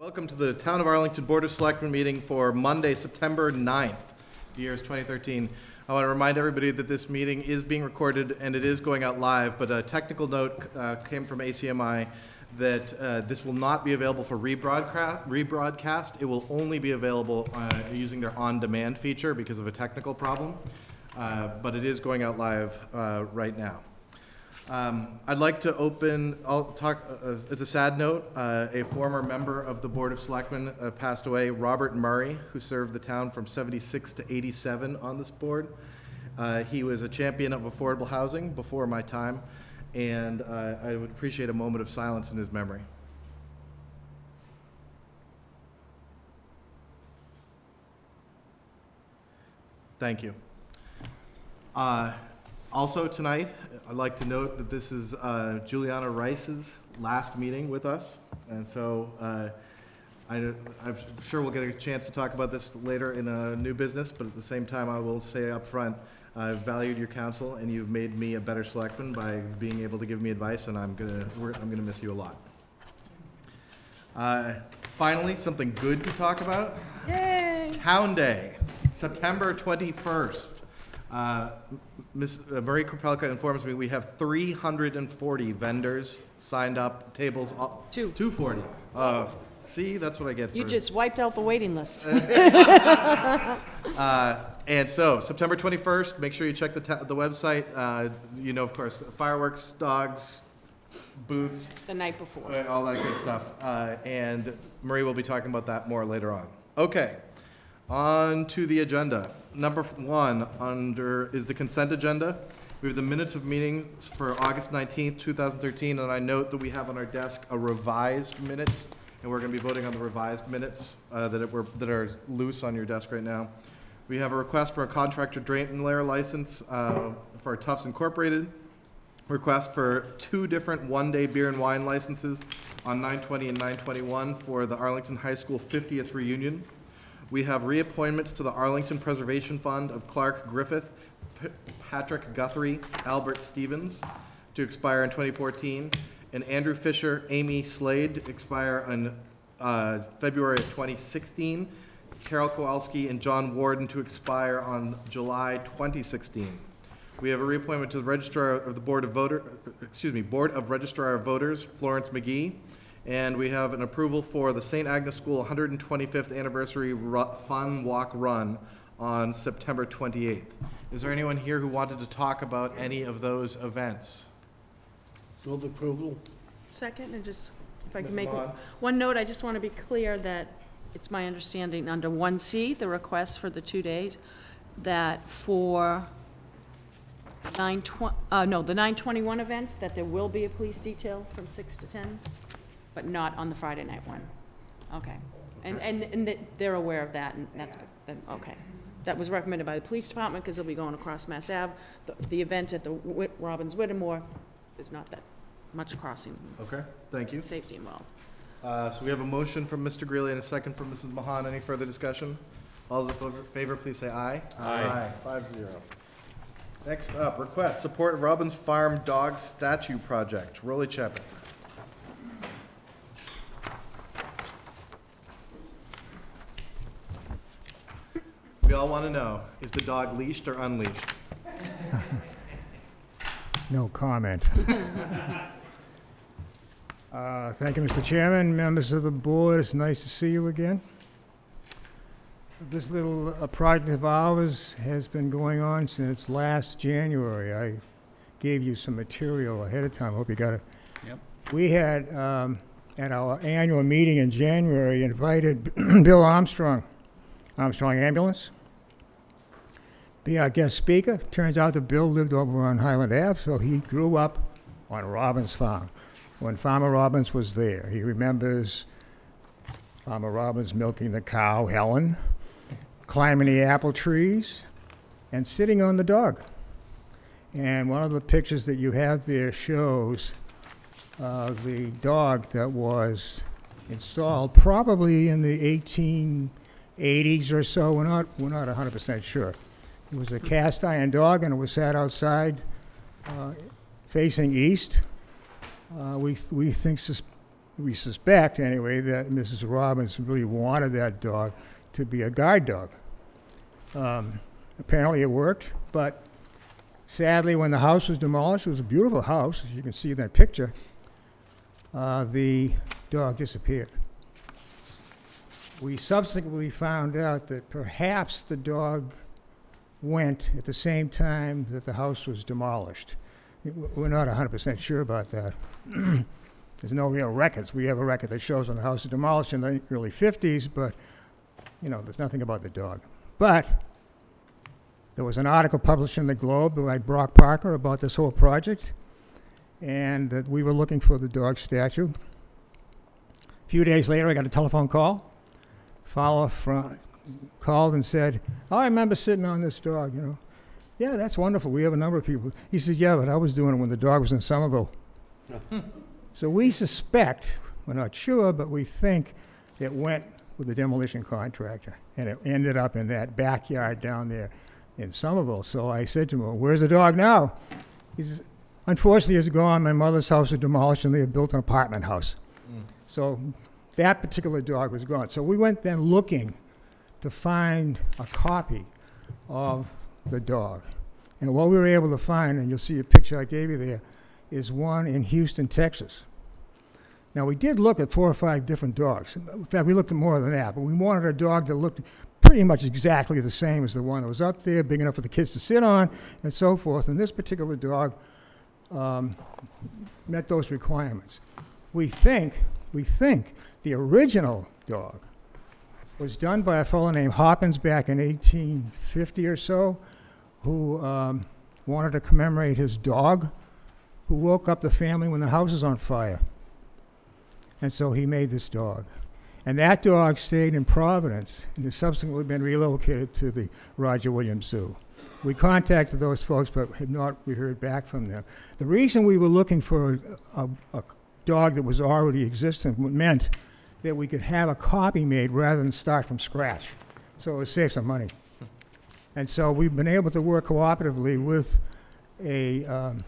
Welcome to the Town of Arlington Board of Selectmen meeting for Monday, September 9th, the year is 2013. I want to remind everybody that this meeting is being recorded and it is going out live, but a technical note uh, came from ACMI that uh, this will not be available for rebroadcast. rebroadcast. It will only be available uh, using their on-demand feature because of a technical problem, Uh, but it is going out live uh, right now. Um, I'd like to open, I'll talk, uh, it's a sad note, uh, a former member of the Board of Selectmen uh, passed away, Robert Murray, who served the town from 76 to 87 on this board. Uh, He was a champion of affordable housing before my time, and uh, I would appreciate a moment of silence in his memory. Thank you. Also tonight, I'd like to note that this is uh, Juliana Rice's last meeting with us. And so uh, I- I'm sure we'll get a chance to talk about this later in a new business, but at the same time, I will say up front, I've valued your counsel and you've made me a better selectman by being able to give me advice, and I'm gonna, we're- I'm gonna miss you a lot. Uh, Finally, something good to talk about. Yay! Town Day, September 21st. Uh, Ms. Marie Krepelka informs me we have 340 vendors signed up, tables. all- Two. 240. Uh, See, that's what I get for. You just wiped out the waiting list. Uh, And so, September 21st, make sure you check the, ta- the website. Uh, You know, of course, fireworks, dogs, booths, The night before. uh, all that good stuff. Uh, And Marie will be talking about that more later on. Okay, on to the agenda. Number one under, is the consent agenda. We have the minutes of meetings for August 19th, 2013, and I note that we have on our desk a revised minutes, and we're going to be voting on the revised minutes uh, that it were, that are loose on your desk right now. We have a request for a contractor drain layer license uh, for Tufts Incorporated request for two different one-day beer and wine licenses on 920 and 921 for the Arlington High School 50th reunion. We have reappointments to the Arlington Preservation Fund of Clark Griffith, P- Patrick Guthrie, Albert Stevens to expire in 2014, and Andrew Fisher, Amy Slade to expire on uh, February of 2016, Carol Kowalski and John Warden to expire on July 2016. We have a reappointment to the Registrar of the Board of Voter, excuse me, Board of Registrar of Voters, Florence McGee. And we have an approval for the St. Agnes School 125th Anniversary Ru- Fun Walk Run on September 28th. Is there anyone here who wanted to talk about any of those events? Move approval? Second, and just, if I Ms. can make Vaughn? one note, I just want to be clear that it's my understanding under 1C, the request for the two days, that for 920, uh, no, the 921 event, that there will be a police detail from 6 to 10, but not on the Friday night one. Okay. And, and, and they're aware of that, and that's, okay. That was recommended by the police department, because they'll be going across Mass Ave. The, the event at the Whit- Robbins Whittemore, there's not that much crossing, Okay, thank you. safety involved. Uh, So we have a motion from Mr. Greeley and a second from Mrs. Mahon. Any further discussion? All those in favor- favor, please say aye. Aye. Five zero. Next up, request support of Robbins Farm Dog Statue Project. Rolly Chapin. We all want to know, is the dog leashed or unleashed? No comment. Uh, Thank you, Mr. Chairman, members of the board, it's nice to see you again. This little uh, project of ours has been going on since last January. I gave you some material ahead of time, I hope you got it. Yep. We had, um, at our annual meeting in January, invited Bill Armstrong, Armstrong Ambulance, be our guest speaker. Turns out that Bill lived over on Highland Ave, so he grew up on Robbins Farm when Farmer Robbins was there. He remembers Farmer Robbins milking the cow, Helen, climbing the apple trees, and sitting on the dog. And one of the pictures that you have there shows uh, the dog that was installed probably in the 1880s or so. We're not, we're not 100% sure. It was a cast iron dog and it was sat outside uh, facing east. Uh, we, we think sus- we suspect anyway, that Mrs. Robbins really wanted that dog to be a guard dog. Um, apparently it worked, but sadly, when the house was demolished, it was a beautiful house, as you can see in that picture, uh, the dog disappeared. We subsequently found out that perhaps the dog went at the same time that the house was demolished. We're not 100% sure about that. There's no real records. We have a record that shows when the house was demolished in the early 50s, but, you know, there's nothing about the dog. But there was an article published in the Globe by Brock Parker about this whole project, and that we were looking for the dog statue. A few days later, I got a telephone call. Follower from, called and said, "Oh, I remember sitting on this dog, you know. Yeah, that's wonderful. We have a number of people." He says, "Yeah, but I was doing it when the dog was in Somerville." so we suspect, we're not sure, but we think it went with the demolition contractor, and it ended up in that backyard down there in Somerville. So I said to him, well, "Where's the dog now?" He says, "Unfortunately, it's gone. My mother's house was demolished, and they had built an apartment house." Mm. So that particular dog was gone. So we went then looking to find a copy of the dog. And what we were able to find, and you'll see a picture I gave you there, is one in Houston, Texas. Now, we did look at four or five different dogs. In fact, we looked at more than that, but we wanted a dog that looked pretty much exactly the same as the one that was up there, big enough for the kids to sit on, and so forth. And this particular dog um, met those requirements. We think, we think the original dog was done by a fellow named Hoppins back in 1850 or so, who um, wanted to commemorate his dog, who woke up the family when the house was on fire. And so he made this dog. And that dog stayed in Providence and has subsequently been relocated to the Roger Williams Zoo. We contacted those folks, but have not we heard back from them. The reason we were looking for a, a, a dog that was already existent meant that we could have a copy made rather than start from scratch. So it would save some money. And so we've been able to work cooperatively with a, um,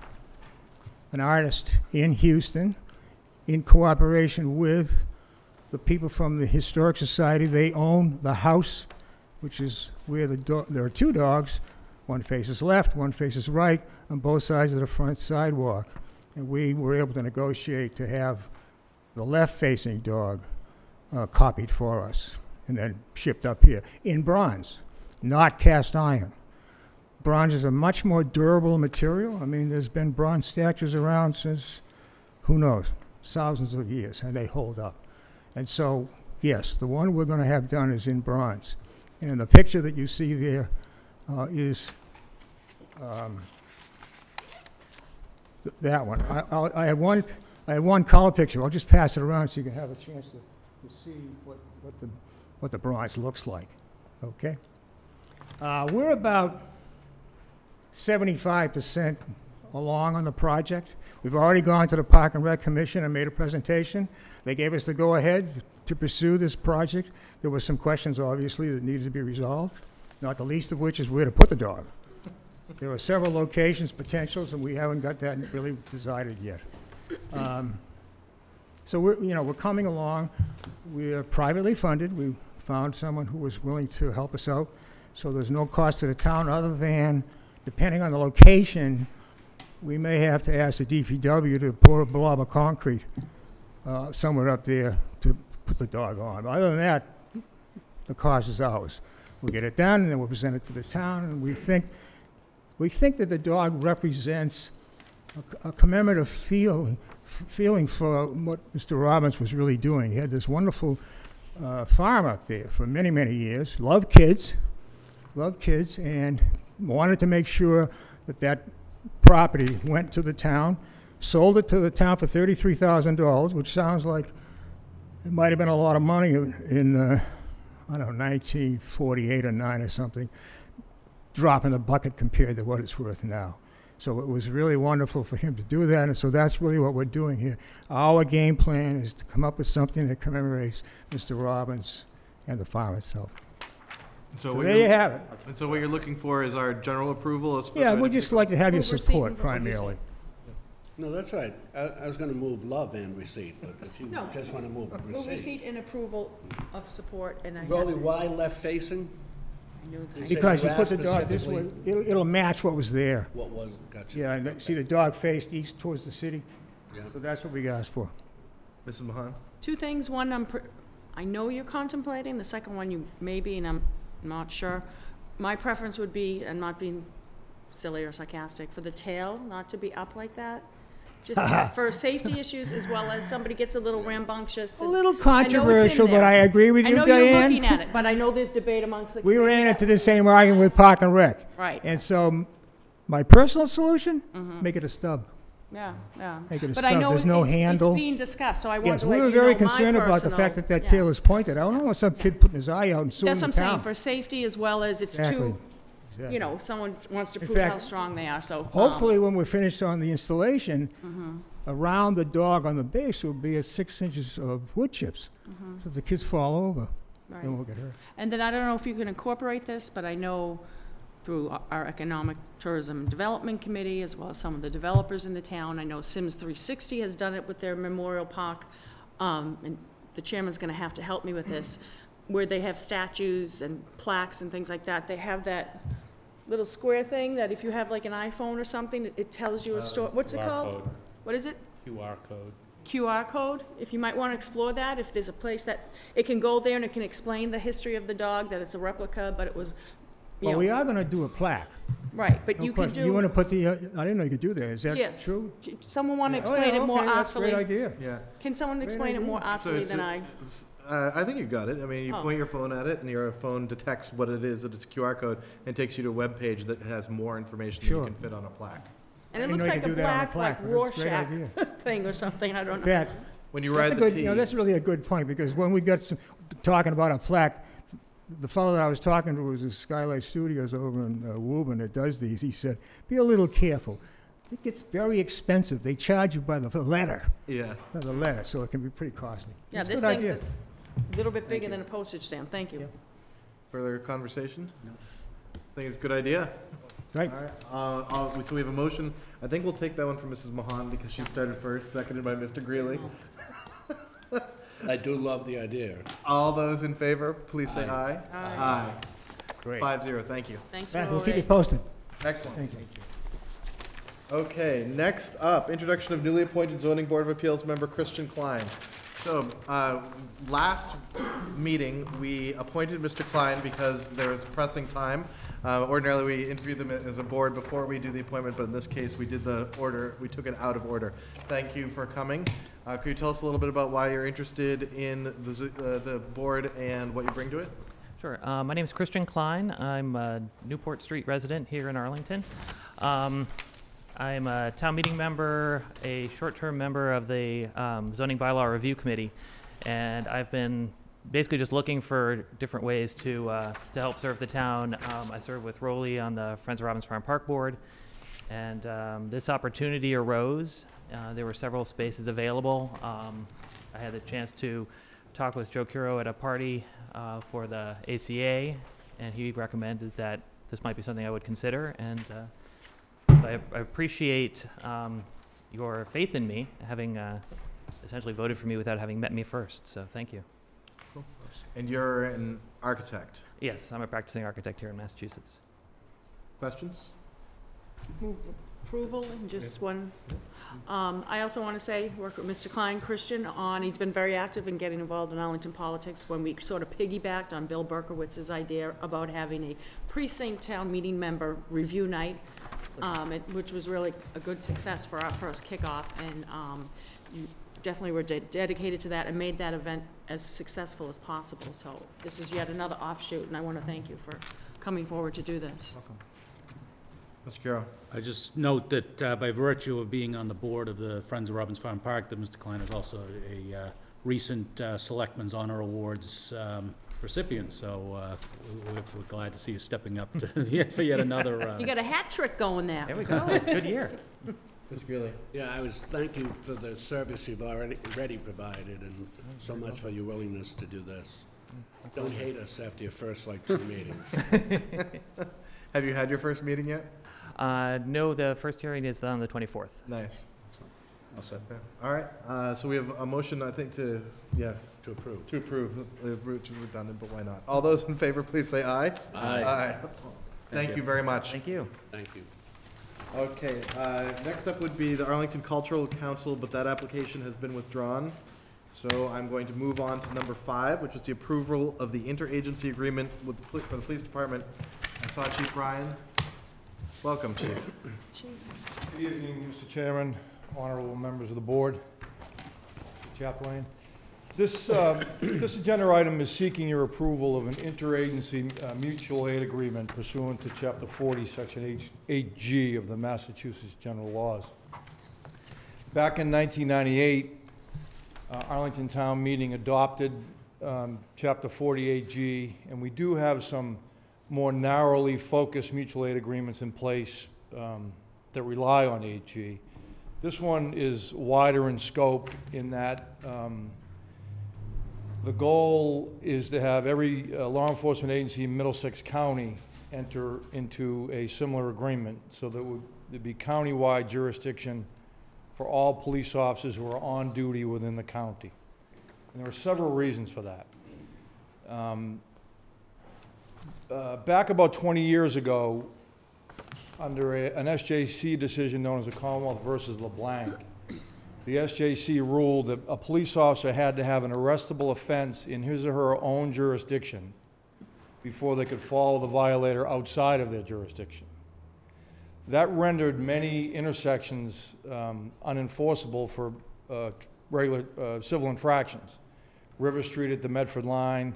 an artist in Houston in cooperation with the people from the Historic Society. They own the house, which is where the there are two dogs. One faces left, one faces right, on both sides of the front sidewalk. And we were able to negotiate to have the left-facing dog uh, copied for us and then shipped up here in bronze, not cast iron. Bronze is a much more durable material. I mean, there's been bronze statues around since, who knows, thousands of years, and they hold up. And so, yes, the one we're going to have done is in bronze. And the picture that you see there uh, is um, th- that one. I, I'll, I have one. I have one color picture. I'll just pass it around so you can have a chance to, to see what, what the what the bronze looks like. Okay. Uh, we're about 75% along on the project. We've already gone to the Park and Rec Commission and made a presentation. They gave us the go-ahead to pursue this project. There were some questions, obviously, that needed to be resolved, not the least of which is where to put the dog. There are several locations, potentials, and we haven't got that really decided yet. Um, So we're, you know, we're coming along. We're privately funded. We found someone who was willing to help us out. So there's no cost to the town other than, depending on the location, we may have to ask the DPW to pour a blob of concrete uh, somewhere up there to put the dog on. But Other than that, the cost is ours. We get it done, and then we'll present it to the town, and we think, we think that the dog represents a- a commemorative feel, feeling for what Mr. Robbins was really doing. He had this wonderful uh, farm up there for many, many years, loved kids, loved kids, and wanted to make sure that that property went to the town, sold it to the town for thirty-three thousand dollars, which sounds like it might have been a lot of money in, uh, I don't know, nineteen forty-eight or nine or something, drop in the bucket compared to what it's worth now. So it was really wonderful for him to do that, and so that's really what we're doing here. Our game plan is to come up with something that commemorates Mr. Robbins and the farm itself. So So there you have it. and so what you're looking for is our general approval. as Yeah, we'd just like to have your support primarily. No, that's right. I, I was gonna move love and receipt, but if you No. just wanna move Move receipt. receipt and approval of support, and I have, Rolly, why left facing? I that. Because you you put the dog this way, specifically- it'll, it'll match what was there. What was, gotcha. Yeah, and see the dog faced east towards the city, Yeah. so that's what we asked for. Mrs. Mahon? Two things, one, I'm, pr- I know you're contemplating, the second one you may be, and I'm not sure. My preference would be, and not being silly or sarcastic, for the tail not to be up like that. Just for safety issues, as well as somebody gets a little rambunctious. A and- little I know it's in controversial, but. I agree with I you, know you're looking Diane. at it, but I know there's debate amongst the. We ran into the same argument with Park and Rec. Right, And so, my personal solution, Mm-hmm. make it a stub. yeah, yeah. Make it a But I know There's no it's- handle. It's being discussed, so I wanted Yes, to we let were very concerned about the fact that that yeah. tail is pointed. I don't want some kid putting his eye out and suing That's what I'm saying, for safety as well as it's Exactly. too, Exactly. you know, someone wants to prove how strong they are, so. um, Hopefully, when we're finished on the installation, Mm-hmm. around the dog on the base will be a six inches of wood chips. So if the kids fall over, right. they won't get hurt. And then I don't know if you can incorporate this, but I know through our- Economic Tourism Development Committee, as well as some of the developers in the town, I know Symmes 360 has done it with their Memorial Park, um, and the chairman's gonna have to help me with this, where they have statues and plaques and things like that, they have that little square thing that if you have like an iPhone or something, it- it tells you a story, what's it QR called? code, What is it? QR code. QR code, if you might want to explore that, if there's a place that, it can go there and it can explain the history of the dog, that it's a replica, but it was, you Well, we know, are gonna do a plaque. right, but No you can question. You wanna do, put the, uh, I didn't know you could do that. Is that Yes. true? someone want to Oh, explain yeah, it more okay, That's a great artfully? idea. Yeah. Can someone explain it more So artfully it's- than I? it's- uh, I think you got it. I mean, you Oh. point your phone at it, and your phone detects what it is, that it's a QR code, and takes you to a web page that has more information than you can fit on a plaque. And it didn't looks like a could do that on black, like plaque, but it's a great Rorschach thing or something, I don't know. fact, When you That's ride the good, T. you know, that's really a good point, because when we got some, talking about a plaque, the fellow that I was talking to was the Skylight Studios over in uh, Woburn that does these. He said, be a little careful. It gets very expensive. They charge you by the letter, Yeah. by the letter, so it can be pretty costly. Yeah, It's a this good thing's idea. is a little bit bigger than a postage stamp, thank you. Yeah. Further conversation? I think it's a good idea. Right. All right, uh, I'll- so we have a motion. I think we'll take that one from Mrs. Mahon because she started first, seconded by Mr. Greeley. I do love the idea. All those in favor, please say aye. Aye. Great. Five zero, thank you. Thanks, Right, We'll keep Rory. you posted. Excellent. Thank you. Okay, next up, introduction of newly appointed zoning board of appeals member Christian Klein. So, uh, last meeting, we appointed Mr. Klein because there was pressing time. Uh, ordinarily, we interview them as a board before we do the appointment, but in this case, we did the order, we took it out of order. Thank you for coming. Uh, could you tell us a little bit about why you're interested in the, uh, the board and what you bring to it? Sure. Uh, my name is Christian Klein. I'm a Newport Street resident here in Arlington. Um, I'm a town meeting member, a short-term member of the um, zoning bylaw review committee, and I've been basically just looking for different ways to uh, to help serve the town. Um, I serve with Rowley on the Friends of Robbins Farm Park Board, and um, this opportunity arose. Uh, there were several spaces available. Um, I had the chance to talk with Joe Curro at a party uh, for the ACA, and he recommended that this might be something I would consider. And uh, I, I appreciate um, your faith in me, having uh, essentially voted for me without having met me first. So thank you. And you're an architect. Yes, I'm a practicing architect here in Massachusetts. Questions? Move Approval, and just one. Um, I also want to say, work with Mr. Klein Christian on, he's been very active in getting involved in Arlington politics when we sort of piggybacked on Bill Berkowitz's idea about having a precinct town meeting member review night, um, it- which was really a good success for our first kickoff, and, um, you definitely were de- dedicated to that and made that event as successful as possible, so this is yet another offshoot, and I want to thank you for coming forward to do this. Welcome. Mr. Curro? I just note that uh, by virtue of being on the board of the Friends of Robbins Farm Park, that Mr. Klein is also a uh, recent uh, Selectmen's Honor Awards um, recipient, so uh, we- we're we're glad to see you stepping up to, yet- for yet another. uh, You got a hat trick going there. There we go. Good year. Mr. Greeley? Yeah, I was, thank you for the service you've already, already provided, and so much for your willingness to do this. Don't hate us after your first, like, two meetings. Have you had your first meeting yet? Uh, no, the first hearing is on the 24th. Nice. I'll set All right, uh, so we have a motion, I think, to, yeah, to approve. to approve, uh, which is redundant, but why not? All those in favor, please say aye. Aye. Thank you very much. Thank you. Thank you. Okay, uh, next up would be the Arlington Cultural Council, but that application has been withdrawn. So I'm going to move on to number five, which was the approval of the interagency agreement with, the poli- for the police department. I saw Chief Ryan. Welcome, Chief. Good evening, Mr. Chairman, honorable members of the board, Mr. Chaplain. This, uh, this agenda item is seeking your approval of an interagency uh, mutual aid agreement pursuant to Chapter 40, Section H- 8G of the Massachusetts General Laws. Back in 1998, uh, Arlington Town Meeting adopted um, Chapter 48G, and we do have some more narrowly focused mutual aid agreements in place um, that rely on 8G. This one is wider in scope in that um, the goal is to have every uh, law enforcement agency in Middlesex County enter into a similar agreement, so that would, there'd be countywide jurisdiction for all police officers who are on duty within the county. And there are several reasons for that. Um, uh, Back about 20 years ago, under a- an SJC decision known as the Commonwealth versus LeBlanc, the SJC ruled that a police officer had to have an arrestable offense in his or her own jurisdiction before they could follow the violator outside of their jurisdiction. That rendered many intersections um, unenforceable for uh, regular uh, civil infractions. River Street at the Medford line,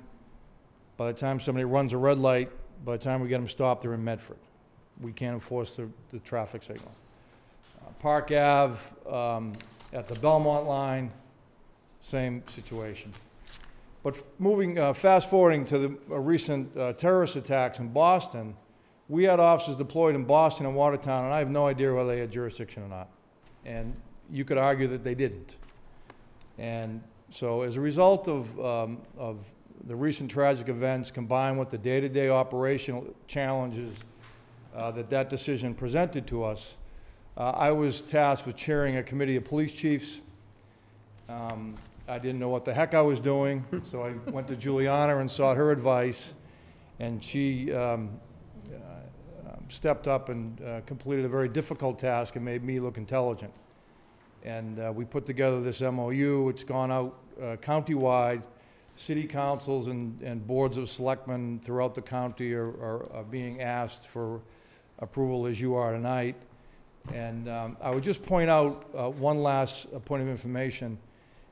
by the time somebody runs a red light, by the time we get them stopped, they're in Medford. We can't enforce the, the traffic signal. Uh, Park Ave, um, at the Belmont line, same situation. But moving, uh, fast forwarding to the uh, recent uh, terrorist attacks in Boston, we had officers deployed in Boston and Watertown, and I have no idea whether they had jurisdiction or not. And you could argue that they didn't. And so as a result of, um, of the recent tragic events combined with the day-to-day operational challenges uh, that that decision presented to us, uh, I was tasked with chairing a committee of police chiefs. Um, I didn't know what the heck I was doing, so I went to Juliana and sought her advice, and she um, uh, um, stepped up and uh, completed a very difficult task and made me look intelligent. And uh, we put together this MOU. It's gone out uh, countywide. City councils and, and boards of selectmen throughout the county are, are, are being asked for approval as you are tonight. And um, I would just point out uh, one last uh, point of information,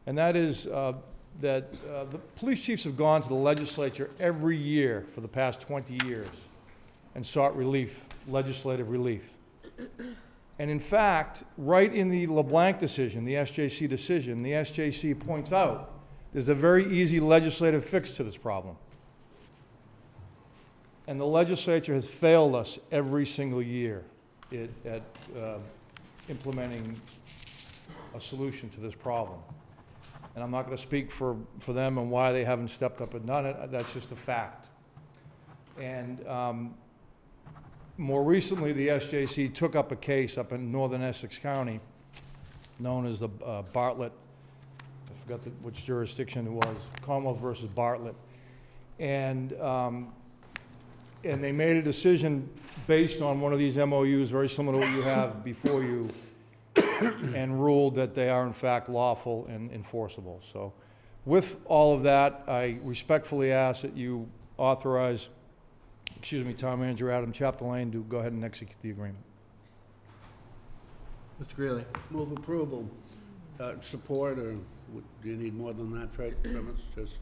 and that is uh, that uh, the police chiefs have gone to the legislature every year for the past 20 years and sought relief, legislative relief. And in fact, right in the LeBlanc decision, the SJC decision, the SJC points out there's a very easy legislative fix to this problem. And the legislature has failed us every single year at, at uh, implementing a solution to this problem. And I'm not going to speak for, for them and why they haven't stepped up and done it, that's just a fact. And um, more recently, the SJC took up a case up in northern Essex County known as the uh, Bartlett, I forgot the- which jurisdiction it was, Commonwealth versus Bartlett. And, um, and they made a decision based on one of these MOUs, very similar to what you have before you, and ruled that they are in fact lawful and enforceable. So with all of that, I respectfully ask that you authorize, excuse me, Town Manager Adam Chapdelaine to go ahead and execute the agreement. Mr. Greeley? Move approval. Uh, Support, or do you need more than that, Fred. Just,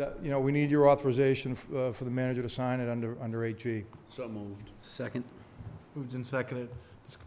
That, you know, we need your authorization f- uh, for the manager to sign it under, under 8G. so moved. Second. Moved and seconded. Dis-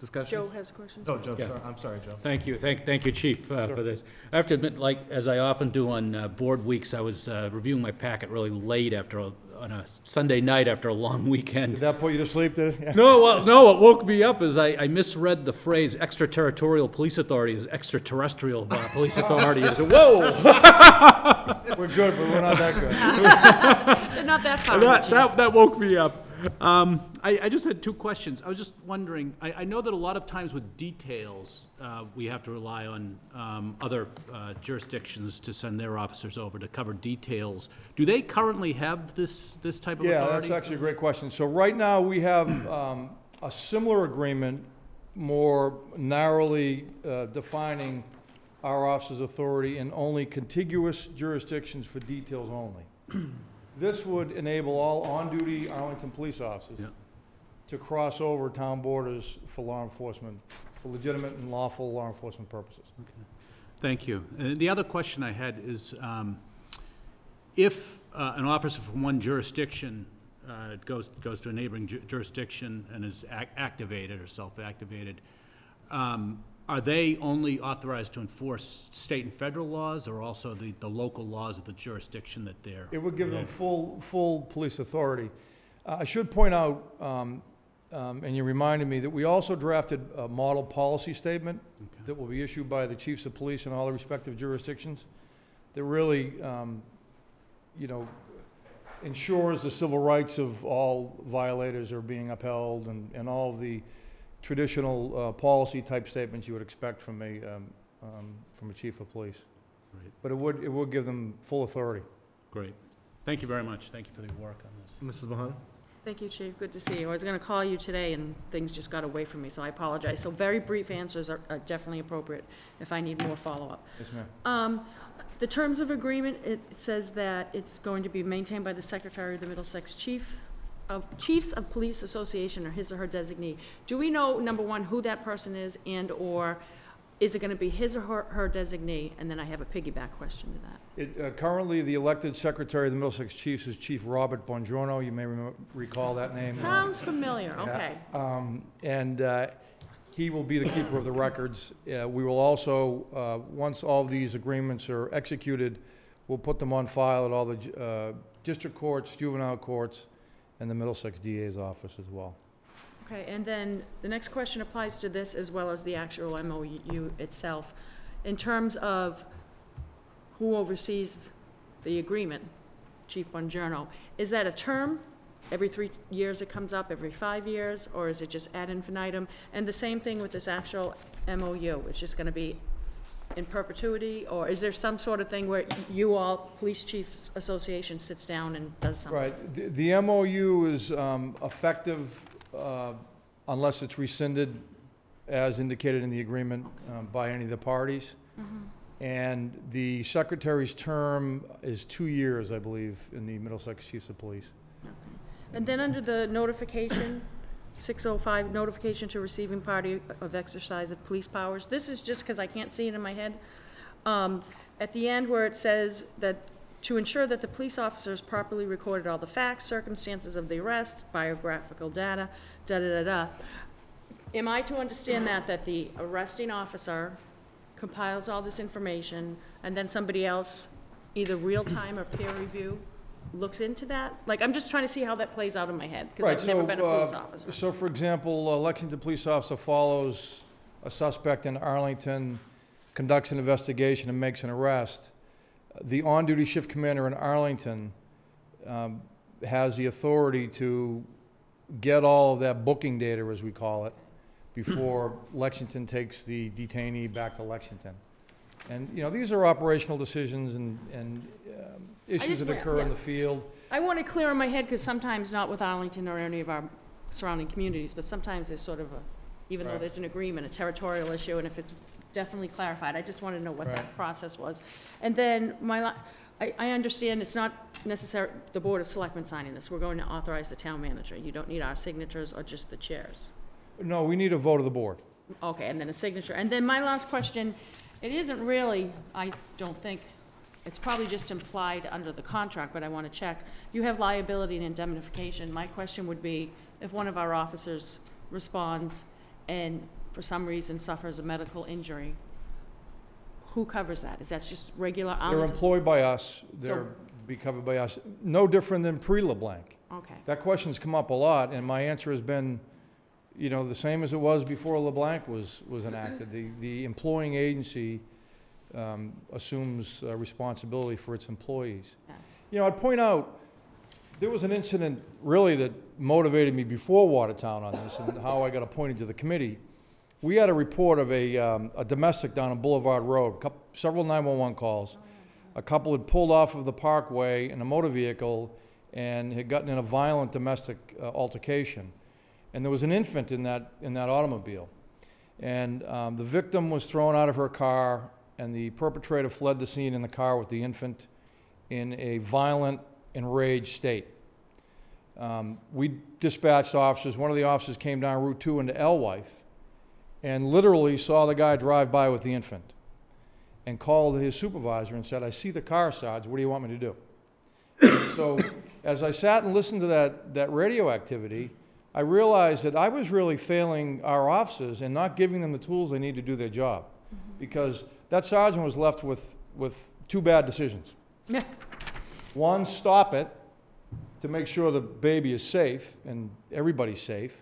Discussions? Joe has questions? Oh, Joe, Yeah. sorry, I'm sorry, Joe. Thank you, thank, thank you, Chief, uh, for this. I have to admit, like, as I often do on uh, board weeks, I was uh, reviewing my packet really late after, a- on a Sunday night after a long weekend. Did that put you to sleep, did it? Yeah. No, well, no, what woke me up is I, I misread the phrase extraterritorial police authority as extraterrestrial police authority. I said, whoa! We're good, but we're not that good. They're not that far That, that, that woke me up. Um, I, I just had two questions. I was just wondering, I, I know that a lot of times with details, uh, we have to rely on, um, other uh, jurisdictions to send their officers over to cover details. Do they currently have this, this type of Yeah, authority? that's actually a great question. So right now, we have um, a similar agreement, more narrowly uh, defining our office's authority in only contiguous jurisdictions for details only. This would enable all on-duty Arlington police officers Yeah. to cross over town borders for law enforcement, for legitimate and lawful law enforcement purposes. Thank you. Uh, The other question I had is, um, if uh, an officer from one jurisdiction uh, goes, goes to a neighboring ju- jurisdiction and is ac- activated or self-activated, um, are they only authorized to enforce state and federal laws, or also the, the local laws of the jurisdiction that they're? It would give them in? full, full police authority. Uh, I should point out, um, um, and you reminded me, that we also drafted a model policy statement Okay. that will be issued by the chiefs of police in all the respective jurisdictions that really, um, you know, ensures the civil rights of all violators are being upheld and, and all of the traditional uh, policy-type statements you would expect from a, um, um, from a chief of police. Right. But it would, it would give them full authority. Great. Thank you very much. Thank you for the work on this. Mrs. Mahoney? Thank you, Chief. Good to see you. I was going to call you today, and things just got away from me, so I apologize. So very brief answers are are definitely appropriate if I need more follow-up. Yes, ma'am. Um, The terms of agreement, it says that it's going to be maintained by the Secretary of the Middlesex Chief of, Chiefs of Police Association or his or her designee. Do we know, number one, who that person is, and/or is it going to be his or her her designee? And then I have a piggyback question to that. It, uh, currently, the elected secretary of the Middlesex Chiefs is Chief Robert Bongiorno. You may recall that name. Sounds familiar, Yeah. okay. Um, And uh, he will be the keeper of the records. Uh, We will also, uh, once all these agreements are executed, we'll put them on file at all the uh, district courts, juvenile courts, and the Middlesex DA's office as well. Okay, and then the next question applies to this as well as the actual MOU itself. In terms of who oversees the agreement, Chief Bongiorno, is that a term? Every three years it comes up, every five years, or is it just ad infinitum? And the same thing with this actual MOU, it's just gonna be in perpetuity? Or is there some sort of thing where you all, Police Chiefs Association sits down and does something? Right, the- the MOU is um, effective uh, unless it's rescinded as indicated in the agreement um, by any of the parties. And the secretary's term is two years, I believe, in the Middlesex Chiefs of Police. Okay. And then under the notification, 605, notification to receiving party of exercise of police powers, this is just because I can't see it in my head. Um, At the end where it says that to ensure that the police officers properly recorded all the facts, circumstances of the arrest, biographical data, da-da-da-da. Am I to understand that, that the arresting officer compiles all this information, and then somebody else, either real-time or peer review, looks into that? Like, I'm just trying to see how that plays out in my head, because Right, I've never so, been a police uh, officer. So, for example, a Lexington police officer follows a suspect in Arlington, conducts an investigation and makes an arrest. The on-duty shift commander in Arlington um, has the authority to get all of that booking data, as we call it, before Lexington takes the detainee back to Lexington. And, you know, these are operational decisions and, and um, issues just that occur in yeah. the field. I want it clear in my head, because sometimes, not with Arlington or any of our surrounding communities, but sometimes there's sort of a, even though Right. there's an agreement, a territorial issue, and if it's definitely clarified, I just want to know what Right. that process was. And then, my, la- I, I understand it's not necessary, the Board of Selectmen signing this, we're going to authorize the town manager. You don't need our signatures or just the chairs. No, we need a vote of the board. Okay, and then a signature. And then my last question, it isn't really, I don't think, it's probably just implied under the contract, but I want to check. You have liability and indemnification. My question would be, if one of our officers responds and for some reason suffers a medical injury, who covers that? Is that just regular They're employed by us, they're be covered by us, no different than pre-LeBlanc. Okay, That question's come up a lot, and my answer has been, you know, the same as it was before LeBlanc was, was enacted. The, the employing agency um, assumes uh, responsibility for its employees. Yeah. You know, I'd point out there was an incident really that motivated me before Watertown on this and how I got appointed to the committee. We had a report of a, um, a domestic down on Boulevard Road, coup- several 911 calls. A couple had pulled off of the parkway in a motor vehicle and had gotten in a violent domestic uh, altercation. And there was an infant in that, in that automobile. And um, the victim was thrown out of her car, and the perpetrator fled the scene in the car with the infant in a violent, enraged state. Um, we dispatched officers. One of the officers came down Route 2 into Alewife and literally saw the guy drive by with the infant and called his supervisor and said, I see the car, Sarge. What do you want me to do? so, as I sat and listened to that, that radio activity, I realized that I was really failing our officers and not giving them the tools they need to do their job. Mm-hmm. Because that sergeant was left with, with two bad decisions. One, stop it to make sure the baby is safe and everybody's safe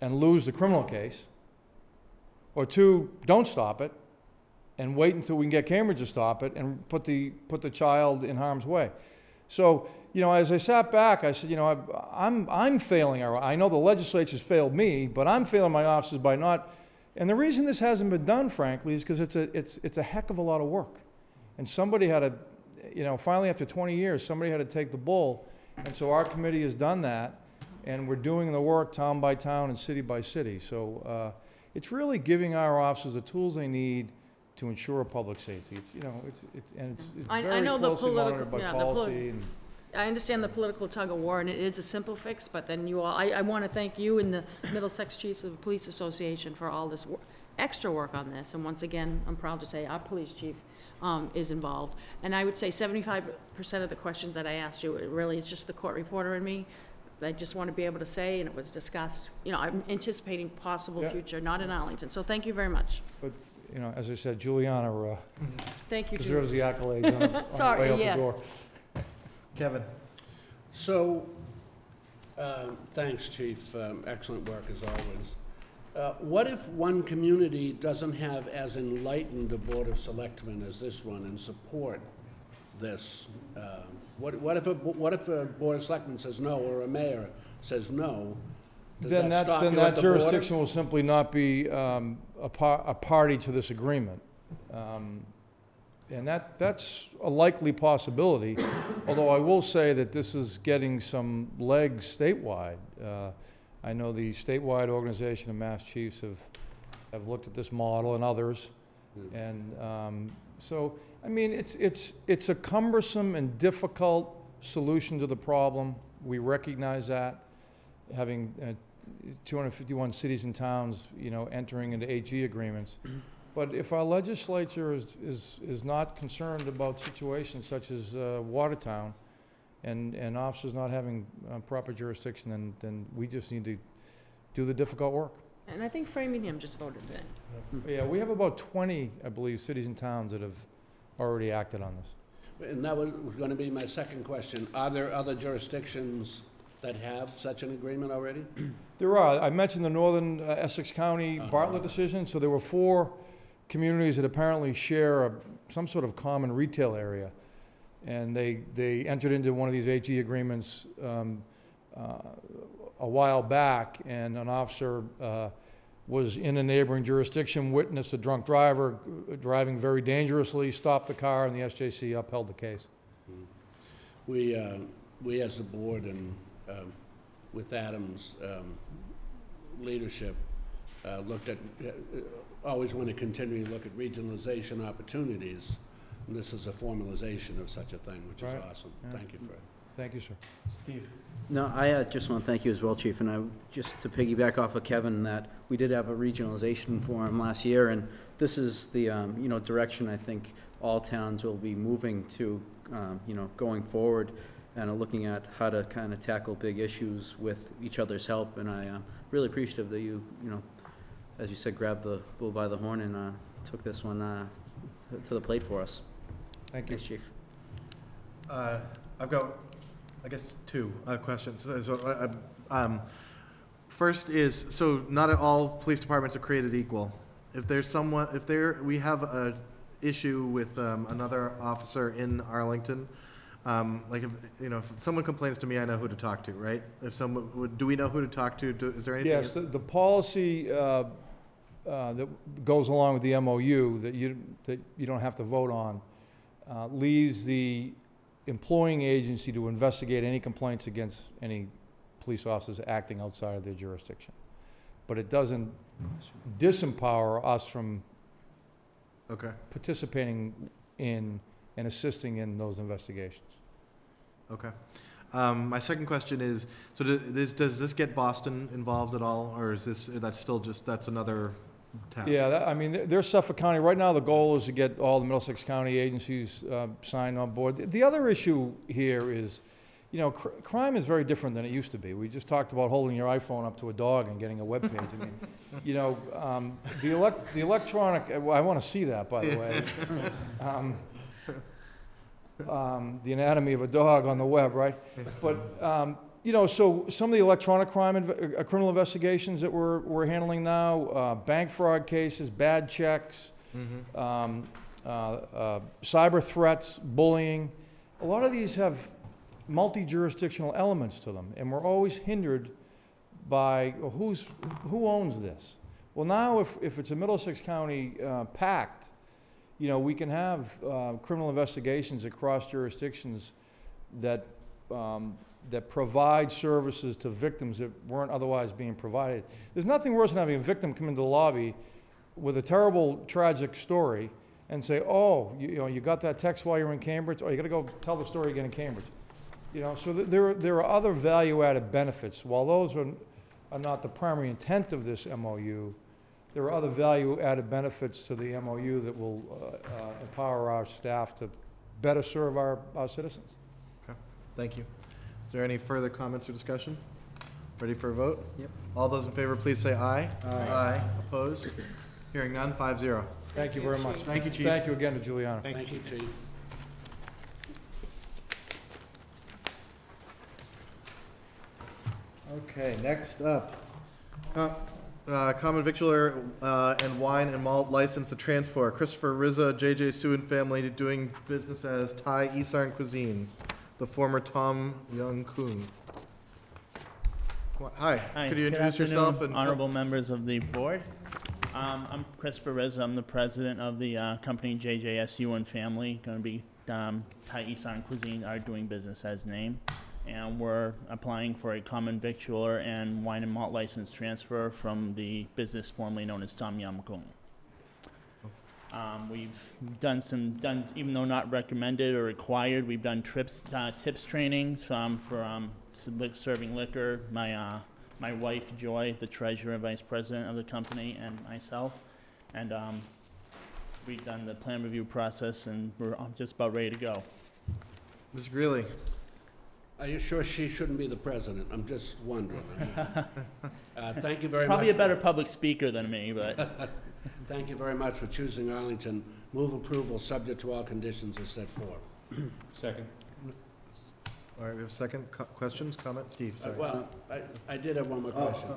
and lose the criminal case. Or two, don't stop it and wait until we can get Cambridge to stop it and put the, put the child in harm's way. So, you know, as I sat back, I said, you know, I, I'm, I'm failing our, I know the legislature's failed me, but I'm failing my officers by not, and the reason this hasn't been done, frankly, is because it's a, it's, it's a heck of a lot of work. And somebody had to, you know, finally after 20 years, somebody had to take the bull. And so our committee has done that, and we're doing the work town by town and city by city. So uh, it's really giving our officers the tools they need to ensure public safety. It's, you know, it's, it's, and it's it's I- I very know the closely political- monitored by yeah, the poli- policy and. I understand the political tug of war, and it is a simple fix, but then you all, I, I want to thank you and the Middlesex Chiefs of the Police Association for all this wor- extra work on this, and once again, I'm proud to say our police chief um, is involved. And I would say seventy-five percent of the questions that I asked you, it really is just the court reporter and me. I just want to be able to say, and it was discussed, you know, I'm anticipating possible Yeah. future, not in Arlington, so thank you very much. But, you know, as I said, Juliana uh, Thank you, Judy. deserves the accolades on, on Sorry, way out the yes. door. Kevin? So, uh, thanks, Chief, Um, excellent work as always. Uh, What if one community doesn't have as enlightened a Board of Selectmen as this one and support this? Uh, What what if, a what if a Board of Selectmen says no, or a mayor says no? Does Then that that, stop then you at that the border? jurisdiction will simply not be um, a par, a party to this agreement. Um, And that, that's a likely possibility, although I will say that this is getting some legs statewide. Uh, I know the statewide organization of Mass Chiefs have, have looked at this model and others. And um, so, I mean, it's, it's, it's a cumbersome and difficult solution to the problem. We recognize that, having uh, 251 cities and towns, you know, entering into 8G agreements. But if our legislature is, is, is not concerned about situations such as uh, Watertown and, and officers not having uh, proper jurisdiction, then, then we just need to do the difficult work. And I think Framingham just voted today. Yeah, we have about 20, I believe, cities and towns that have already acted on this. And that was going to be my second question. Are there other jurisdictions that have such an agreement already? There are, I mentioned the Northern uh, Essex County Uh-huh. Bartlett decision, so there were four communities that apparently share a- some sort of common retail area. And they, they entered into one of these 8G agreements um, uh, a while back, and an officer uh, was in a neighboring jurisdiction, witnessed a drunk driver uh, driving very dangerously, stopped the car, and the SJC upheld the case. We, uh, we as a board and um, with Adam's um, leadership, uh, looked at, uh, always want to continually look at regionalization opportunities. And this is a formalization of such a thing, which is Right. awesome. Yeah. Thank you for it. Thank you, sir. Steve? No, I uh, just want to thank you as well, Chief, and I, just to piggyback off of Kevin, that we did have a regionalization forum last year, and this is the, um, you know, direction I think all towns will be moving to, um, you know, going forward, and are looking at how to kind of tackle big issues with each other's help, and I am really appreciative that you, you know, as you said, grabbed the bull by the horn and uh, took this one uh, to the plate for us. Thank you. Thanks, Chief. Uh, I've got, I guess, two uh, questions. So, so, uh, um, First is, so not all police departments are created equal. If there's someone, if there, we have a issue with um, another officer in Arlington, Um, like, if, you know, if someone complains to me, I know who to talk to, right? If someone, do we know who to talk to? Do- Is there anything? Yes, the, the policy, uh, uh, that goes along with the MOU that you, that you don't have to vote on, uh, leaves the employing agency to investigate any complaints against any police officers acting outside of their jurisdiction. But it doesn't disempower us from Okay, participating in and assisting in those investigations. okay. Um, my second question is, so does this get Boston involved at all, or is this, that's still just, that's another task? Yeah, that, I mean, they're- they're Suffolk County, right now, the goal is to get all the Middlesex County agencies, uh, signed on board. The- The other issue here is, you know, cr- crime is very different than it used to be. We just talked about holding your iPhone up to a dog and getting a webpage. I mean, you know, um, the elec, the electronic, uh, well, I wanna see that, by the way. Um, um, the anatomy of a dog on the web, right? But, um, you know, so some of the electronic crime, uh, criminal investigations that we're, we're handling now, uh, bank fraud cases, bad checks, Mhm. um, uh, uh, cyber threats, bullying, a lot of these have multi-jurisdictional elements to them, and we're always hindered by, well, who's, who owns this? Well, now, if, if it's a Middlesex County uh, pact, you know, we can have uh, criminal investigations across jurisdictions that, um, that provide services to victims that weren't otherwise being provided. There's nothing worse than having a victim come into the lobby with a terrible, tragic story and say, oh, you, you know, you got that text while you were in Cambridge, or you gotta go tell the story again in Cambridge. You know, so th- there, are- there are other value-added benefits. While those are, are not the primary intent of this MOU, there are other value-added benefits to the MOU that will uh, uh, empower our staff to better serve our, our citizens. Okay, thank you. Is there any further comments or discussion? Ready for a vote? Yep. All those in favor, please say aye. Aye. Opposed? Hearing none, five zero. Thank you very much. Thank you, Chief. Thank you again to Juliana. Thank you, Chief. Okay, next up, uh, uh, common victualler uh, and wine and malt license to transfer, Christopher Rizza, JJ Sue and family doing business as Thai Isan Cuisine, the former Tom Yam Kung. Come on, Hi, Hi, could you good introduce yourself and? tell- Honorable members of the board. Um, I'm Christopher Reza, I'm the president of the uh, company JJSU and Family, going to be um, Thai Isan Cuisine, are doing business as name. And we're applying for a common victualler and wine and malt license transfer from the business formerly known as Tom Yam Kung. Um, We've done some, done, even though not recommended or required, we've done trips, uh, tips trainings um, for um, serving liquor. My, uh, my wife Joy, the treasurer and vice president of the company, and myself. And um, we've done the plan review process, and we're uh, just about ready to go. Mr. Greeley, Are you sure she shouldn't be the president? I'm just wondering. Uh, Thank you very much. Probably a better public speaker than me, but Thank you very much for choosing Arlington. Move approval, subject to all conditions as set forth. Second. all right, we have second, co- questions, comments? Steve, Uh, sorry. Well, I, I did have one more question.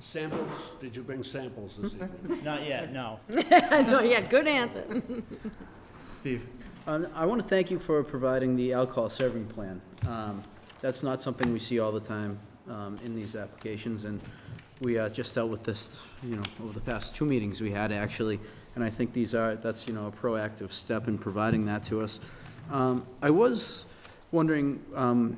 Samples, did you bring samples this evening? not yet, no. No, yeah, good answer. Steve, Um, I want to thank you for providing the alcohol serving plan. Um, That's not something we see all the time um, in these applications, and we uh, just dealt with this, you know, over the past two meetings we had, actually, and I think these are, that's, you know, a proactive step in providing that to us. Um, I was wondering, um,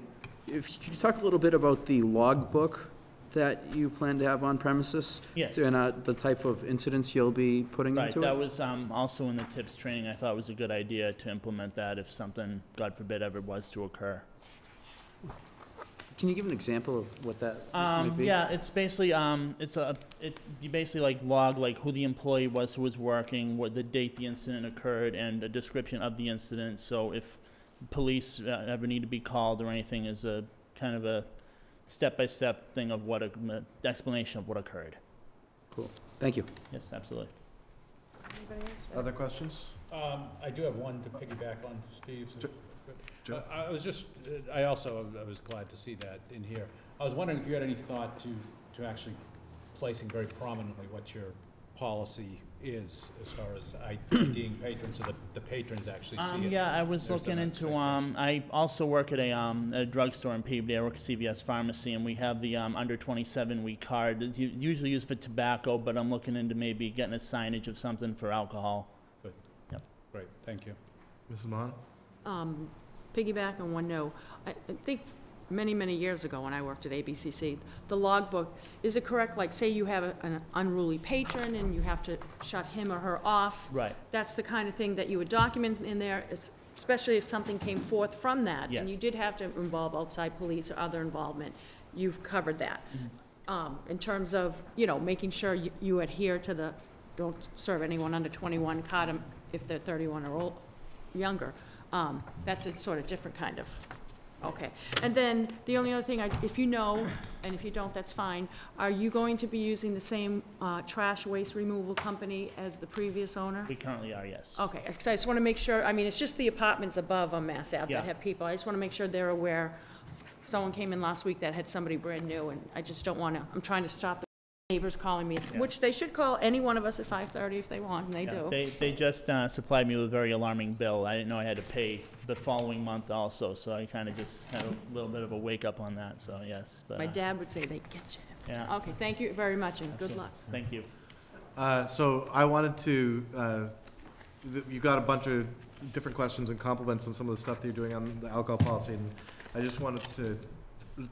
if, could you talk a little bit about the logbook that you plan to have on premises? Yes. And uh, the type of incidents you'll be putting Right, into that it? was um, also in the tips training. I thought it was a good idea to implement that if something, God forbid, ever was to occur. Can you give an example of what that might Um, be? yeah, it's basically, um, it's a, it, you basically like log like who the employee was who was working, what the date the incident occurred, and a description of the incident. So if police uh, ever need to be called or anything, is a kind of a step-by-step thing of what, a- explanation of what occurred. Cool. Thank you. Yes, absolutely. Anybody else? other questions? Um, I do have one to piggyback on Steve's. Sure. Sure. I I was just, uh, I also, I was glad to see that in here. I was wondering if you had any thought to, to actually placing very prominently what your policy is, as far as IDing patrons, so the, the patrons actually see Um, it. yeah, I was There's looking an into, um, I also work at a, um, a drugstore in Peabody, I work at CVS Pharmacy, and we have the, um, under twenty-seven week card. It's u- usually used for tobacco, but I'm looking into maybe getting a signage of something for alcohol. Great, thank you. Mrs. Mahon? Um, piggyback on one note, I, I think many, many years ago when I worked at ABCC, the logbook, is it correct, like, say you have a- an unruly patron and you have to shut him or her off? Right. That's the kind of thing that you would document in there, es- especially if something came forth from that. And Yes. you did have to involve outside police or other involvement. You've covered that. Um, in terms of, you know, making sure you- you adhere to the, don't serve anyone under 21, card 'em if they're 31 or old, younger. Um, That's a sort of different kind of, okay. And then, the only other thing, I- if you know, and if you don't, that's fine, are you going to be using the same uh, trash waste removal company as the previous owner? We currently are, yes. Okay, because I just want to make sure, I mean, it's just the apartments above on Mass Ave Yeah. that have people. I just want to make sure they're aware. Someone came in last week that had somebody brand new, and I just don't want to, I'm trying to stop the neighbors calling me, Yeah. which they should call any one of us at 5:30 if they want, and they Yeah, do. They, they just uh, supplied me with a very alarming bill. I didn't know I had to pay the following month also, so I kind of just had a little bit of a wake-up on that, so yes. but, My uh, dad would say they get you. every time. Yeah. Okay, thank you very much, and good luck. Thank you. Uh, So I wanted to, uh, you got a bunch of different questions and compliments on some of the stuff that you're doing on the alcohol policy, and I just wanted to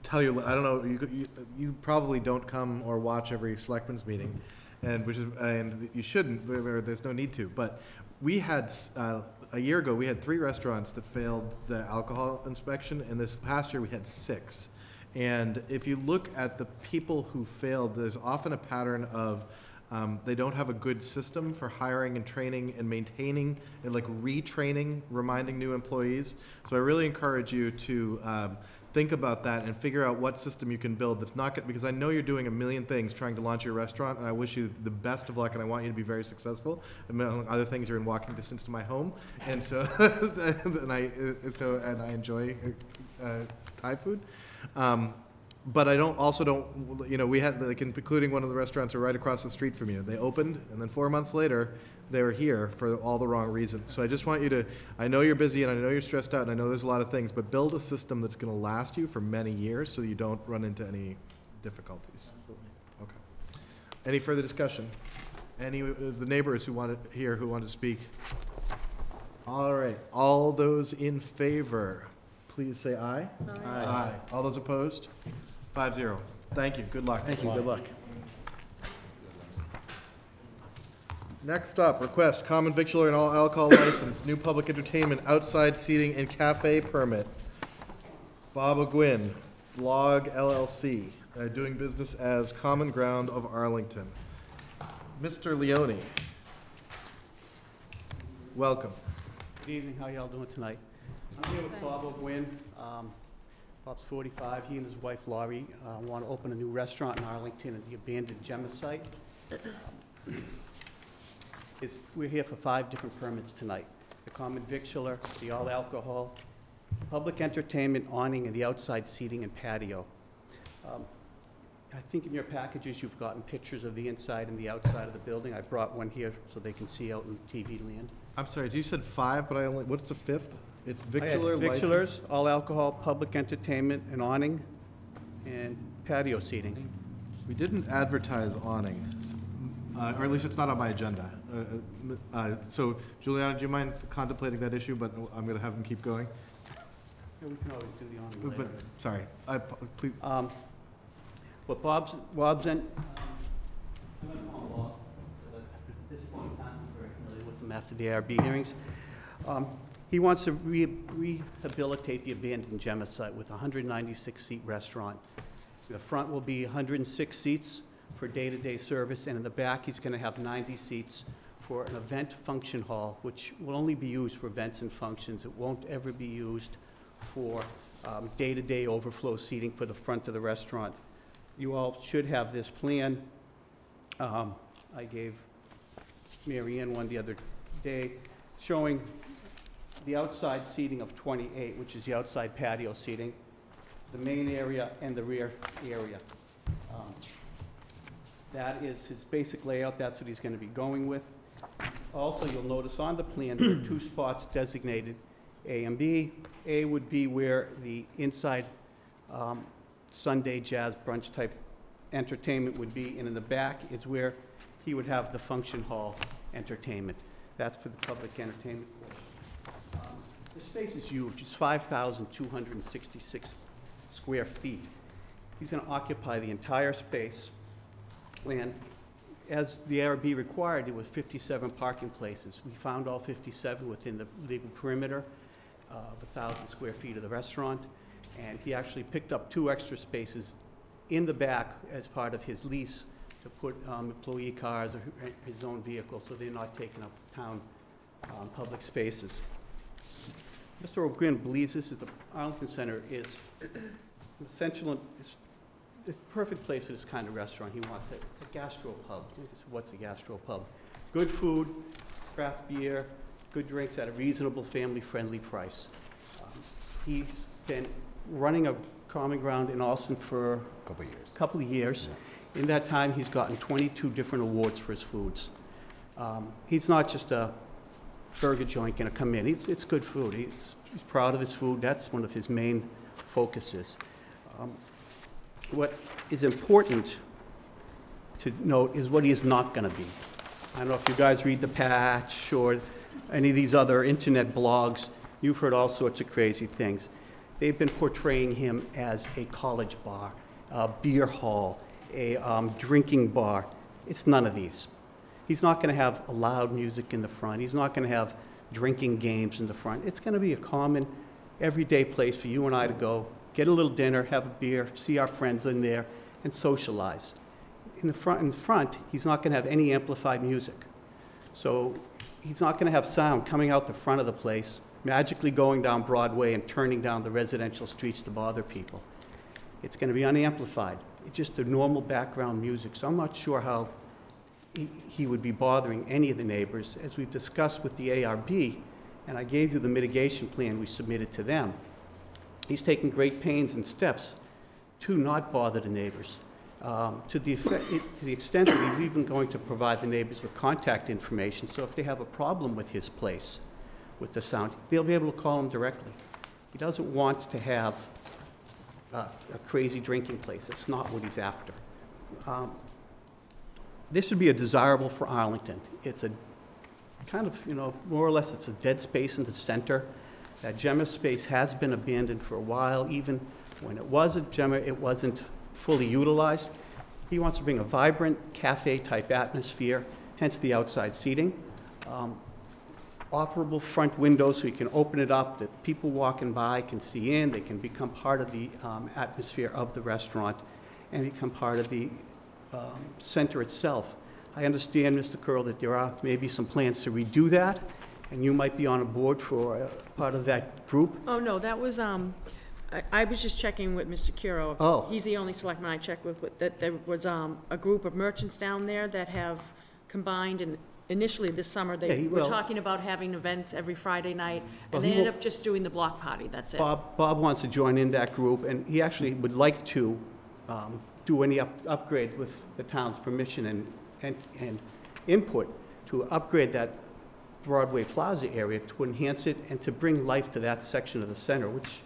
tell you, I don't know, you, you- you probably don't come or watch every selectmen's meeting, and which is, and you shouldn't, where there's no need to, but we had, uh, a year ago, we had three restaurants that failed the alcohol inspection, and this past year, we had six. And if you look at the people who failed, there's often a pattern of, um, they don't have a good system for hiring and training and maintaining and like retraining, reminding new employees. So I really encourage you to, um, think about that and figure out what system you can build that's not, gonna- because I know you're doing a million things trying to launch your restaurant, and I wish you the best of luck, and I want you to be very successful. Among other things, you're in walking distance to my home, and so, and I, so, and I enjoy, uh, Thai food. Um, but I don't, also don't, you know, we had, like, including one of the restaurants are right across the street from you. They opened, and then four months later, they were here for all the wrong reasons. So I just want you to, I know you're busy, and I know you're stressed out, and I know there's a lot of things, but build a system that's gonna last you for many years, so you don't run into any difficulties. Okay. Any further discussion? Any of the neighbors who wanted, here, who want to speak? All right, all those in favor, please say aye. Aye. All those opposed? Five zero. Thank you, good luck. Thank you, good luck. Next up, request common victualler and all alcohol license, new public entertainment, outside seating and cafe permit. Bob O'Gwin, Blog LLC, uh, doing business as Common Ground of Arlington. Mr. Leone. Welcome. Good evening, how y'all doing tonight? I'm here with Bob O'Gwin. Um, Bob's 45, he and his wife Laurie want to open a new restaurant in Arlington at the abandoned Gemma site. It's- We're here for five different permits tonight. The common victualler, the all alcohol, public entertainment awning, and the outside seating and patio. Um, I think in your packages, you've gotten pictures of the inside and the outside of the building. I brought one here so they can see out in TV land. I'm sorry, you said five, but I only, what's the fifth? It's I had victualler license? Victuallers, all alcohol, public entertainment, and awning, and patio seating. We didn't advertise awning, uh, or at least it's not on my agenda. Uh, uh, uh, So Juliana, do you mind contemplating that issue, but I'm gonna have him keep going? Yeah, we can always do the awning But, later. sorry, I, please, Um, What Bob's, Bob's in, um, I'm gonna call him Bob, 'cause at this point in time, I'm very familiar with him after the ARB hearings. Um, He wants to re- rehabilitate the abandoned Gemma site with a 196-seat restaurant. The front will be 106 seats for day-to-day service, and in the back, he's going to have 90 seats for an event function hall, which will only be used for events and functions. It won't ever be used for um, day-to-day overflow seating for the front of the restaurant. You all should have this plan. Um, I gave Mary Ann one the other day, showing the outside seating of 28, which is the outside patio seating, the main area and the rear area. Um, That is his basic layout, that's what he's going to be going with. Also, you'll notice on the plan, there are two spots designated A and B. A would be where the inside um, Sunday jazz brunch type entertainment would be, and in the back is where he would have the function hall entertainment. That's for the public entertainment The space is huge, it's 5,266 square feet. He's going to occupy the entire space, and as the ARB required, there was 57 parking places. We found all 57 within the legal perimeter of 1,000 square feet of the restaurant, and he actually picked up two extra spaces in the back as part of his lease to put um, employee cars or his own vehicle, so they're not taking up town um, public spaces. Mr. O'Grin believes this is, the Arlington Center is essential, is the perfect place for this kind of restaurant. He wants it, a gastropub. What's a gastropub? Good food, craft beer, good drinks at a reasonable, family-friendly price. Um, He's been running a common ground in Allston for a Couple of years. couple of years. In that time, he's gotten 22 different awards for his foods. Um, He's not just a burger joint gonna come in, it's, it's good food. He's, he's proud of his food, that's one of his main focuses. Um, What is important to note is what he is not gonna be. I don't know if you guys read The Patch or any of these other internet blogs, you've heard all sorts of crazy things. They've been portraying him as a college bar, a beer hall, a um, drinking bar. It's none of these. He's not going to have loud music in the front. He's not going to have drinking games in the front. It's going to be a common, everyday place for you and I to go, get a little dinner, have a beer, see our friends in there, and socialize. In the front, in the front, he's not going to have any amplified music. So he's not going to have sound coming out the front of the place, magically going down Broadway and turning down the residential streets to bother people. It's going to be unamplified. It's just the normal background music. So I'm not sure how he- would be bothering any of the neighbors. As we've discussed with the ARB, and I gave you the mitigation plan we submitted to them, he's taken great pains and steps to not bother the neighbors. Um, To the effect, to the extent that he's even going to provide the neighbors with contact information, so if they have a problem with his place, with the sound, they'll be able to call him directly. He doesn't want to have a a crazy drinking place. That's not what he's after. Um, This would be a desirable for Arlington. It's a kind of, you know, more or less, it's a dead space in the center. That Gemma space has been abandoned for a while. Even when it was a Gemma, it wasn't fully utilized. He wants to bring a vibrant cafe-type atmosphere, hence the outside seating. Um, operable front windows so you can open it up, that people walking by can see in, they can become part of the um, atmosphere of the restaurant and become part of the um, center itself. I understand, Mr. Curro, that there are maybe some plans to redo that, and you might be on a board for uh, part of that group. Oh, no, that was, um, I, I was just checking with Mr. Curro. Oh. He's the only selectman I checked with, with- that there was, um, a group of merchants down there that have combined, and initially this summer, Yeah, they he were will. talking about having events every Friday night, Well, and they he ended will- up just doing the block party, that's it. Bob, Bob wants to join in that group, and he actually would like to um, do any up- upgrades with the town's permission and, and, and input to upgrade that Broadway Plaza area to enhance it and to bring life to that section of the center, which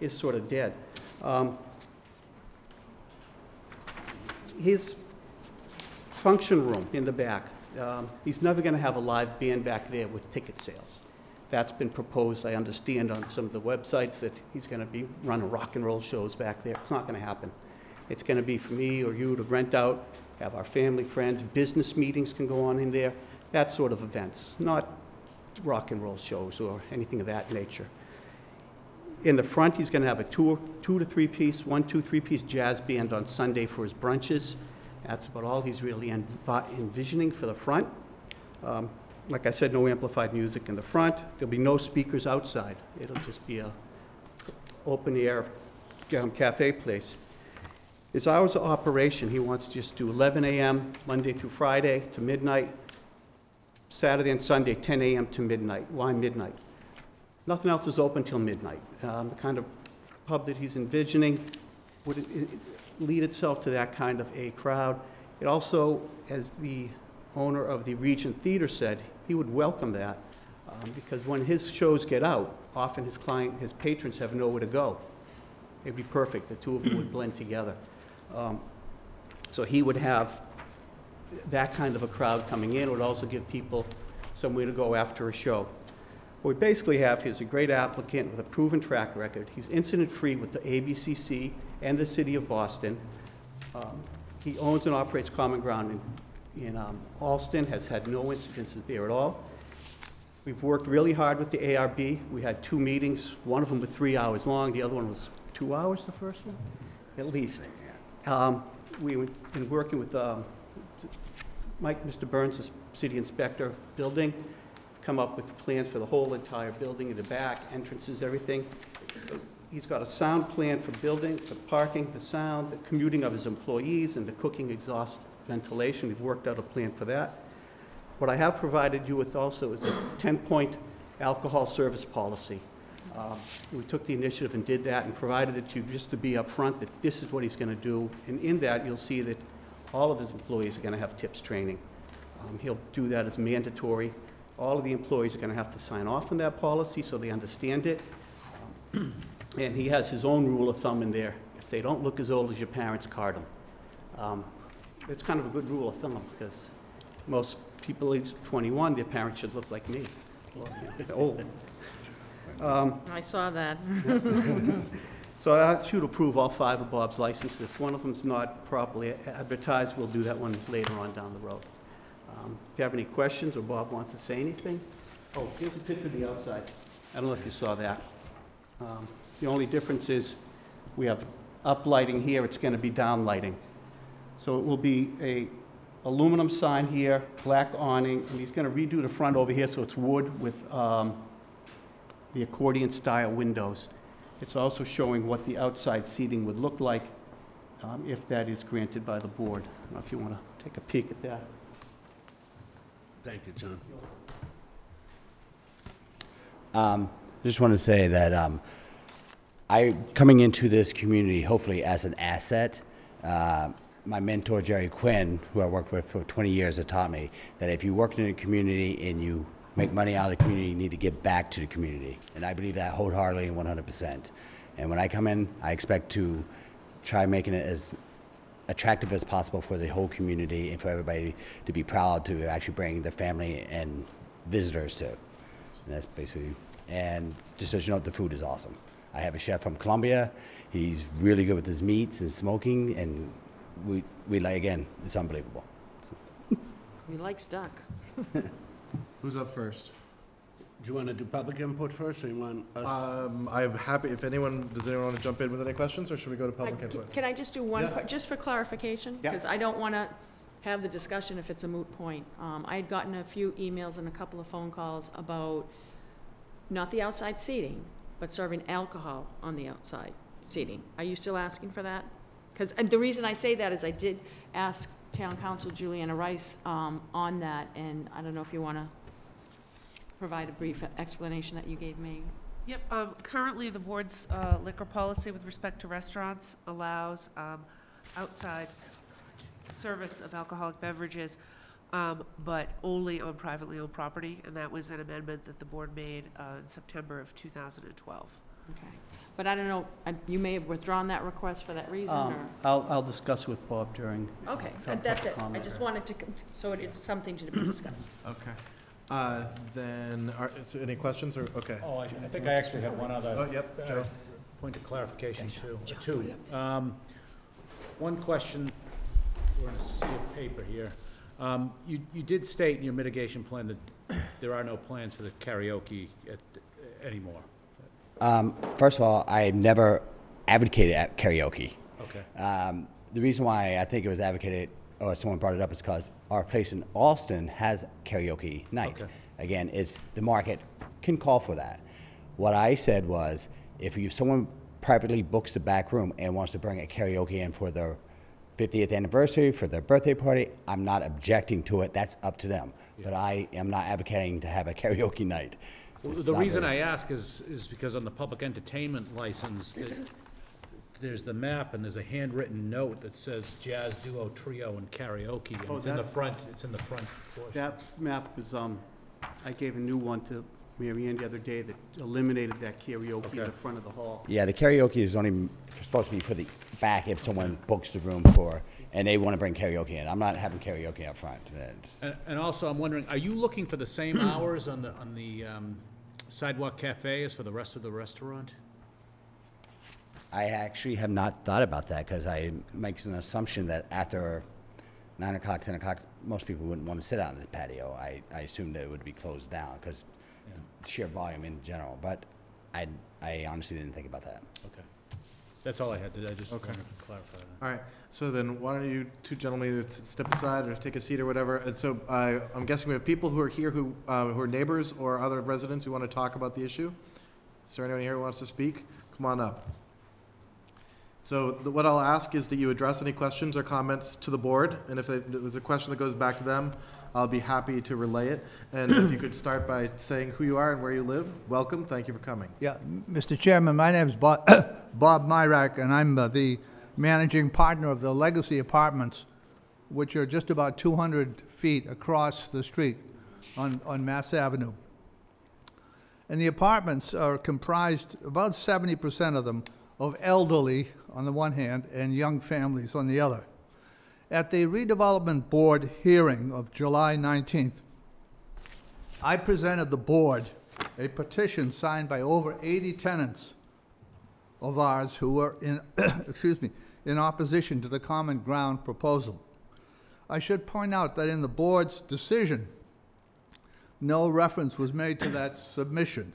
is sort of dead. Um, His function room in the back, um, he's never going to have a live band back there with ticket sales. That's been proposed, I understand, on some of the websites, that he's going to be running rock and roll shows back there. It's not going to happen. It's going to be for me or you to rent out, have our family, friends, business meetings can go on in there, that sort of events, not rock and roll shows or anything of that nature. In the front, he's going to have a two, two to three-piece, one, two, three-piece jazz band on Sunday for his brunches. That's about all he's really envi- envisioning for the front. Um, Like I said, no amplified music in the front. There'll be no speakers outside. It'll just be a open-air um, cafe place. His hours of operation, he wants to just do 11 a.m. Monday through Friday to midnight, Saturday and Sunday, 10 a.m. to midnight. Why midnight? Nothing else is open till midnight. Um, The kind of pub that he's envisioning would it- it lead itself to that kind of a crowd. It also, as the owner of the Regent Theater said he would welcome that, um, because when his shows get out, often his client, his patrons have nowhere to go. It'd be perfect, the two of them would blend together. Um, So he would have that kind of a crowd coming in, It would also give people somewhere to go after a show. What we basically have here is a great applicant with a proven track record. He's incident-free with the ABCC and the city of Boston. Um, He owns and operates Common Ground in, in um, Allston, has had no incidences there at all. We've worked really hard with the ARB. We had two meetings, one of them was three hours long, the other one was two hours, the first one, at least. Um, We've been working with um, Mike, Mr. Burns, the city inspector, building, come up with plans for the whole entire building, in the back, entrances, everything. He's got a sound plan for building, for parking, the sound, the commuting of his employees, and the cooking exhaust ventilation. We've worked out a plan for that. What I have provided you with also is a 10-point alcohol service policy. Um, We took the initiative and did that and provided it to you just to be upfront that this is what he's going to do. And in that, you'll see that all of his employees are going to have tips training. Um, He'll do that as mandatory. All of the employees are going to have to sign off on that policy so they understand it. Um, And he has his own rule of thumb in there. If they don't look as old as your parents, card them. Um, It's kind of a good rule of thumb because most people age 21, their parents should look like me, know, old. Um, I saw that. So I ask you to approve all five of Bob's licenses. If one of them's not properly advertised, we'll do that one later on down the road. Um, If you have any questions, or Bob wants to say anything? Oh, here's a picture of the outside. I don't know if you saw that. Um, The only difference is, we have up lighting here, it's gonna be down lighting. So it will be a aluminum sign here, black awning, and he's gonna redo the front over here so it's wood with um, the accordion-style windows. It's also showing what the outside seating would look like um, if that is granted by the board. I don't know if you want to take a peek at that. Thank you, John. Um, I just want to say that um, I, coming into this community, hopefully as an asset, uh, my mentor Jerry Quinn, who I worked with for 20 years, had taught me that if you work in a community and you make money out of the community, you need to give back to the community. And I believe that wholeheartedly and 100%. And when I come in, I expect to try making it as attractive as possible for the whole community and for everybody to be proud to actually bring their family and visitors to. And that's basically, and just so you know, the food is awesome. I have a chef from Colombia. He's really good with his meats and smoking, and we, we like, again, it's unbelievable. He likes duck. Who's up first? Do you want to do public input first, or you want us? Um, I'm happy, if anyone, does anyone want to jump in with any questions, or should we go to public I- input? Can I just do one, Yeah. que- just for clarification? Yeah. Because I don't want to have the discussion if it's a moot point. Um, I had gotten a few emails and a couple of phone calls about not the outside seating, but serving alcohol on the outside seating. Are you still asking for that? Because, and the reason I say that is I did ask Town Counsel Juliana Rice um, on that, and I don't know if you want to provide a brief explanation that you gave me. Yep, um, currently, the board's uh, liquor policy with respect to restaurants allows, um, outside service of alcoholic beverages, um, but only on privately owned property, and that was an amendment that the board made, uh, in September of two thousand and twelve. Okay. But I don't know, I- you may have withdrawn that request for that reason, Um, or? I'll, I'll discuss with Bob during, Okay, I'll that's it. I just wanted to, con- so it is something to be discussed. Okay. Uh, Then, are, is there any questions, or, okay. Oh, I I think I actually have one other. Oh, yep, uh, Joe. Point of clarification too, or two. Um, One question, we're in a sea of paper here. Um, You, you did state in your mitigation plan that there are no plans for the karaoke at, anymore. Um, first of all, I never advocated at karaoke. Okay. Um, the reason why I think it was advocated, or someone brought it up, is because our place in Allston has karaoke night. Okay. Again, it's the market can call for that. What I said was, if you someone privately books the back room and wants to bring a karaoke in for their 50th anniversary, for their birthday party, I'm not objecting to it. That's up to them. But I am not advocating to have a karaoke night. Well, The reason I ask is, is because on the public entertainment license, that there's the map, and there's a handwritten note that says jazz duo, trio, and karaoke, and Oh, it's in the that- front, it's in the front portion. That map was, um, I gave a new one to Mary Ann the other day that eliminated that karaoke in the front of the hall. Yeah, the karaoke is only supposed to be for the back if someone books the room for, and they want to bring karaoke in. I'm not having karaoke up front. It's- And, and also, I'm wondering, are you looking for the same hours on the, on the um, sidewalk cafe is for the rest of the restaurant? I actually have not thought about that because I makes an assumption that after nine o'clock, ten o'clock, most people wouldn't want to sit out on the patio. I, I assumed that it would be closed down because sheer volume in general, but I, I honestly didn't think about that. Okay. That's all I had, to- I just Okay. wanted to clarify that. All right, so then why don't you two gentlemen either step aside or take a seat or whatever? And so I, I'm guessing we have people who are here who, uh, who are neighbors or other residents who want to talk about the issue? Is there anyone here who wants to speak? Come on up. So the- what I'll ask is that you address any questions or comments to the board, and if there's a question that goes back to them, I'll be happy to relay it. And if you could start by saying who you are and where you live, welcome, thank you for coming. Yeah, Mr. Chairman, my name is Bob, Bob Myrack, and I'm uh, the managing partner of the Legacy Apartments, which are just about 200 feet across the street on, on Mass Avenue. And the apartments are comprised, about 70% of them, of elderly on the one hand and young families on the other. At the redevelopment board hearing of July 19th, I presented the board a petition signed by over 80 tenants of ours who were in, excuse me, in opposition to the common ground proposal. I should point out that in the board's decision, no reference was made to that submission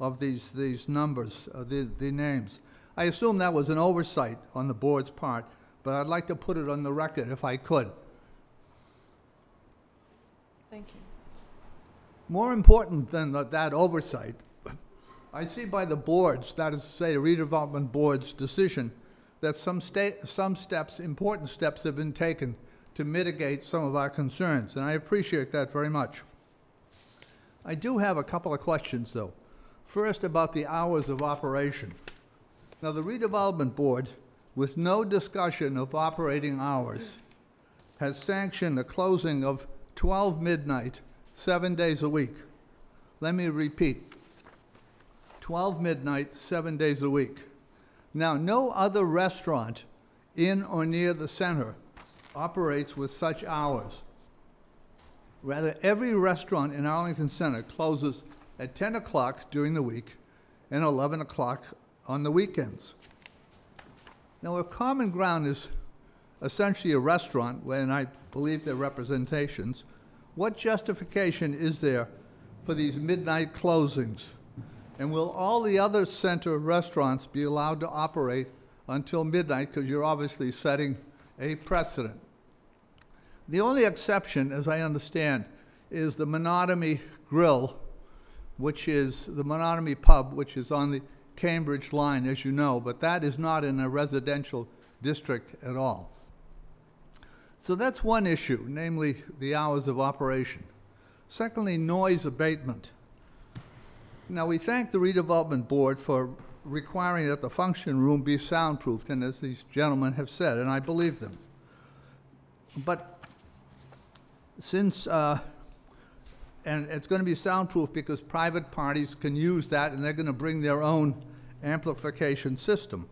of these, these numbers, uh, the, the names. I assume that was an oversight on the board's part, but I'd like to put it on the record if I could. Thank you. More important than tha- that oversight, I see by the board's, that is to say, the redevelopment board's decision, that some some steps, important steps have been taken to mitigate some of our concerns, and I appreciate that very much. I do have a couple of questions, though. First, about the hours of operation. Now, the redevelopment board, with no discussion of operating hours, has sanctioned the closing of 12 midnight, seven days a week. Let me repeat 12 midnight, seven days a week. Now, no other restaurant in or near the center operates with such hours. Rather, every restaurant in Arlington Center closes at 10 o'clock during the week and 11 o'clock on the weekends. Now, if Common Ground is essentially a restaurant, and I believe their representations, what justification is there for these midnight closings? And will all the other center restaurants be allowed to operate until midnight, because you're obviously setting a precedent? The only exception, as I understand, is the Menotomy Grill, which is the Menotomy Pub, which is on the Cambridge line, as you know, but that is not in a residential district at all. So that's one issue, namely the hours of operation. Secondly, noise abatement. Now, we thank the redevelopment board for requiring that the function room be soundproofed, and as these gentlemen have said, and I believe them. But since, uh, and it's going to be soundproof because private parties can use that, and they're going to bring their own amplification system.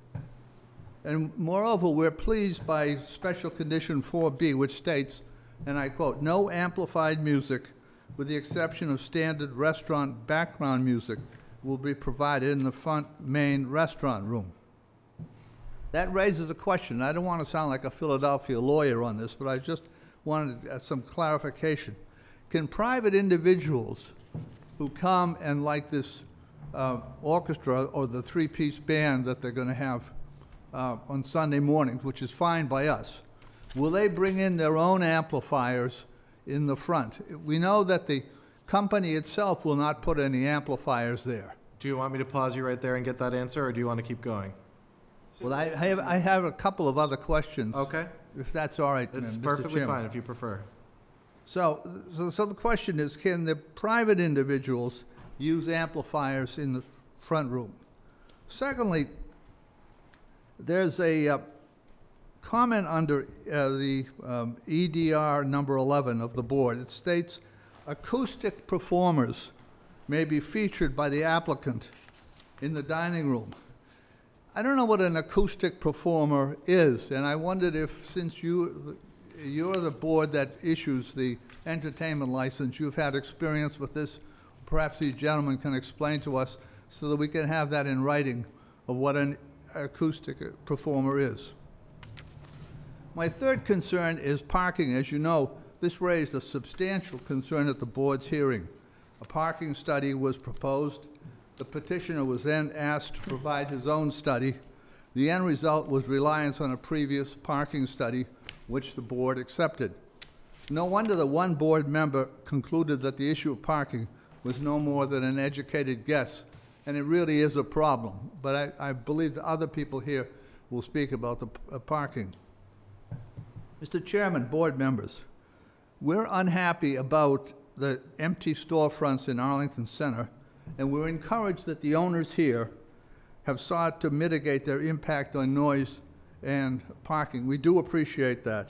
And moreover, we're pleased by Special Condition 4B, which states, and I quote, "No amplified music, with the exception of standard restaurant background music, will be provided in the front main restaurant room." That raises a question. I don't want to sound like a Philadelphia lawyer on this, but I just wanted some clarification. Can private individuals who come and like this uh, orchestra or the three-piece band that they're going to have uh, on Sunday mornings, which is fine by us, will they bring in their own amplifiers in the front? We know that the company itself will not put any amplifiers there. Do you want me to pause you right there and get that answer, or do you want to keep going? Well, I I have, I have a couple of other questions. Okay. If that's all right, It's Mr. perfectly Chairman. fine if you prefer. So, so, so the question is, can the private individuals use amplifiers in the front room? Secondly, There's a uh, comment under uh, the um, EDR number 11 of the board. It states, "Acoustic performers may be featured by the applicant in the dining room." I don't know what an acoustic performer is, and I wondered if, since you, you're the board that issues the entertainment license, you've had experience with this, perhaps these gentlemen can explain to us so that we can have that in writing of what an acoustic performer is. My third concern is parking. As you know, this raised a substantial concern at the board's hearing. A parking study was proposed. The petitioner was then asked to provide his own study. The end result was reliance on a previous parking study, which the board accepted. No wonder that one board member concluded that the issue of parking was no more than an educated guess, and it really is a problem. But I, I believe that other people here will speak about the uh, parking. Mr. Chairman, board members, we're unhappy about the empty storefronts in Arlington Center, and we're encouraged that the owners here have sought to mitigate their impact on noise and parking. We do appreciate that.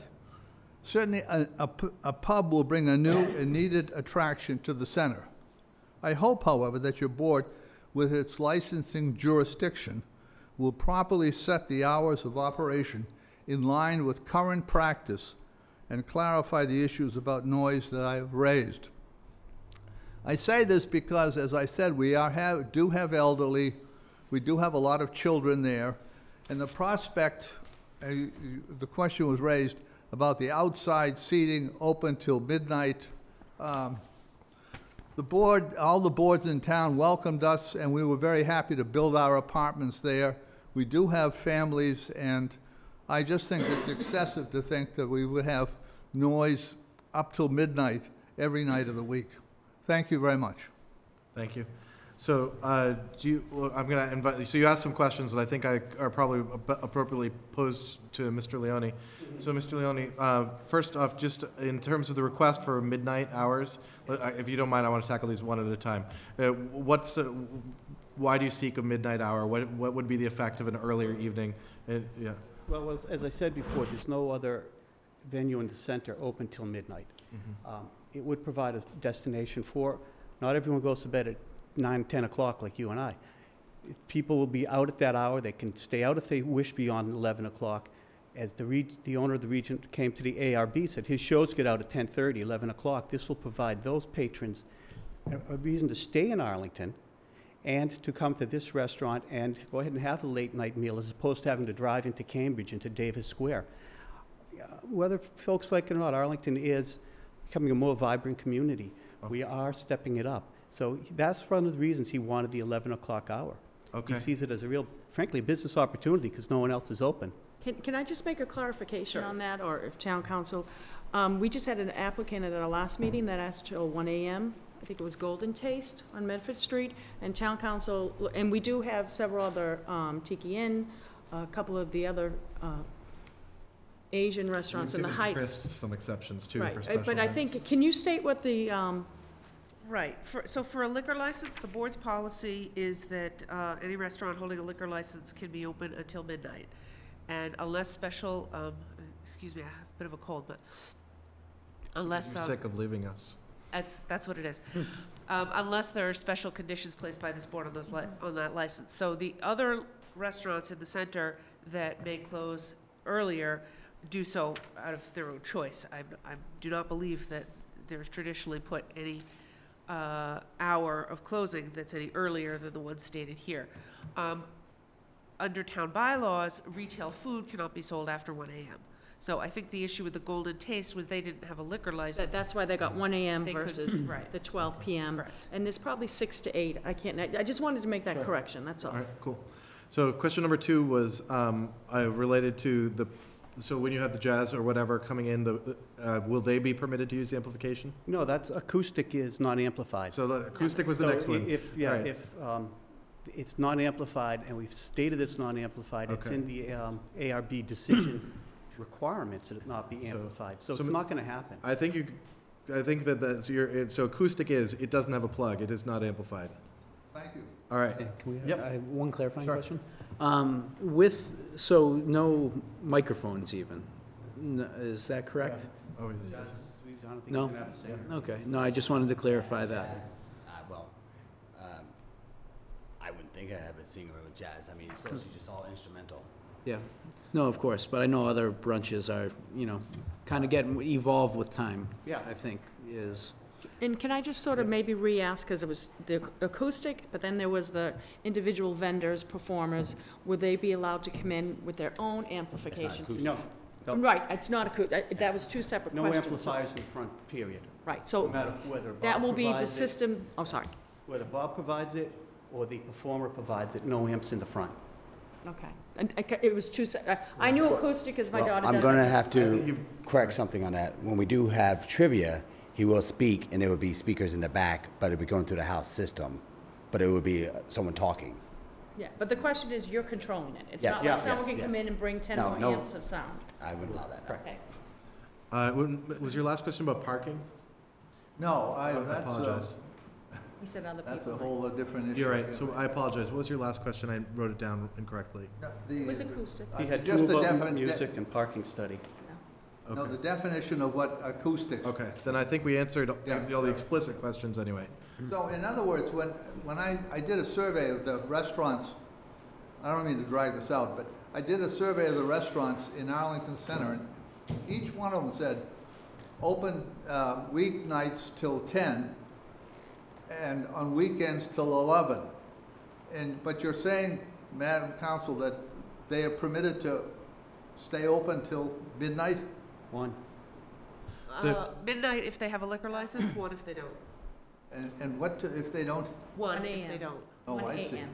Certainly, a, a a pub will bring a new and needed attraction to the center. I hope, however, that your board, with its licensing jurisdiction, will properly set the hours of operation in line with current practice and clarify the issues about noise that I have raised. I say this because, as I said, we are have, do have elderly, we do have a lot of children there, and the prospect, uh, the question was raised about the outside seating open till midnight. Um, The board, all the boards in town welcomed us, and we were very happy to build our apartments there. We do have families, and I just think it's excessive to think that we would have noise up till midnight every night of the week. Thank you very much. Thank you. So, uh, do you, well, I'm gonna invite, you. so you asked some questions that I think I are probably appropriately posed to Mr. Leone. So, Mr. Leone, uh, first off, just in terms of the request for midnight hours, uh, if you don't mind, I want to tackle these one at a time. Uh, What's, the- why do you seek a midnight hour? What, what would be the effect of an earlier evening? Uh, Yeah, Well, as, as I said before, there's no other venue in the center open till midnight. Mhm. Um, It would provide a destination for, not everyone goes to bed at nine, 10 o'clock like you and I. People will be out at that hour, they can stay out if they wish beyond 11 o'clock. As the reg, the owner of the Regent came to the ARB, said his shows get out at 10:30, 11 o'clock. This will provide those patrons a, a reason to stay in Arlington and to come to this restaurant and go ahead and have a late-night meal as opposed to having to drive into Cambridge, into Davis Square. Uh, Whether folks like it or not, Arlington is becoming a more vibrant community. We are stepping it up. So that's one of the reasons he wanted the 11 o'clock hour. okay. He sees it as a real, frankly, business opportunity because no one else is open. Can, can I just make a clarification on that, or if town counsel, um, we just had an applicant at our last meeting that asked till one AM. I think it was Golden Taste on Medford Street, and town counsel, and we do have several other, um, Tiki Inn, a couple of the other, uh, Asian restaurants in the We've Heights. Chris Some exceptions too Right, for uh, special but I events. think, can you state what the, um, Right, for, so for a liquor license, the board's policy is that, uh, any restaurant holding a liquor license can be open until midnight. And unless special, um, excuse me, I have a bit of a cold, but unless, You're um, sick of leaving us. That's, that's what it is. Um, unless there are special conditions placed by this board on those, li- on that license. So the other restaurants in the center that may close earlier do so out of their own choice. I, I do not believe that there's traditionally put any, uh, hour of closing that's any earlier than the one stated here. Um, under town bylaws, retail food cannot be sold after one AM. So I think the issue with the Golden Taste was they didn't have a liquor license. that, that's why they got one AM They could- versus right. the twelve PM. Correct. And there's probably six to eight, I can't, I I just wanted to make that Sure. correction, that's all. All right, cool. So question number two was um, uh, related to the, so when you have the jazz or whatever coming in, the, uh, will they be permitted to use the amplification? No, that's, acoustic is not amplified. So the acoustic was the So next i- one. If, yeah, Right. if, um, it's non-amplified, and we've stated it's non-amplified, it's Okay. in the, um, ARB decision requirements that it not be amplified, so so it's m- not gonna happen. I think you, I think that that's your, so acoustic is, it doesn't have a plug, it is not amplified. Thank you. All right, Can we, Yep. I have one clarifying Sure. question? Um, With, so no microphones even, N- is that correct? Oh, No? Okay, no, I just wanted to clarify that. Uh, well, um, I wouldn't think I have a singer with jazz. I mean, it's supposed to be just all instrumental. Yeah, no, of course, but I know other brunches are, you know, kind of getting, evolve with time. Yeah. I think is, And can I just sort of maybe re-ask, because it was the acoustic, but then there was the individual vendors, performers, would they be allowed to come in with their own amplifications? No, no, Right, it's not acou, that that was two separate no questions. so- amplifiers in the front, period. Right, No so matter whether that will be the provides it- system, oh, sorry, Whether Bob provides it or the performer provides it, no amps in the front. okay. And I ca- it was two, se- I- I knew acoustic, because my Well, daughter does. I'm gonna have to correct something on that. When we do have trivia, he will speak, and there will be speakers in the back, but it'll be going through the house system. But it will be uh, someone talking. Yeah, but the question is, you're controlling it. It's Yes. not Yeah, like someone yes, can come yes. in and bring 10 No, more no. amps of sound. I wouldn't allow that. Okay. Uh, wouldn't- was your last question about parking? No, I, I that's, uh, apologize. He said other people. that's a whole uh, different issue. You're right, so I apologize. What was your last question? I wrote it down incorrectly. No, It was acoustic. Uh, He had just two the about music and parking study. no, Okay. the definition of what acoustics. Okay, then I think we answered Yeah. all the explicit questions anyway. So in other words, when, when I, I did a survey of the restaurants, I don't mean to drag this out, but I did a survey of the restaurants in Arlington Center, and each one of them said, open uh, weeknights till ten, and on weekends till eleven. And, but you're saying, Madam Counsel, that they are permitted to stay open till midnight? One. Uh, Midnight if they have a liquor license, one if they don't. And, and what to- if they don't? One One if they don't. Oh, One I see. AM.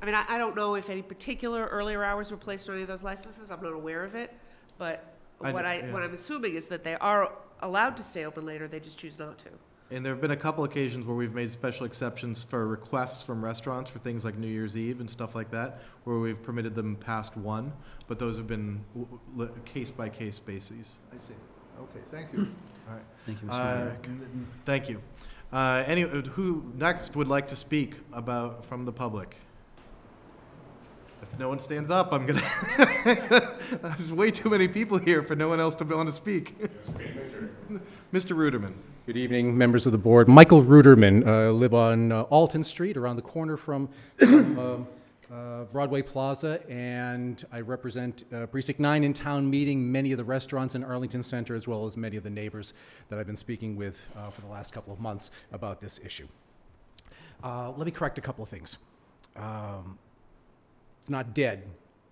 I mean, I, I don't know if any particular earlier hours were placed on any of those licenses, I'm not aware of it, but I what know, I, yeah. what I'm assuming is that they are allowed to stay open later, they just choose not to. And there have been a couple occasions where we've made special exceptions for requests from restaurants for things like New Year's Eve and stuff like that, where we've permitted them past one, but those have been w- w- li- case-by-case bases. I see. Okay, thank you. All right. thank you, Mr. Uh, Myrick. n- n- Thank you. Uh, Any, who next would like to speak about, from the public? If no one stands up, I'm gonna, there's way too many people here for no one else to want to speak. Mr. Ruderman. Good evening, members of the board. Michael Ruderman, uh, live on uh, Alton Street, around the corner from um, uh, Broadway Plaza, and I represent uh, Precinct 9 in town meeting, many of the restaurants in Arlington Center, as well as many of the neighbors that I've been speaking with uh, for the last couple of months about this issue. Uh, Let me correct a couple of things. Um, It's not dead,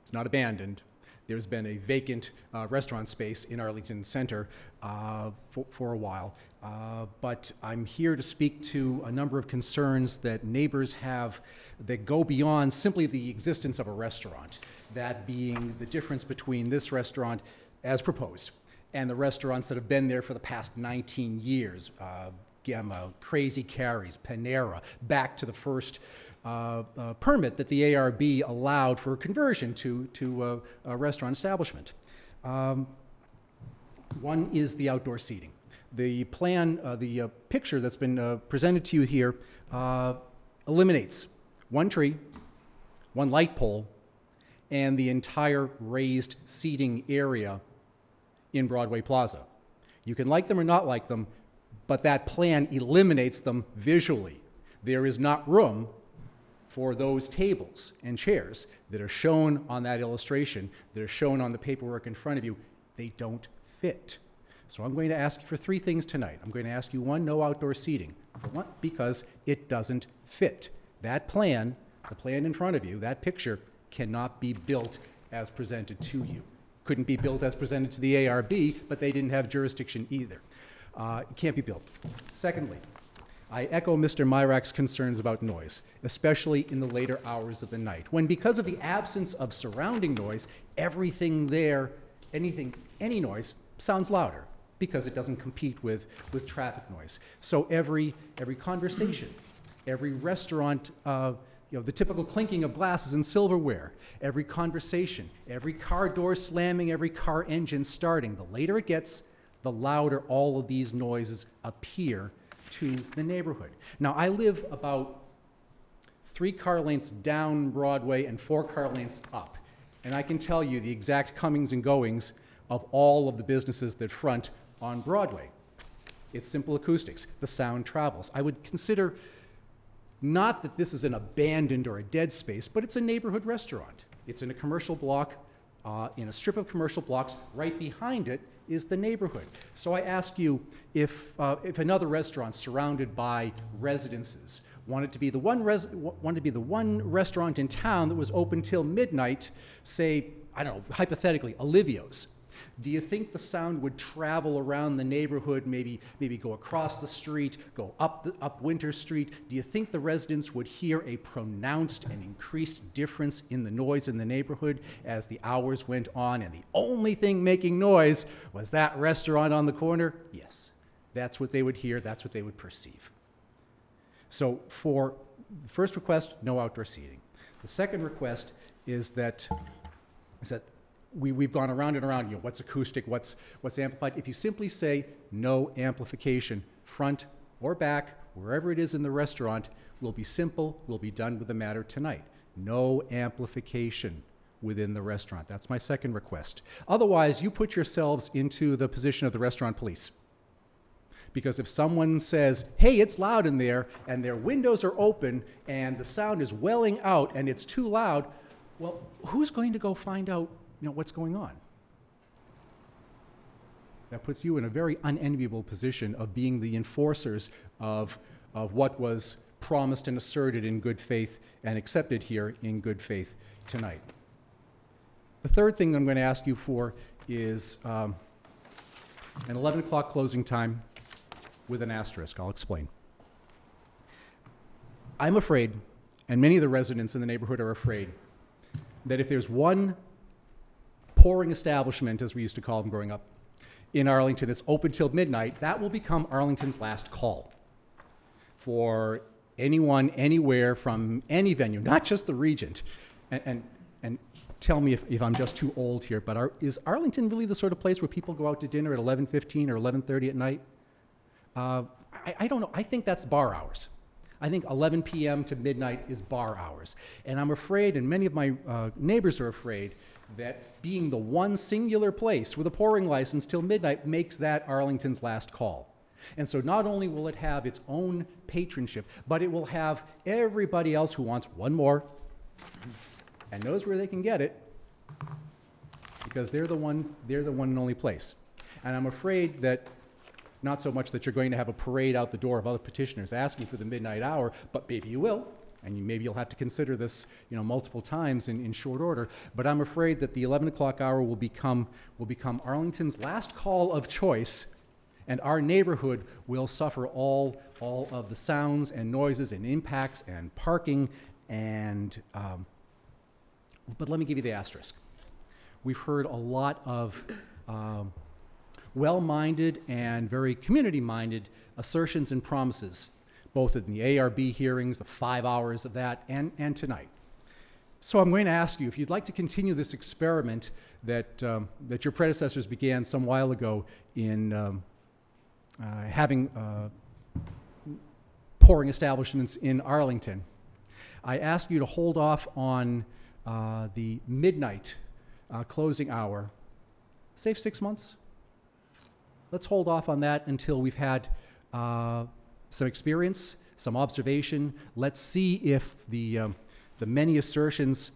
it's not abandoned. There's been a vacant uh, restaurant space in Arlington Center uh, for, for a while. Uh, But I'm here to speak to a number of concerns that neighbors have that go beyond simply the existence of a restaurant. That being the difference between this restaurant as proposed and the restaurants that have been there for the past 19 years. uh, Gemma, Crazy Carries, Panera, back to the first uh, uh, permit that the ARB allowed for conversion to, to a restaurant establishment. Um, One is the outdoor seating. The plan, uh, the uh, picture that's been presented to you here eliminates one tree, one light pole, and the entire raised seating area in Broadway Plaza. You can like them or not like them, but that plan eliminates them visually. There is not room for those tables and chairs that are shown on that illustration, that are shown on the paperwork in front of you. They don't fit. So I'm going to ask you for three things tonight. I'm going to ask you, one, no outdoor seating. One, because it doesn't fit. That plan, the plan in front of you, that picture, cannot be built as presented to you. Couldn't be built as presented to the ARB, but they didn't have jurisdiction either. Uh, It can't be built. Secondly, I echo Mr. Myrick's concerns about noise, especially in the later hours of the night, when because of the absence of surrounding noise, everything there, anything, any noise, sounds louder because it doesn't compete with, with traffic noise. So every, every conversation, every restaurant, uh, you know, the typical clinking of glasses and silverware, every conversation, every car door slamming, every car engine starting, the later it gets, the louder all of these noises appear to the neighborhood. Now, I live about three car lengths down Broadway and four car lengths up. And I can tell you the exact comings and goings of all of the businesses that front on Broadway. It's simple acoustics. The sound travels. I would consider not that this is an abandoned or a dead space, but it's a neighborhood restaurant. It's in a commercial block, uh, in a strip of commercial blocks. Right behind it is the neighborhood. So I ask you if, uh, if another restaurant surrounded by residences wanted to be the one wanted to be the one restaurant in town that was open till midnight, say, I don't know, hypothetically, Olivio's. Do you think the sound would travel around the neighborhood, maybe, maybe go across the street, go up, the, up Winter Street? Do you think the residents would hear a pronounced and increased difference in the noise in the neighborhood as the hours went on and the only thing making noise was that restaurant on the corner? Yes. That's what they would hear, that's what they would perceive. So for the first request, no outdoor seating. The second request is that, is that we, we've gone around and around, you know, what's acoustic, what's, what's amplified. If you simply say no amplification, front or back, wherever it is in the restaurant, will be simple, we'll be done with the matter tonight. No amplification within the restaurant. That's my second request. Otherwise, you put yourselves into the position of the restaurant police. Because if someone says, hey, it's loud in there, and their windows are open, and the sound is welling out, and it's too loud, well, who's going to go find out you know, what's going on? That puts you in a very unenviable position of being the enforcers of, of what was promised and asserted in good faith and accepted here in good faith tonight. The third thing I'm going to ask you for is um, an 11 o'clock closing time with an asterisk. I'll explain. I'm afraid, and many of the residents in the neighborhood are afraid, that if there's one pouring establishment, as we used to call them growing up, in Arlington that's open till midnight, that will become Arlington's last call for anyone, anywhere, from any venue, not just the Regent. And, and, and tell me if, if I'm just too old here, but are, is Arlington really the sort of place where people go out to dinner at 11:15 or 11:30 at night? Uh, I, I don't know. I think that's bar hours. I think 11 p.m. to midnight is bar hours. And I'm afraid, and many of my uh, neighbors are afraid, that being the one singular place with a pouring license till midnight makes that Arlington's last call. And so not only will it have its own patronship, but it will have everybody else who wants one more and knows where they can get it because they're the one, they're the one and only place. And I'm afraid that not so much that you're going to have a parade out the door of other petitioners asking for the midnight hour, but maybe you will, and maybe you'll have to consider this, you know, multiple times in, in short order. But I'm afraid that the 11 o'clock hour will become, will become Arlington's last call of choice, and our neighborhood will suffer all, all of the sounds and noises and impacts and parking and, um, but let me give you the asterisk. We've heard a lot of um, well-minded and very community-minded assertions and promises both in the ARB hearings, the five hours of that, and, and tonight. So I'm going to ask you if you'd like to continue this experiment that, um, that your predecessors began some while ago in um, uh, having uh, pouring establishments in Arlington. I ask you to hold off on uh, the midnight uh, closing hour, save six months. Let's hold off on that until we've had uh, some experience, some observation. Let's see if the, um, the many assertions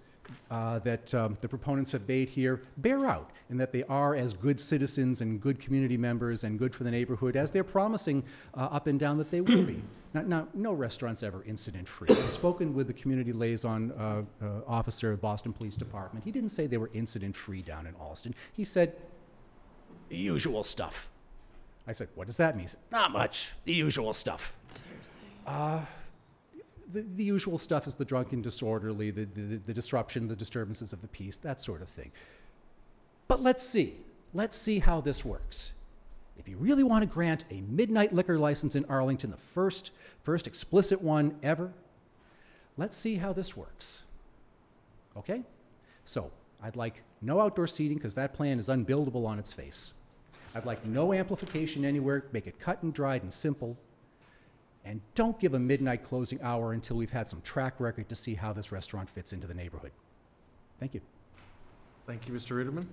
uh, that um, the proponents have made here bear out, and that they are as good citizens and good community members and good for the neighborhood as they're promising uh, up and down that they will be. Now, now no restaurant's ever incident-free. I've spoken with the community liaison uh, uh, officer of the Boston Police Department. He didn't say they were incident-free down in Allston. He said, usual stuff. I said, what does that mean? He said, not much, the usual stuff. Uh, the, the usual stuff is the drunken disorderly, the, the, the disruption, the disturbances of the peace, that sort of thing. But let's see. Let's see how this works. If you really want to grant a midnight liquor license in Arlington, the first, first explicit one ever, let's see how this works. Okay? So, I'd like no outdoor seating because that plan is unbuildable on its face. I'd like no amplification anywhere, make it cut and dried and simple. And don't give a midnight closing hour until we've had some track record to see how this restaurant fits into the neighborhood. Thank you. Thank you, Mr. Ruderman.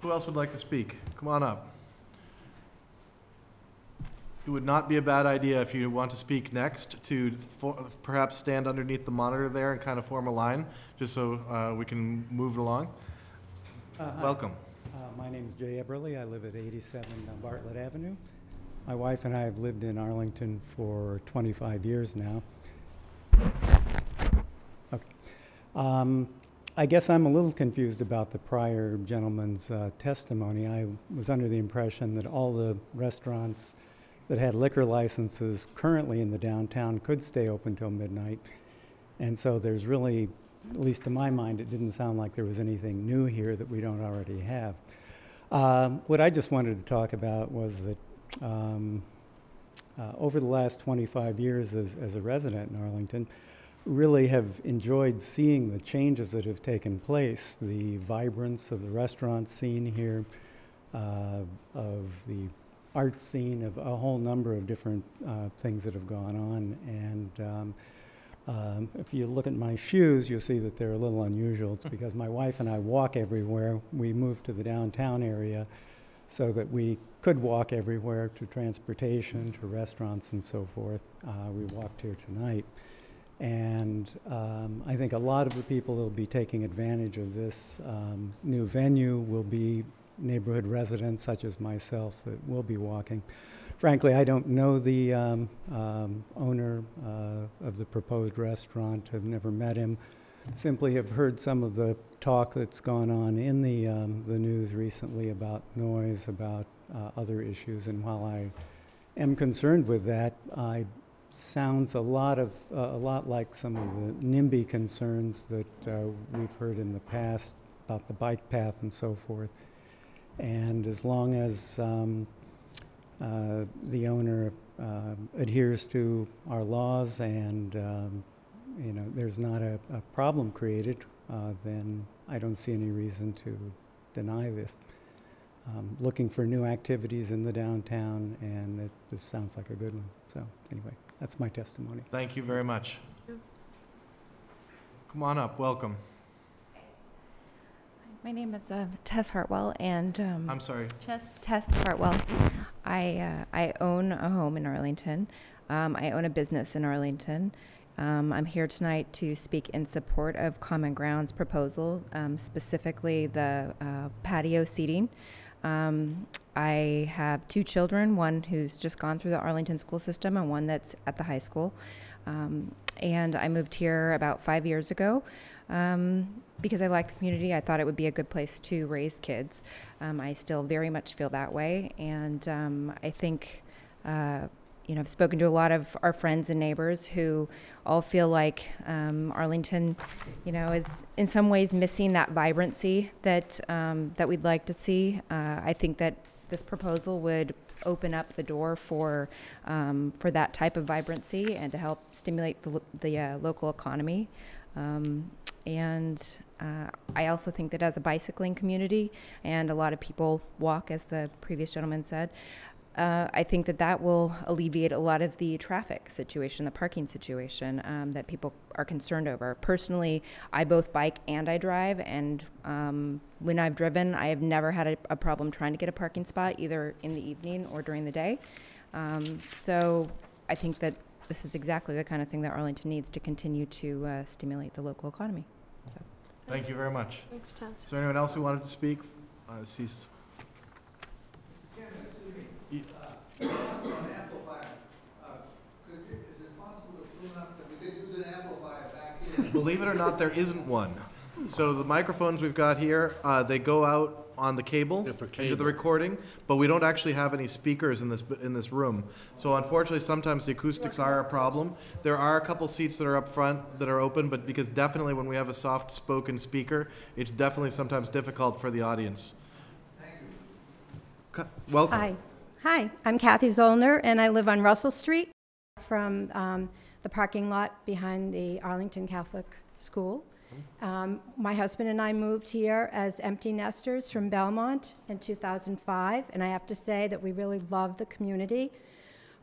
Who else would like to speak? Come on up. It would not be a bad idea if you want to speak next to for- perhaps stand underneath the monitor there and kind of form a line, just so uh, we can move it along. Uh, hi. Welcome. My name is Jay Eberly. I live at 87 Bartlett Avenue. My wife and I have lived in Arlington for 25 years now. Okay. Um, I guess I'm a little confused about the prior gentleman's uh, testimony. I was under the impression that all the restaurants that had liquor licenses currently in the downtown could stay open till midnight. And so there's really, at least to my mind, it didn't sound like there was anything new here that we don't already have. Um, what I just wanted to talk about was that um, uh, over the last 25 years as, as a resident in Arlington, really have enjoyed seeing the changes that have taken place, the vibrance of the restaurant scene here, uh, of the art scene, of a whole number of different uh, things that have gone on. And um, um, if you look at my shoes, you'll see that they're a little unusual. It's because my wife and I walk everywhere. We moved to the downtown area so that we could walk everywhere to transportation, to restaurants, and so forth. Uh, we walked here tonight. And um, I think a lot of the people that will be taking advantage of this um, new venue will be neighborhood residents such as myself that will be walking. Frankly, I don't know the um, um, owner uh, of the proposed restaurant, I've never met him. Simply have heard some of the talk that's gone on in the, um, the news recently about noise, about uh, other issues, and while I am concerned with that, I sounds a lot of uh, a lot like some of the NIMBY concerns that uh, we've heard in the past about the bike path and so forth. And as long as um, uh, the owner uh, adheres to our laws and um, you know there's not a, a problem created, uh, then I don't see any reason to deny this. Um, looking for new activities in the downtown, and it, this sounds like a good one. So anyway, that's my testimony. Thank you very much. Come on up, welcome. My name is uh, Tess Hartwell, and um, I'm sorry. Chess. Tess Hartwell. I uh, I own a home in Arlington. Um, I own a business in Arlington. Um, I'm here tonight to speak in support of Common Ground's proposal, um, specifically the uh, patio seating. Um, I have two children, one who's just gone through the Arlington school system and one that's at the high school. Um, and I moved here about five years ago um, because I like the community. I thought it would be a good place to raise kids. Um, I still very much feel that way. And um, I think, uh, you know, I've spoken to a lot of our friends and neighbors who all feel like um, Arlington, you know, is in some ways missing that vibrancy that um, that we'd like to see. Uh, I think that this proposal would open up the door for um, for that type of vibrancy and to help stimulate the, the uh, local economy. And uh, I also think that as a bicycling community, and a lot of people walk, as the previous gentleman said, uh, I think that that will alleviate a lot of the traffic situation, the parking situation um, that people are concerned over. Personally, I both bike and I drive, and um, when I've driven, I have never had a, a problem trying to get a parking spot, either in the evening or during the day. Um, so I think that this is exactly the kind of thing that Arlington needs to continue to uh, stimulate the local economy. So. Thank you very much. Thanks, Tess. Is there anyone else who wanted to speak? Uh, cease. Believe it or not, there isn't one. So the microphones we've got here, uh, they go out on the cable Yeah, for into the cable. recording, but we don't actually have any speakers in this, in this room. So unfortunately, sometimes the acoustics are a problem. There are a couple seats that are up front that are open, but because definitely when we have a soft-spoken speaker, it's definitely sometimes difficult for the audience. Co- Welcome. Hi. Hi, I'm Kathy Zollner, and I live on Russell Street from um, the parking lot behind the Arlington Catholic School. Um, My husband and I moved here as empty nesters from Belmont in 2005, and I have to say that we really love the community.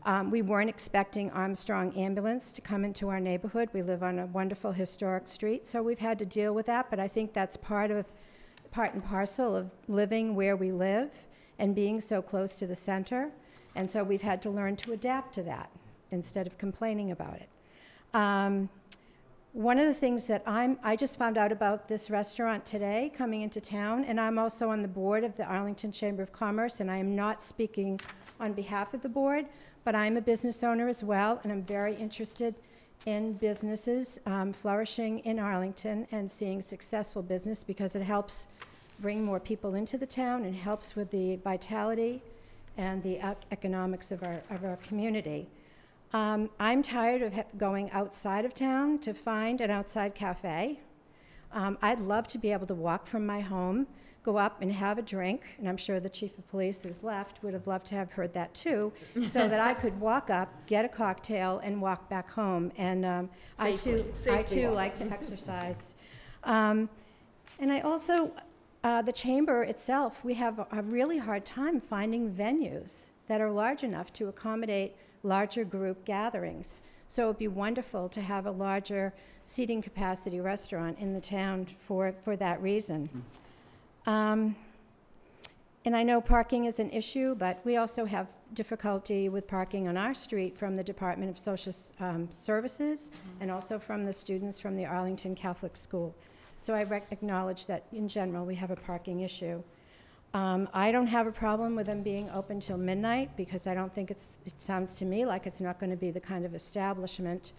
Um, We weren't expecting Armstrong Ambulance to come into our neighborhood. We live on a wonderful historic street, so we've had to deal with that, but I think that's part of, part and parcel of living where we live and being so close to the center. And so we've had to learn to adapt to that instead of complaining about it. Um, one of the things that I'm, I just found out about this restaurant today coming into town, and I'm also on the board of the Arlington Chamber of Commerce, and I am not speaking on behalf of the board, but I'm a business owner as well, and I'm very interested in businesses um, flourishing in Arlington and seeing successful business because it helps bring more people into the town and helps with the vitality and the economics of our, of our community. Um, I'm tired of going outside of town to find an outside cafe. Um, I'd love to be able to walk from my home, go up and have a drink, and I'm sure the chief of police who's left would have loved to have heard that too, so that I could walk up, get a cocktail, and walk back home. And um, I too, Safely. I too walk. like to exercise. Um, and I also, uh, the chamber itself, we have a really hard time finding venues that are large enough to accommodate larger group gatherings. So it'd be wonderful to have a larger seating capacity restaurant in the town for, for that reason. Um, and I know parking is an issue, but we also have difficulty with parking on our street from the Department of Social um, Services and also from the students from the Arlington Catholic School. So I acknowledge that in general, we have a parking issue. Um, I don't have a problem with them being open till midnight because I don't think it's, it sounds to me like it's not going to be the kind of establishment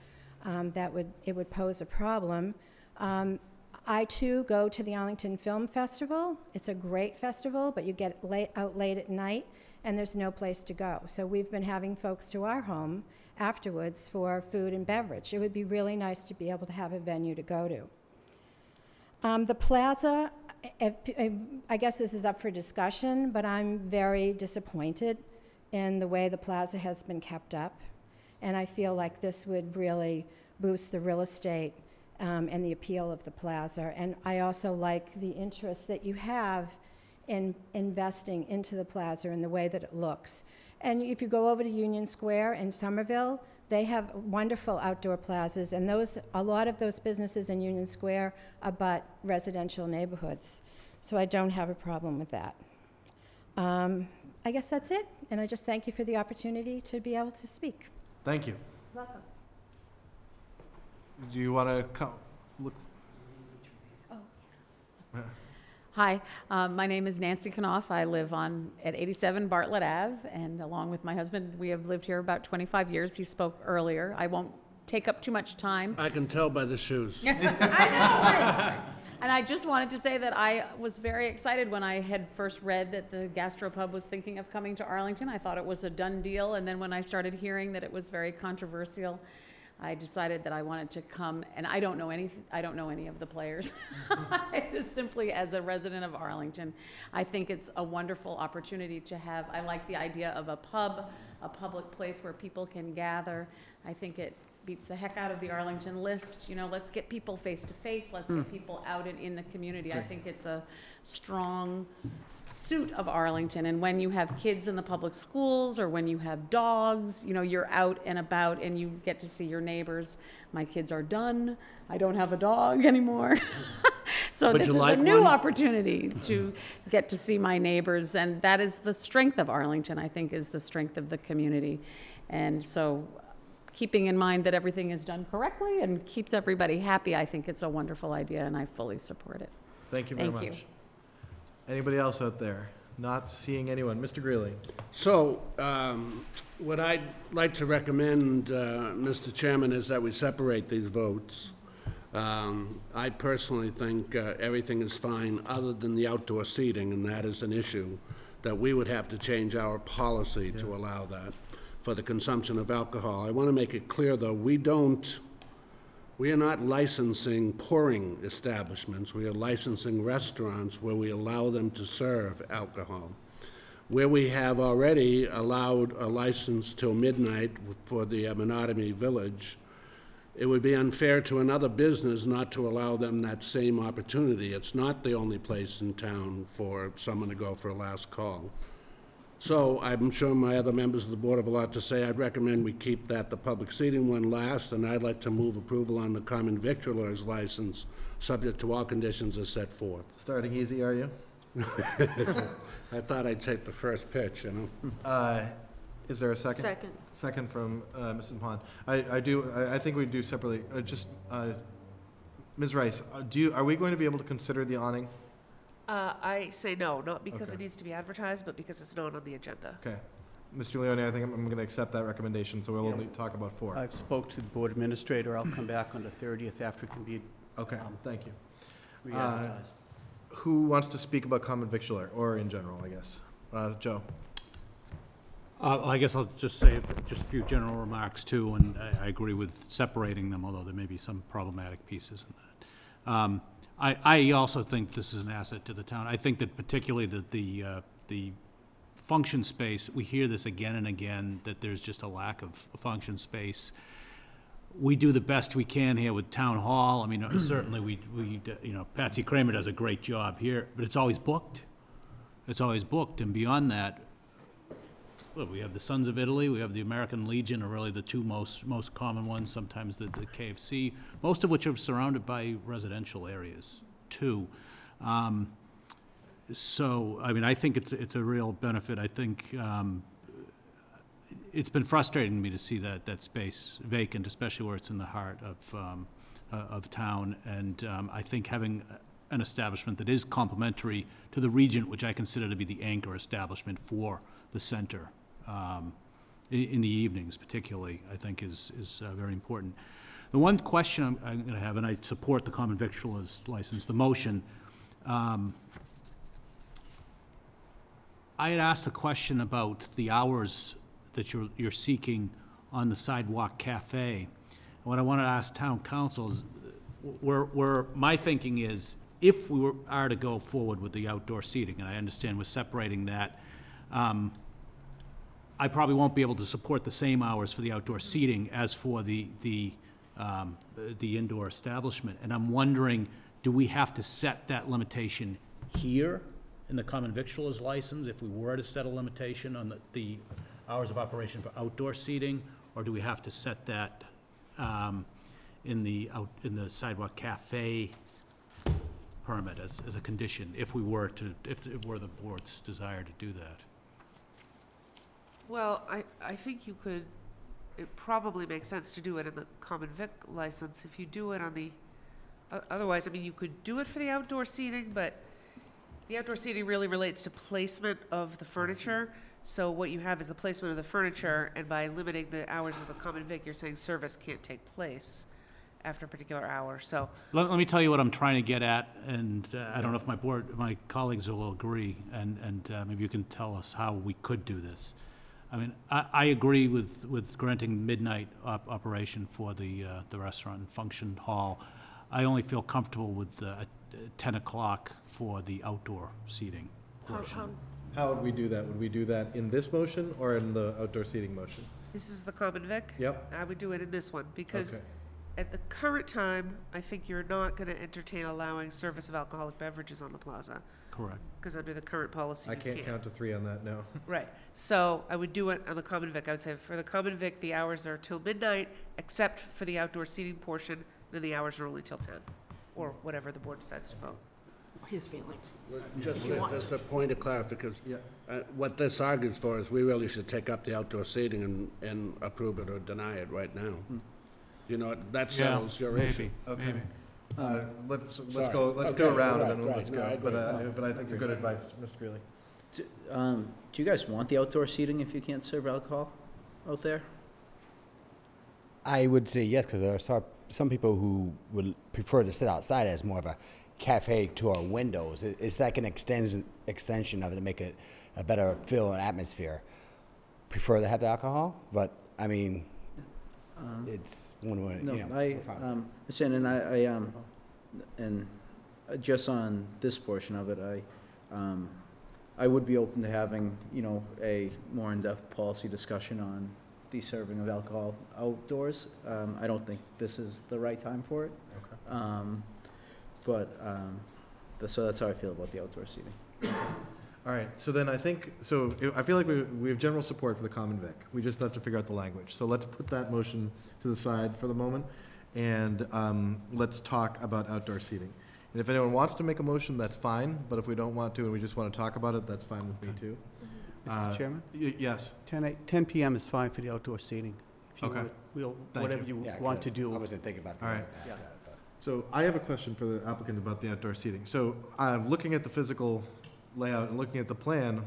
um, that would, it would pose a problem. Um, I too go to the Arlington Film Festival. It's a great festival, but you get late, out late at night and there's no place to go. So we've been having folks to our home afterwards for food and beverage. It would be really nice to be able to have a venue to go to. Um, the plaza, I, guess this is up for discussion, but I'm very disappointed in the way the plaza has been kept up. And I feel like this would really boost the real estate um, and the appeal of the plaza. And I also like the interest that you have in investing into the plaza and the way that it looks. And if you go over to Union Square in Somerville, they have wonderful outdoor plazas, and those, a lot of those businesses in Union Square abut residential neighborhoods. So I don't have a problem with that. Um, I guess that's it, and I just thank you for the opportunity to be able to speak. Thank you. Welcome. Do you want to come, look? Hi, um, my name is Nancy Knopf. I live on, at 87 Bartlett Ave, and along with my husband, we have lived here about 25 years. He spoke earlier. I won't take up too much time. I can tell by the shoes. I know, right? And I just wanted to say that I was very excited when I had first read that the gastropub was thinking of coming to Arlington. I thought it was a done deal, and then when I started hearing that it was very controversial, I decided that I wanted to come, and I don't know any, I don't know any of the players. Just simply as a resident of Arlington, I think it's a wonderful opportunity to have, I like the idea of a pub, a public place where people can gather. I think it beats the heck out of the Arlington list, you know, let's get people face to face, let's get hmm. people out and in the community. I think it's a strong suit of Arlington. And when you have kids in the public schools or when you have dogs, you know, you're out and about and you get to see your neighbors. My kids are done. I don't have a dog anymore. so this is like a new one? opportunity to hmm. get to see my neighbors. And that is the strength of Arlington, I think, is the strength of the community. And so keeping in mind that everything is done correctly and keeps everybody happy, I think it's a wonderful idea and I fully support it. Thank you very Thank you. Anybody else out there? Not seeing anyone. Mr. Greeley? So, um, what I'd like to recommend, uh, Mr. Chairman, is that we separate these votes. Um, I personally think uh, everything is fine, other than the outdoor seating, and that is an issue that we would have to change our policy to allow that for the consumption of alcohol. I want to make it clear, though, we don't, we are not licensing pouring establishments. We are licensing restaurants where we allow them to serve alcohol. Where we have already allowed a license till midnight for the uh, Menotomy Village, it would be unfair to another business not to allow them that same opportunity. It's not the only place in town for someone to go for a last call. So I'm sure my other members of the board have a lot to say. I'd recommend we keep that, the public seating one last, and I'd like to move approval on the common victualler's license, subject to all conditions as set forth. Starting easy, are you? I thought I'd take the first pitch, you know? Uh, Is there a second? Second. Second from uh, Mrs. Pond. I, I do, I, I think we do separately, uh, just, uh, Ms. Rice, uh, do you, are we going to be able to consider the awning? Uh, I say no, not because it Okay. needs to be advertised, but because it's not on the agenda. Okay. Mr. Leone, I think I'm, I'm gonna accept that recommendation, so we'll only talk about four. I've spoke to the board administrator. I'll come back on the 30th after it can be Okay, um, thank you. re-advertised. Who wants to speak about common victualler, or in general, I guess? Uh, Joe? Uh, I guess I'll just say just a few general remarks too, and I, I agree with separating them, although there may be some problematic pieces in that. Um, I, I also think this is an asset to the town. I think that particularly that the, uh, the function space, we hear this again and again, that there's just a lack of function space. We do the best we can here with town hall. I mean, uh, certainly we, we, you know, Patsy Kramer does a great job here, but it's always booked. It's always booked, and beyond that, well, we have the Sons of Italy, we have the American Legion are really the two most, most common ones, sometimes the, the K of C, most of which are surrounded by residential areas, too. Um, So, I mean, I think it's, it's a real benefit. I think, um, it's been frustrating to me to see that, that space vacant, especially where it's in the heart of, um, uh, of town. And, um, I think having an establishment that is complementary to the Regent, which I consider to be the anchor establishment for the center, um, in the evenings particularly, I think is, is uh, very important. The one question I'm, I'm gonna have, and I support the common victualler's license, the motion, um, I had asked a question about the hours that you're, you're seeking on the sidewalk cafe. What I wanted to ask town counsel is, where, where my thinking is, if we were, are to go forward with the outdoor seating, and I understand we're separating that, um, I probably won't be able to support the same hours for the outdoor seating as for the, the, um, the indoor establishment. And I'm wondering, do we have to set that limitation here in the common victualler's license if we were to set a limitation on the, the hours of operation for outdoor seating? Or do we have to set that, um, in the out, in the sidewalk cafe permit as, as a condition, if we were to, if it were the board's desire to do that? Well, I, I think you could, it probably makes sense to do it in the common vic license. If you do it on the, otherwise, I mean, you could do it for the outdoor seating, but the outdoor seating really relates to placement of the furniture. So what you have is the placement of the furniture, and by limiting the hours of the common vic, you're saying service can't take place after a particular hour, so. Let, let me tell you what I'm trying to get at, and uh, I don't know if my board, my colleagues will agree, and, and uh, maybe you can tell us how we could do this. I mean, I, I agree with, with granting midnight op- operation for the, uh, the restaurant and function hall. I only feel comfortable with uh, ten o'clock for the outdoor seating How, portion. how, How would we do that? Would we do that in this motion or in the outdoor seating motion? This is the common vic? Yep. I would do it in this one, because Okay. at the current time, I think you're not gonna entertain allowing service of alcoholic beverages on the plaza, Correct. because under the current policy, I you can't count to three on that, now. Right, so I would do it on the common vic, I would say for the common vic, the hours are till midnight, except for the outdoor seating portion, then the hours are only till ten, or whatever the board decides to vote. his feelings. Just, You want- just a point of clarification. Yeah. Uh, What this argues for is we really should take up the outdoor seating and, and approve it or deny it right now. You know, that Yeah, settles your issue. Okay. maybe. Uh, let's, let's Sorry. go, let's go Okay, around and then right. let's No, I go. But, agree. uh, but I think it's a good advice, Mr. Greeley. D- Um, do you guys want the outdoor seating if you can't serve alcohol out there? I would say yes, because there are some, some people who would prefer to sit outside as more of a cafe to our windows. It- It's like an extension, extension of it to make it a better feel and atmosphere. Prefer to have the alcohol, but, I mean, Um, it's one way, you No, know. I, we're fine. um, and I, I, um, and just on this portion of it, I, um, I would be open to having, you know, a more in-depth policy discussion on the serving of alcohol outdoors. Um, I don't think this is the right time for it. Okay. Um, but, um, th- so that's how I feel about the outdoor seating. All right, so then I think, so I I feel like we, we have general support for the common vic. We just have to figure out the language. So let's put that motion to the side for the moment, and um, let's talk about outdoor seating. And if anyone wants to make a motion, that's fine, but if we don't want to and we just want to talk about it, that's fine with me too. Uh, Mr. Chairman? y- Yes, 10 a- 10 PM is fine for the outdoor seating. If you Okay. want- We'll, Thank whatever you. you Yeah, want 'cause to do. I wasn't thinking about the All right. asset, but- so I have a question for the applicant about the outdoor seating. So, uh, looking at the physical layout and looking at the plan,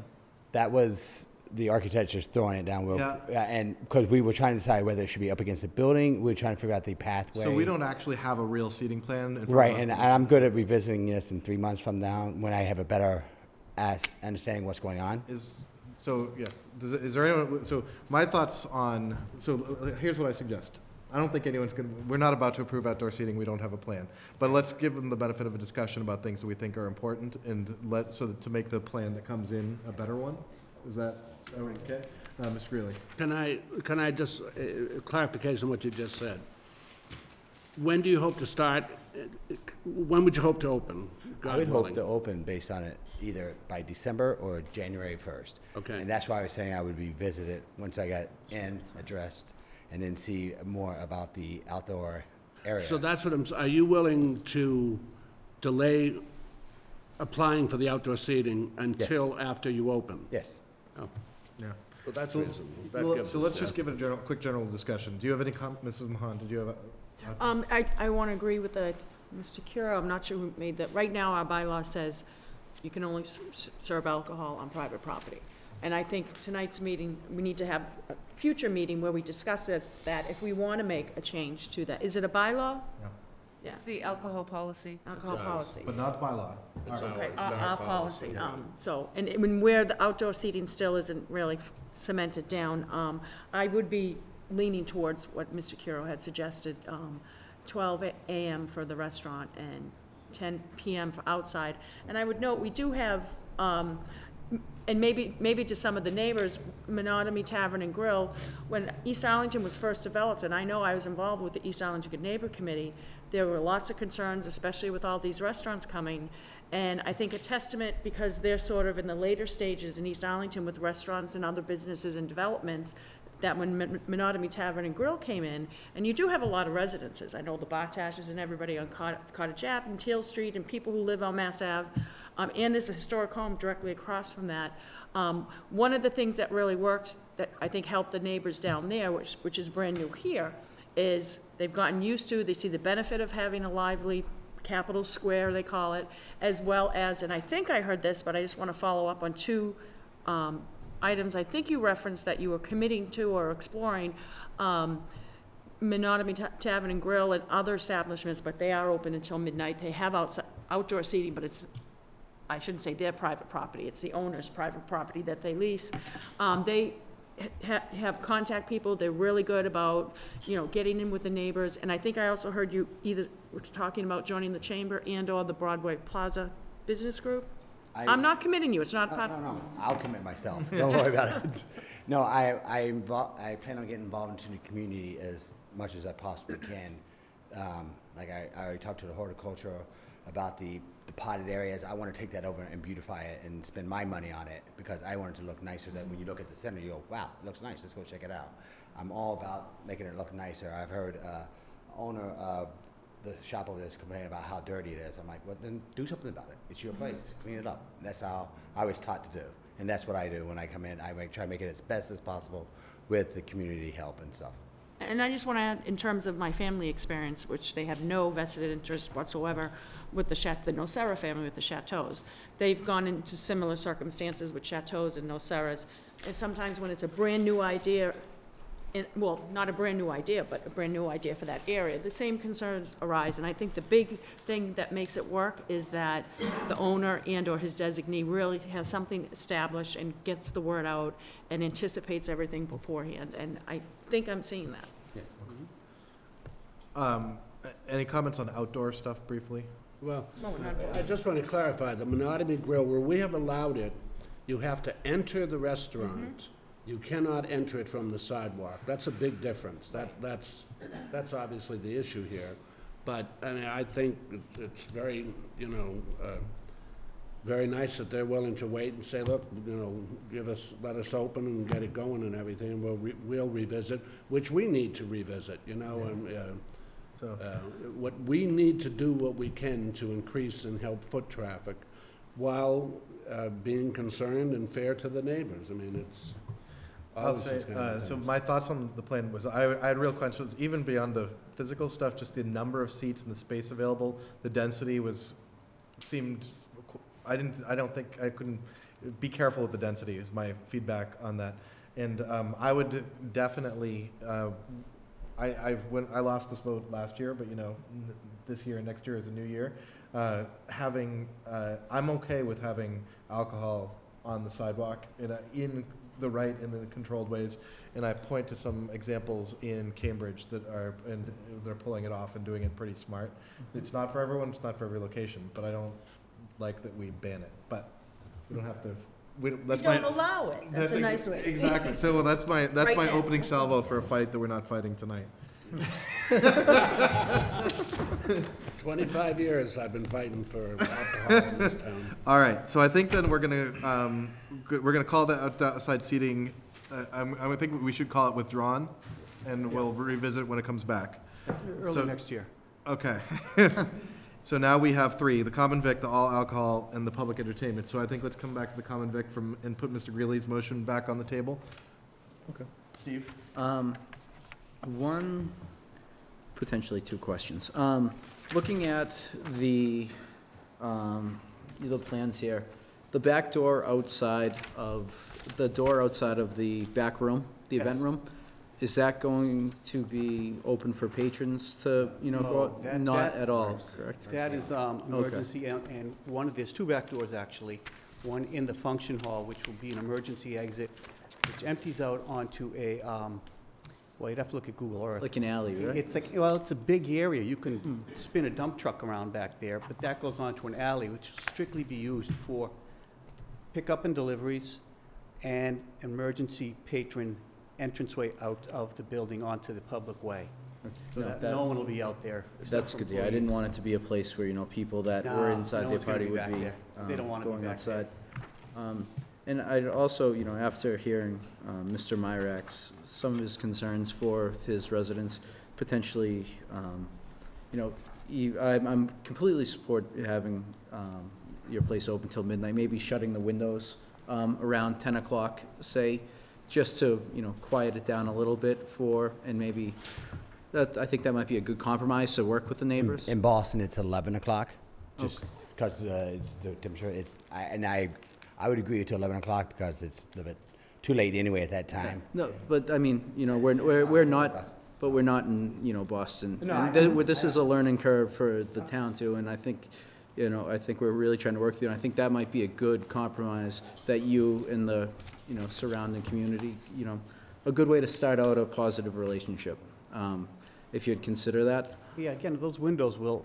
That was the architect just throwing it down. We'll- Yeah. And, because we were trying to decide whether it should be up against the building, we were trying to figure out the pathway. so we don't actually have a real seating plan in front of Right, and I'm good at revisiting this in three months from now, when I have a better understanding what's going on. Is, so, yeah, does, is there anyone, so my thoughts on, so uh, here's what I suggest. I don't think anyone's gonna, we're not about to approve outdoor seating, we don't have a plan. But let's give them the benefit of a discussion about things that we think are important and let, so that to make the plan that comes in a better one. Is that okay? Uh, Mr. Greeley? Can I, can I just, uh, clarification on what you just said? When do you hope to start, uh, when would you hope to open? I God would hope willing? to open based on it either by December or January first. Okay. And that's why I was saying I would revisit it once I got in, addressed, and then see more about the outdoor area. So that's what I'm, s- are you willing to delay applying for the outdoor seating until after you open? Yes. Oh, Yeah. well, that's So- reasonable. That Well, gives So us, let's yeah. just give it a general, quick general discussion. Do you have any com, Mrs. Mahon, did you have a? Um, I, I want to agree with the, Mr. Kira, I'm not sure who made that. Right now, our bylaw says you can only s- s- serve alcohol on private property. And I think tonight's meeting, we need to have a future meeting where we discuss it, that if we want to make a change to that. Is it a bylaw? Yeah. It's the alcohol policy. Alcohol policy. But not bylaw. It's All right. Okay, our- our, it's our policy, um, so, and, and when where the outdoor seating still isn't really cemented down, um, I would be leaning towards what Mr. Curro had suggested, um, twelve AM for the restaurant and ten PM for outside. And I would note, we do have, um, m- and maybe, maybe to some of the neighbors, Menotomy Tavern and Grill, when East Arlington was first developed, and I know I was involved with the East Arlington Good Neighbor Committee, there were lots of concerns, especially with all these restaurants coming. And I think a testament, because they're sort of in the later stages in East Arlington with restaurants and other businesses and developments, that when Mon- Menotomy Tavern and Grill came in, and you do have a lot of residences. I know the Bartashes and everybody on Cottage Ave and Teel Street and people who live on Mass Ave. Um, and there's a historic home directly across from that. Um, one of the things that really worked, that I think helped the neighbors down there, which, which is brand new here, is they've gotten used to, they see the benefit of having a lively Capitol Square, they call it, as well as, and I think I heard this, but I just want to follow up on two um, items I think you referenced that you were committing to or exploring. um, Tavern and Grill and other establishments, but they are open until midnight. They have outside, outdoor seating, but it's, I shouldn't say their private property, it's the owner's private property that they lease. Um, They ha- have contact people, they're really good about, you know, getting in with the neighbors. And I think I also heard you either were talking about joining the chamber and/or the Broadway Plaza Business Group. I- I'm not committing you, it's not No, part. no, no, I'll commit myself, don't worry about it. No, I, I invol, I plan on getting involved into the community as much as I possibly can. Um, like I, I already talked to the horticulture about the, the potted areas, I wanna take that over and beautify it and spend my money on it, because I want it to look nicer, that when you look at the center, you go, wow, it looks nice, let's go check it out. I'm all about making it look nicer, I've heard, uh, owner of the shop over there is complaining about how dirty it is. I'm like, well, then do something about it. It's your place. Clean it up. That's how I was taught to do. And that's what I do when I come in. I make, try to make it as best as possible with the community help and stuff. And I just want to add, in terms of my family experience, which they have no vested interest whatsoever with the Chat, the Nocera family with the Chateaus. They've gone into similar circumstances with Chateaus and Noceras. And sometimes when it's a brand-new idea, and, well, not a brand-new idea, but a brand-new idea for that area, the same concerns arise. And I think the big thing that makes it work is that the owner and/or his designee really has something established and gets the word out and anticipates everything beforehand. And I think I'm seeing that. Um, a- any comments on outdoor stuff briefly? Well, No, we're not I just want to clarify, the Menotomy Grill, where we have allowed it, you have to enter the restaurant. You cannot enter it from the sidewalk. That's a big difference. That, that's, that's obviously the issue here. But, I mean, I think it- it's very, you know, uh, very nice that they're willing to wait and say, look, you know, give us, let us open and get it going and everything, and we'll, re- we'll revisit, which we need to revisit, you know, and, uh, So, uh, what, we need to do what we can to increase and help foot traffic while, uh, being concerned and fair to the neighbors. I mean, it's. I'll always say, these kind of uh, so things. my thoughts on the plan was, I, I had real questions, even beyond the physical stuff, just the number of seats and the space available, the density was, seemed, I didn't, I don't think, I couldn't, be careful with the density is my feedback on that. And, um, I would definitely, uh, I, I, I lost this vote last year, but you know, this year, and next year is a new year. Uh, having, uh, I'm okay with having alcohol on the sidewalk in in the right and the controlled ways. And I point to some examples in Cambridge that are, and they're pulling it off and doing it pretty smart. It's not for everyone, it's not for every location, but I don't like that we ban it, but we don't have to, we, don't- that's You my. don't allow it. That's a ex- nice way. Exactly, so well, that's my, that's Right my now. opening salvo for a fight that we're not fighting tonight. Twenty-five years I've been fighting for alcohol in this town. All right, so I think then we're gonna, um, g- we're gonna call that out- outside seating, uh, I'm, I would think we should call it withdrawn, and we'll revisit it when it comes back. So- Early next year. Okay. So now we have three, the common vic, the all alcohol, and the public entertainment. So I think let's come back to the common vic from, and put Mr. Greeley's motion back on the table. Okay. Steve? Um, one, potentially two questions. Um, looking at the, um, the plans here, the back door outside of, the door outside of the back room, the event Yes. room, is that going to be open for patrons to, you know, go No, out? that- Not that- at all, correct? That is um, Okay. emergency, and and one, of there's two back doors, actually. One in the function hall, which will be an emergency exit, which empties out onto a, um, well, you'd have to look at Google Earth. Like an alley, right? It's like, well, it's a big area. You can spin a dump truck around back there, but that goes onto an alley, which will strictly be used for pickup and deliveries and emergency patron entranceway out of the building onto the public way. So No, that that- no one will be out there. except That's for good, yeah, I didn't employees. want it to be a place where, you know, people that were No, inside the one's gonna party be would back be there. They um, don't wanna be going back there. outside. Um, And I'd also, you know, after hearing um, Mr. Myrick's, some of his concerns for his residents, potentially, um, you know, you- I'm I'm completely support having um, your place open till midnight, maybe shutting the windows um, around 10 o'clock, say, just to, you know, quiet it down a little bit for, and maybe, that, I think that might be a good compromise to work with the neighbors. In Boston, it's 11 o'clock, just because uh, it's the temperature, it's, I- and I, I would agree to 11 o'clock because it's a little bit too late anyway at that time. No, but I mean, you know, we're, we're, we're not, but we're not in, you know, Boston. No, And I- thi- This is a learning curve for the town too, and I think, you know, I think we're really trying to work through, and I think that might be a good compromise that you and the, you know, surrounding community, you know, a good way to start out a positive relationship, um, if you'd consider that. Yeah, again, those windows will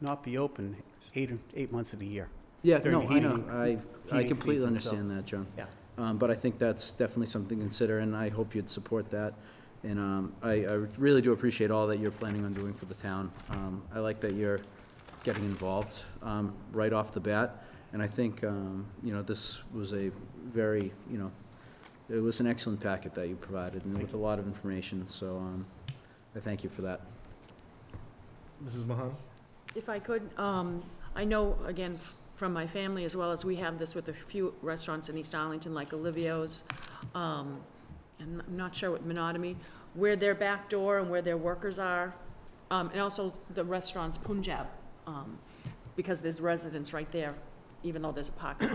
not be open eight, or- eight months of the year. Yeah, during no, the I know, heating- I, I heating completely season, so- understand that, John. Yeah. Um, but I think that's definitely something to consider, and I hope you'd support that. And, um, I, I really do appreciate all that you're planning on doing for the town. Um, I like that you're getting involved, um, right off the bat. And I think, um, you know, this was a very, you know, it was an excellent packet that you provided, and with a lot of information, so, um, I thank you for that. Mrs. Mahon? If I could, um, I know, again, from my family as well as we have this with a few restaurants in East Arlington, like Olivio's, um, and I'm not sure what Menotomy, where their back door and where their workers are, um, and also the restaurants Punjab, um, because there's residents right there, even though there's a parking.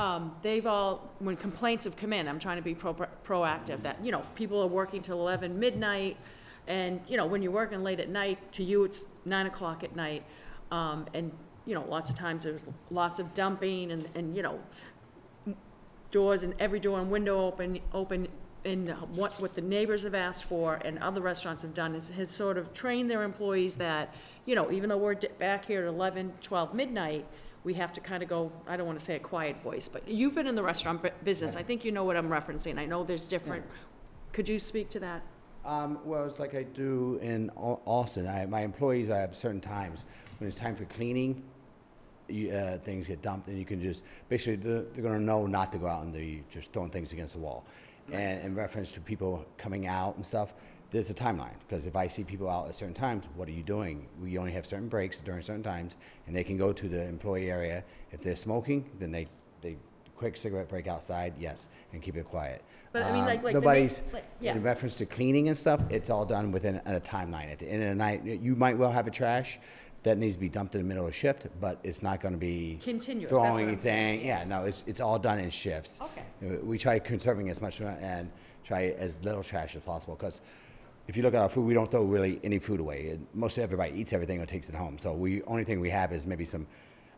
Um, they've all, when complaints have come in, I'm trying to be pro- proactive, that, you know, people are working till eleven midnight, and, you know, when you're working late at night, to you, it's nine o'clock at night. Um, and, you know, lots of times there's lots of dumping and, and, you know, doors and every door and window open, open. And what, what the neighbors have asked for and other restaurants have done is, has sort of trained their employees that, you know, even though we're back here at 11, 12 midnight, we have to kind of go, I don't want to say a quiet voice, but you've been in the restaurant bu- business. I think you know what I'm referencing. I know there's different, could you speak to that? Um, well, it's like I do in Au- Austin. I, my employees, I have certain times when it's time for cleaning. you, uh, things get dumped, and you can just, basically, they're, they're gonna know not to go out and they're just throwing things against the wall. And in reference to people coming out and stuff, there's a timeline, because if I see people out at certain times, what are you doing? We only have certain breaks during certain times, and they can go to the employee area. If they're smoking, then they, they, quick cigarette break outside, yes, and keep it quiet. But I mean, Um, like- like Nobody's, like- yeah. in reference to cleaning and stuff, it's all done within a timeline. At the end of the night, you might well have a trash that needs to be dumped in the middle of shift, but it's not gonna be Continuous, that's what throwing anything. Yeah, no, it's, it's all done in shifts. Okay. Uh, We try conserving as much and try as little trash as possible, because if you look at our food, we don't throw really any food away. And Most everybody eats everything or takes it home. So we, only thing we have is maybe some,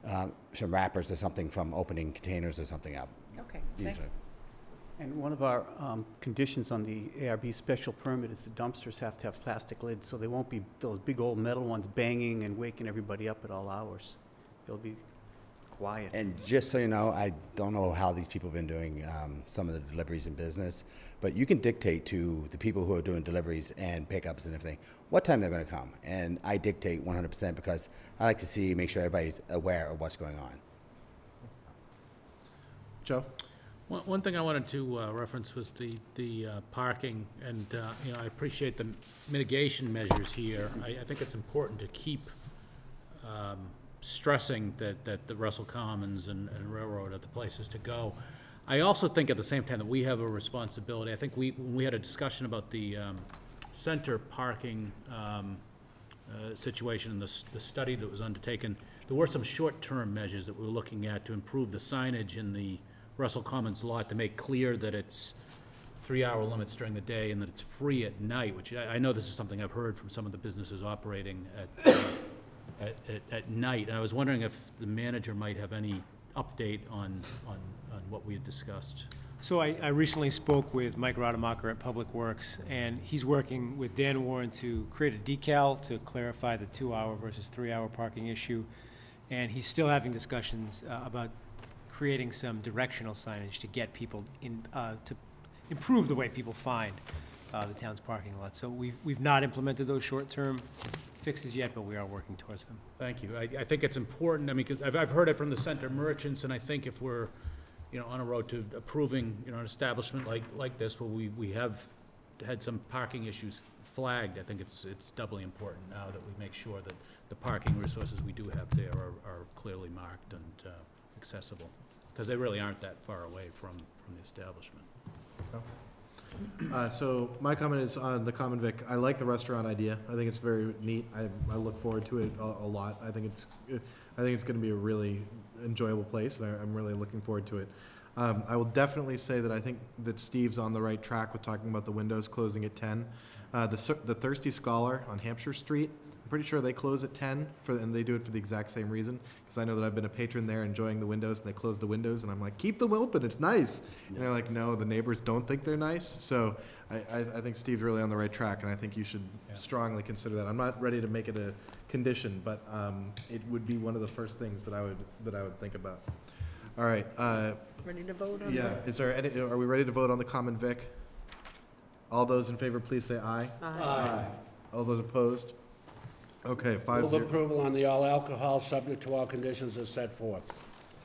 um, some wrappers or something from opening containers or something up, Okay. thank- usually. And one of our um, conditions on the ARB special permit is the dumpsters have to have plastic lids, so they won't be those big old metal ones banging and waking everybody up at all hours. They'll be quiet. And just so you know, I don't know how these people have been doing um, some of the deliveries in business, but you can dictate to the people who are doing deliveries and pickups and everything what time they're going to come. And I dictate 100% because I like to see, make sure everybody's aware of what's going on. Joe? One, one thing I wanted to uh, reference was the, the uh, parking, and, uh, you know, I appreciate the mitigation measures here. I, I think it's important to keep um, stressing that, that the Russell Commons and and Railroad are the places to go. I also think at the same time that we have a responsibility, I think we, when we had a discussion about the um, center parking um, uh, situation and the, the study that was undertaken, there were some short-term measures that we were looking at to improve the signage in the Russell Commons lot to make clear that it's three-hour limits during the day and that it's free at night, which I, I know this is something I've heard from some of the businesses operating at, at, at, at night. And I was wondering if the manager might have any update on, on what we had discussed. So I, I recently spoke with Mike Rademacher at Public Works, and he's working with Dan Warren to create a decal to clarify the two-hour versus three-hour parking issue. And he's still having discussions uh, about creating some directional signage to get people in, uh, to improve the way people find uh, the town's parking lot. So we've, we've not implemented those short-term fixes yet, but we are working towards them. Thank you. I, I think it's important, I mean, because I've, I've heard it from the center merchants, and I think if we're, you know, on a road to approving, you know, an establishment like, like this, where we, we have had some parking issues flagged, I think it's, it's doubly important now that we make sure that the parking resources we do have there are, are clearly marked and, uh, accessible, because they really aren't that far away from, from the establishment. Uh, so my comment is on the Common Vic. I like the restaurant idea. I think it's very neat. I, I look forward to it a, a lot. I think it's, I think it's gonna be a really enjoyable place, and I, I'm really looking forward to it. Um, I will definitely say that I think that Steve's on the right track with talking about the windows closing at ten. Uh, the, the Thirsty Scholar on Hampshire Street, I'm pretty sure they close at ten for, and they do it for the exact same reason. Because I know that I've been a patron there enjoying the windows, and they close the windows, and I'm like, keep them open, it's nice. And they're like, no, the neighbors don't think they're nice. So I, I, I think Steve's really on the right track, and I think you should strongly consider that. I'm not ready to make it a condition, but um, it would be one of the first things that I would, that I would think about. All right, uh, Ready to vote on yeah, that? is there any, are we ready to vote on the common vic? All those in favor, please say aye. Aye. All those opposed? Okay, five Move zero. approval on the all alcohol, subject to all conditions as set forth.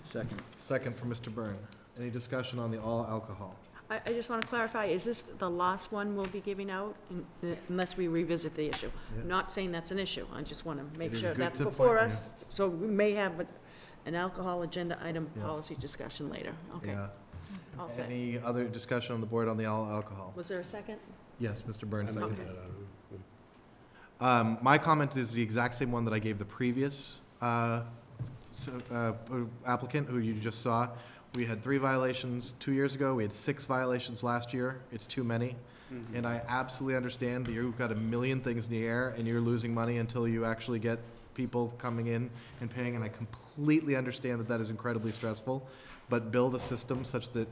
Second. Second for Mr. Byrne. Any discussion on the all alcohol? I, I just want to clarify, is this the last one we'll be giving out, in- unless we revisit the issue? Yeah. Not saying that's an issue, I just want to make It is sure good that's before point- us. So we may have a- an alcohol agenda item Yeah. policy discussion later, okay? Yeah. All set. Any other discussion on the board on the all alcohol? Was there a second? Yes, Mr. Byrne's, second. Okay. Um, my comment is the exact same one that I gave the previous, uh, s- uh, applicant who you just saw. We had three violations two years ago, we had six violations last year, it's too many. And I absolutely understand that you've got a million things in the air and you're losing money until you actually get people coming in and paying, and I completely understand that that is incredibly stressful. But build a system such that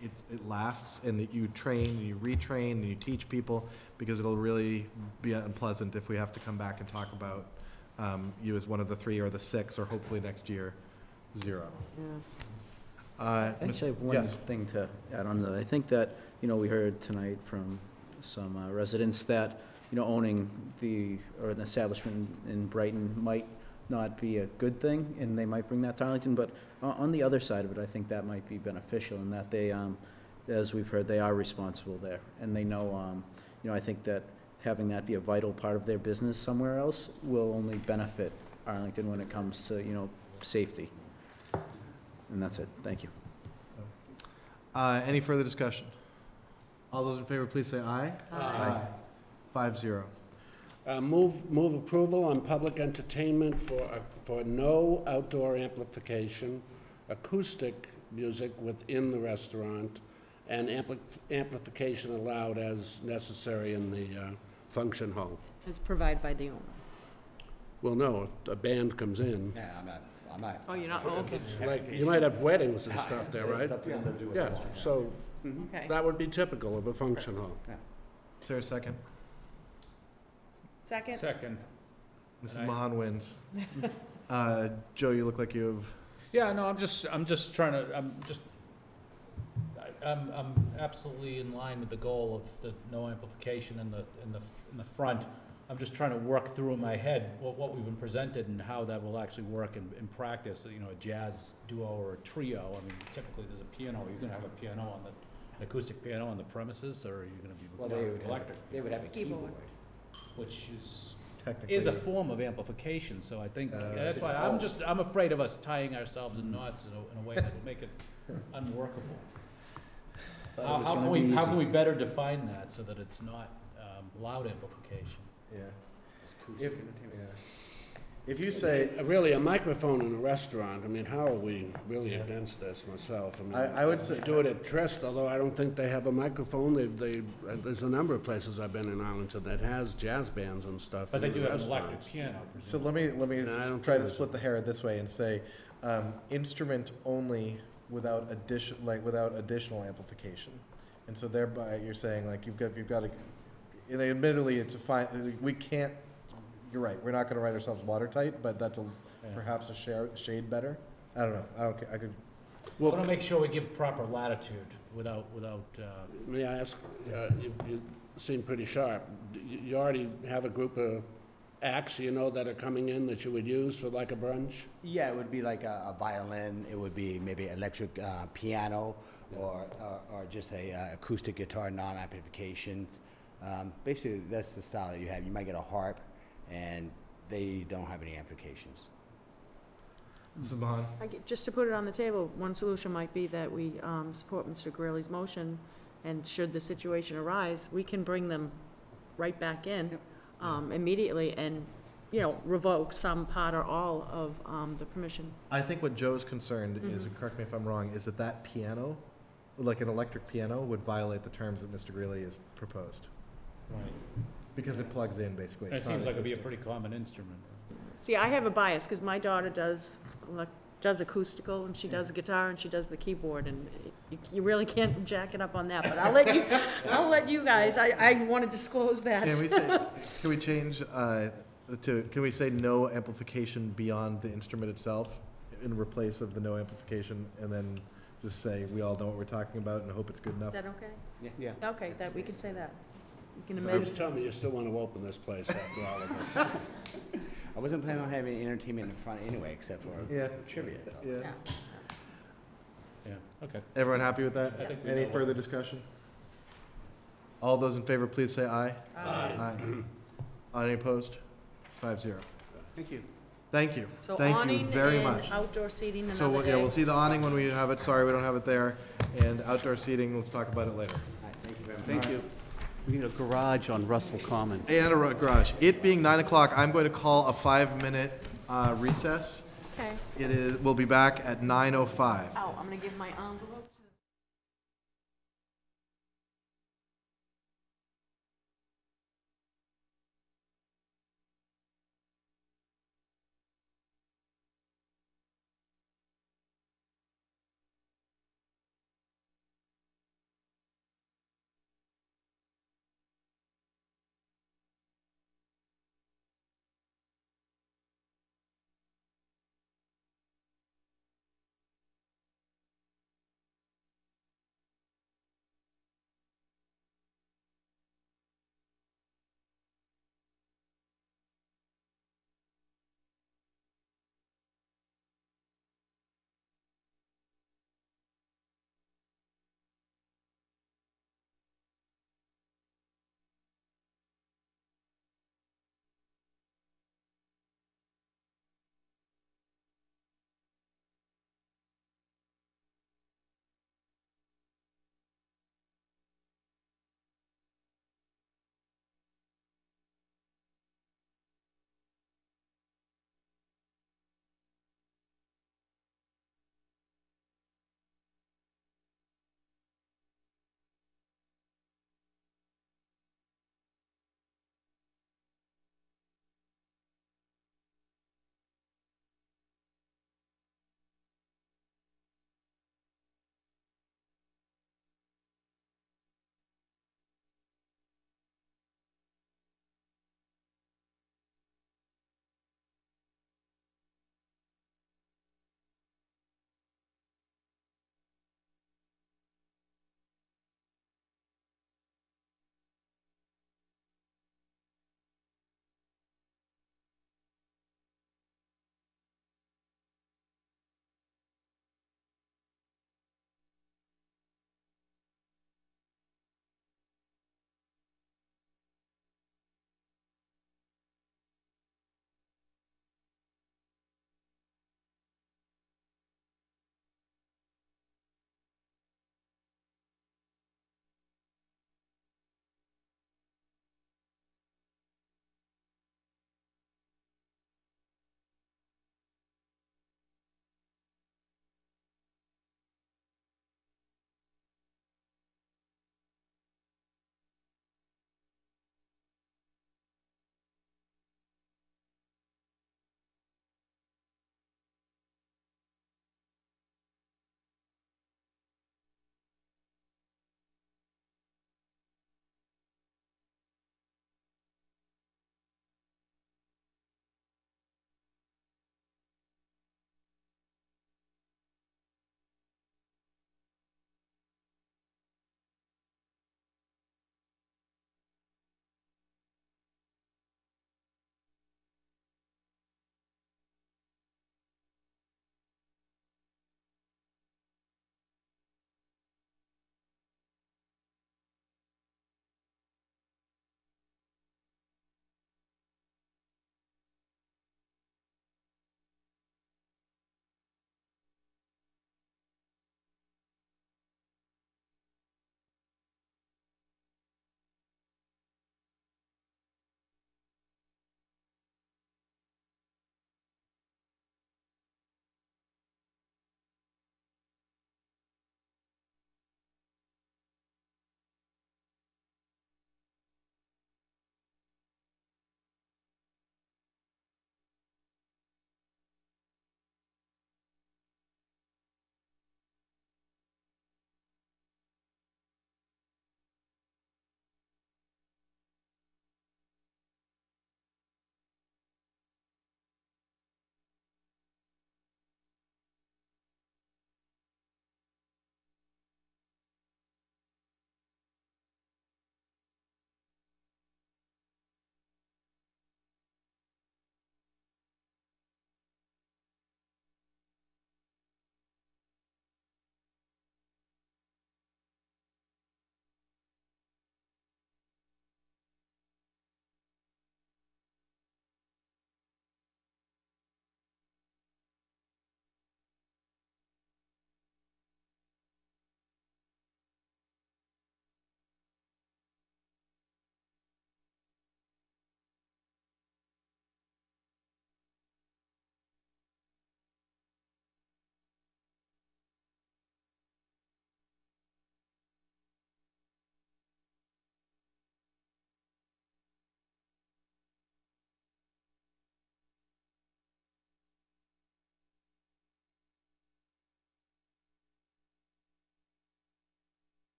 it's, it lasts and that you train and you retrain and you teach people because it'll really be unpleasant if we have to come back and talk about um, you as one of the three or the six or hopefully next year, zero. Yes. Uh, I just have one yes. thing to add on to that. I think that, you know, we heard tonight from some uh, residents that, you know, owning the, or an establishment in Brighton might not be a good thing, and they might bring that to Arlington, but on, on the other side of it, I think that might be beneficial in that they, um, as we've heard, they are responsible there, and they know, um, you know, I think that having that be a vital part of their business somewhere else will only benefit Arlington when it comes to, you know, safety. And that's it, thank you. Uh, Any further discussion? All those in favor, please say aye. Aye. Five zero. Uh, Move, move approval on public entertainment for, uh, for no outdoor amplification, acoustic music within the restaurant, and ampli- amplification allowed as necessary in the uh, function hall. It's provided by the owner. Well, no, if a band comes in, Yeah, I'm not, I'm not. Oh, you're not, oh, okay. like, you might have weddings and stuff there, right? It's up to them to do what they Yeah, want. so Okay. that would be typical of a function hall. Is there a second? Second? Second. Mrs. Aye. Mahon wins. Uh, Joe, you look like you have, Yeah, no, I'm just, I'm just trying to, I'm just, I- I'm, I'm absolutely in line with the goal of the no amplification in the, in the, in the front. I'm just trying to work through in my head what, what we've been presented and how that will actually work in, in practice, you know, a jazz duo or a trio. I mean, typically there's a piano, you're gonna have a piano on the, an acoustic piano on the premises, or are you gonna be Well, they would have, electric? they would have a Keyboard. keyboard. Which is, technically. is a form of amplification, so I think, Uh, that's why it's I'm just, I'm afraid of us tying ourselves in knots in a, in a way that will make it unworkable. Thought it How, how can we, be how can we better define that so that it's not, um, loud amplification? Yeah. If, yeah. If you say, Uh, Really, a microphone in a restaurant, I mean, how are we really against this myself? I mean, I- I would They say- do it at Tryst, although I don't think they have a microphone. They, they, uh, there's a number of places I've been in Arlington that has jazz bands and stuff But they in do have an electric piano, so let me, let me No, I don't try to split the hair this way and say, um, instrument only without addition, like, without additional amplification. And so thereby, you're saying, like, you've got, you've got to, and admittedly, it's a fine, we can't, you're right, we're not gonna write ourselves watertight, but that's a, perhaps a share, shade better. I don't know, I don't, ca- I could, I wanna make sure we give proper latitude without, without, uh, May I ask, uh, you, you seem pretty sharp. You, you already have a group of acts, you know, that are coming in that you would use for like a brunch? Yeah, it would be like a, a violin, it would be maybe electric uh, piano, or, or, or just a uh, acoustic guitar, non-amplification. Um, basically, that's the style that you have. You might get a harp, and they don't have any amplifications. Mrs. Mahon? I get- Just to put it on the table, one solution might be that we um, support Mr. Greeley's motion, and should the situation arise, we can bring them right back in um, immediately and, you know, revoke some part or all of um, the permission. I think what Joe's concerned is, and correct me if I'm wrong, is that that piano, like an electric piano, would violate the terms that Mr. Greeley has proposed. Right. Because it plugs in, basically. It It's not seems like it'd be a acoustic. pretty common instrument. See, I have a bias, because my daughter does, elec- does acoustical, and she does guitar, and she does the keyboard, and you- you really can't jack it up on that, but I'll let you, I'll let you guys, I, I want to disclose that. Can we say, can we change, uh, to, can we say no amplification beyond the instrument itself in replace of the no amplification, and then just say, we all know what we're talking about and hope it's good enough. Is enough? that okay? Yeah. Okay, that, we can say that. You can Please amend, tell me you still want to open this place after all of this. I wasn't planning on having entertainment in front anyway, except for Yeah. trivia. so. Yeah. yeah. Yeah, okay. Everyone happy with that? I think we Any know what- further discussion? All those in favor, please say aye. Aye. Aye. Any opposed? Five zero. Thank you. Thank you. So Thank you awning very and much. outdoor seating So, another we'll- yeah, day. we'll see the awning when we have it, sorry, we don't have it there, and outdoor seating, let's talk about it later. All right, thank you very much. Thank you. We need a garage on Russell Common. And a ro- garage. It being nine o'clock, I'm going to call a five-minute uh, recess. Okay. It is, we'll be back at nine oh five. Oh, I'm gonna give my envelope.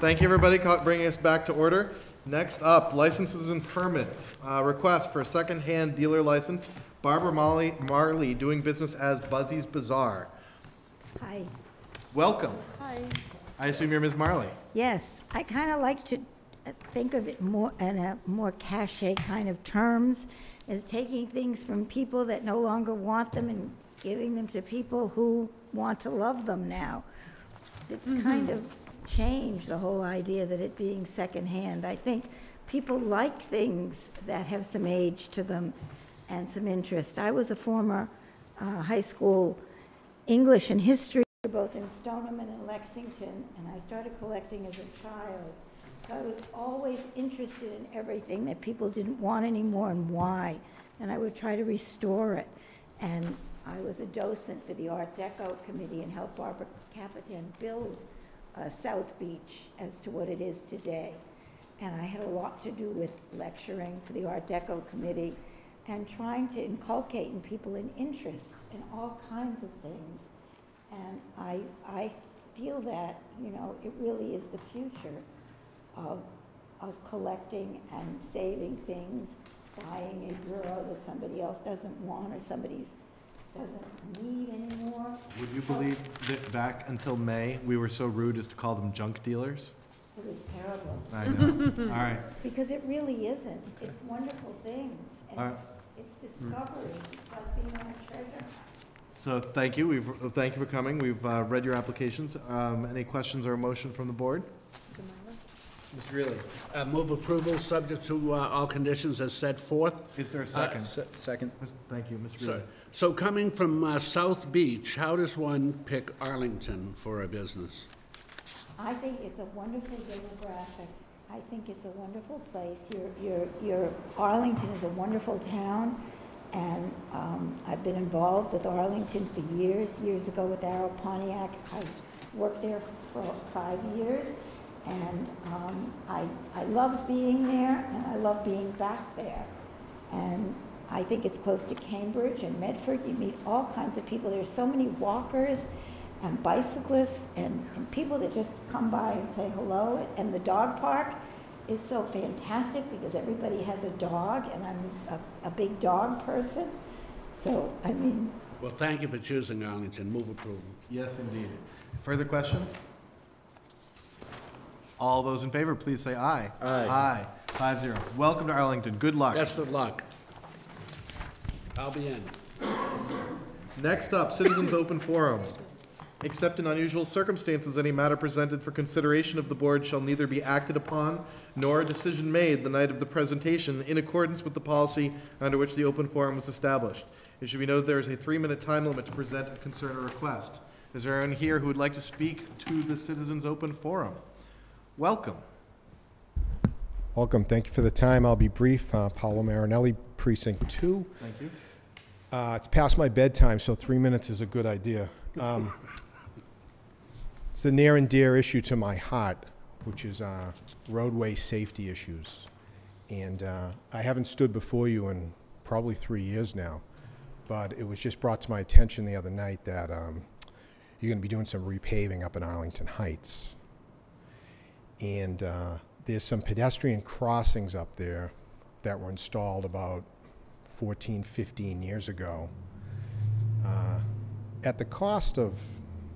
Thank you, everybody, ca- bringing us back to order. Next up, licenses and permits. Uh, Request for a second-hand dealer license, Barbara Molly, Marley, doing business as Buzzy's Bazaar. Hi. Welcome. Hi. I assume you're Ms. Marley? Yes, I kind of like to uh, think of it more in a more cachet kind of terms, as taking things from people that no longer want them and giving them to people who want to love them now. It's kind of changed the whole idea that it being secondhand. I think people like things that have some age to them and some interest. I was a former uh, high school English and history, both in Stoneham and in Lexington, and I started collecting as a child. So I was always interested in everything that people didn't want anymore and why, and I would try to restore it. And I was a docent for the Art Deco Committee and helped Barbara Capitman build uh, South Beach as to what it is today. And I had a lot to do with lecturing for the Art Deco Committee and trying to inculcate in people an interest in all kinds of things. And I, I feel that, you know, it really is the future of, of collecting and saving things, buying a bureau that somebody else doesn't want or somebody's doesn't need anymore. Would you believe that back until May, we were so rude as to call them junk dealers? It was terrible. I know. All right. Because it really isn't. It's wonderful things. All And right. it's discoveries. It's like being on a treasure So thank you. We've, uh, thank you for coming. We've uh, read your applications. Um, Any questions or a motion from the board? Mr. Greeley? Uh, Move approval, subject to uh, all conditions as set forth. Is there a Uh, second? Se- Second. Thank you, Mr. So- Greeley. So coming from uh, South Beach, how does one pick Arlington for a business? I think it's a wonderful demographic. I think it's a wonderful place. Your, your, your Arlington is a wonderful town, and um, I've been involved with Arlington for years. Years ago with Arrow Pontiac, I worked there for five years, and um, I, I loved being there, and I love being back there. And I think it's close to Cambridge and Medford. You meet all kinds of people. There's so many walkers and bicyclists and, and people that just come by and say hello. And the dog park is so fantastic because everybody has a dog, and I'm a, a big dog person. So, I mean, Well, thank you for choosing Arlington. Move approval. Yes, indeed. Further questions? All those in favor, please say aye. Aye. Aye. Five zero. Welcome to Arlington. Good luck. Best of luck. I'll be in. Next up, citizens' open forum. Except in unusual circumstances, any matter presented for consideration of the board shall neither be acted upon nor a decision made the night of the presentation in accordance with the policy under which the open forum was established. It should be noted there is a three-minute time limit to present a concern or request. Is there anyone here who would like to speak to the citizens' open forum? Welcome. Welcome. Thank you for the time. I'll be brief. Uh, Paolo Marinelli, Precinct 2. Thank you. Uh, It's past my bedtime, so three minutes is a good idea. Um, It's a near and dear issue to my heart, which is uh, roadway safety issues. And uh, I haven't stood before you in probably three years now, but it was just brought to my attention the other night that um, you're going to be doing some repaving up in Arlington Heights. And uh, there's some pedestrian crossings up there that were installed about 14, 15 years ago uh, at the cost of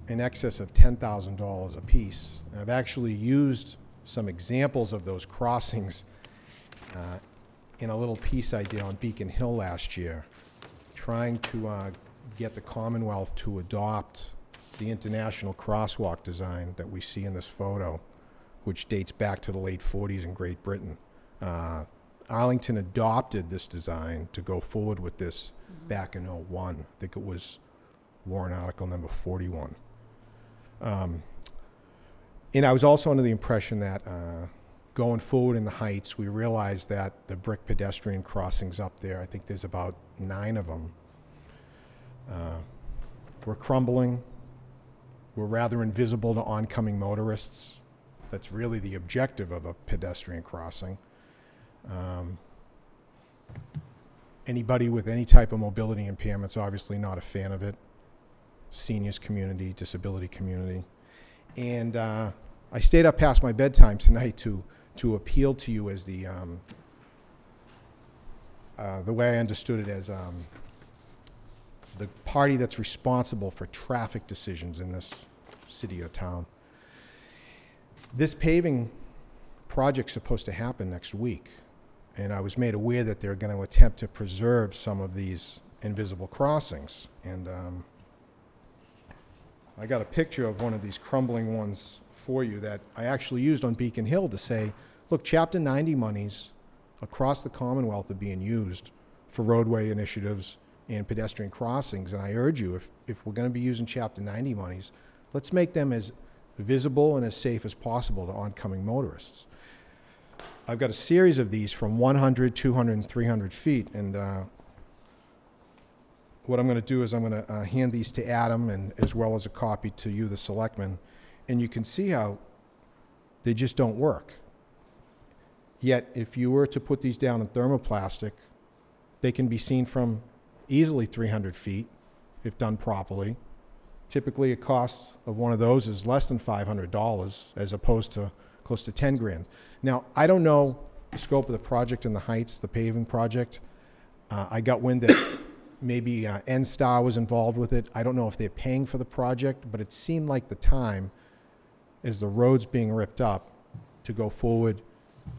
in excess of $10,000 apiece. And I've actually used some examples of those crossings uh, in a little piece I did on Beacon Hill last year, trying to uh, get the Commonwealth to adopt the international crosswalk design that we see in this photo, which dates back to the late 40s in Great Britain. Uh, Arlington adopted this design to go forward with this back in 01. I think it was warrant article number 41. Um, and I was also under the impression that uh, going forward in the Heights, we realized that the brick pedestrian crossings up there, I think there's about nine of them, uh, were crumbling, were rather invisible to oncoming motorists. That's really the objective of a pedestrian crossing. Um, anybody with any type of mobility impairment's obviously not a fan of it. Seniors community, disability community. And uh, I stayed up past my bedtime tonight to, to appeal to you as the, um, uh, the way I understood it as, um, the party that's responsible for traffic decisions in this city or town. This paving project's supposed to happen next week, and I was made aware that they're gonna attempt to preserve some of these invisible crossings. And, um, I got a picture of one of these crumbling ones for you that I actually used on Beacon Hill to say, look, chapter ninety monies across the Commonwealth are being used for roadway initiatives and pedestrian crossings, and I urge you, if, if we're gonna be using chapter ninety monies, let's make them as visible and as safe as possible to oncoming motorists. I've got a series of these from 100, 200, and 300 feet, and uh, what I'm going to do is I'm going to uh, hand these to Adam, and as well as a copy to you, the selectmen, and you can see how they just don't work. Yet, if you were to put these down in thermoplastic, they can be seen from easily 300 feet if done properly. Typically, a cost of one of those is less than $500 as opposed to close to 10 grand. Now, I don't know the scope of the project in the Heights, the paving project. Uh, I got wind that maybe uh, NSTAR was involved with it. I don't know if they're paying for the project, but it seemed like the time, as the road's being ripped up, to go forward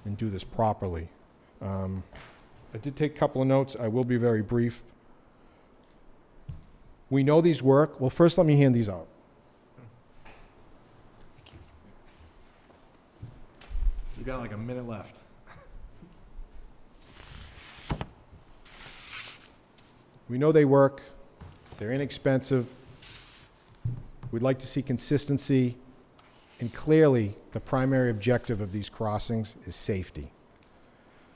and do this properly. Um, I did take a couple of notes. I will be very brief. We know these work. Well, first, let me hand these out. You got like a minute left. We know they work. They're inexpensive. We'd like to see consistency. And clearly, the primary objective of these crossings is safety.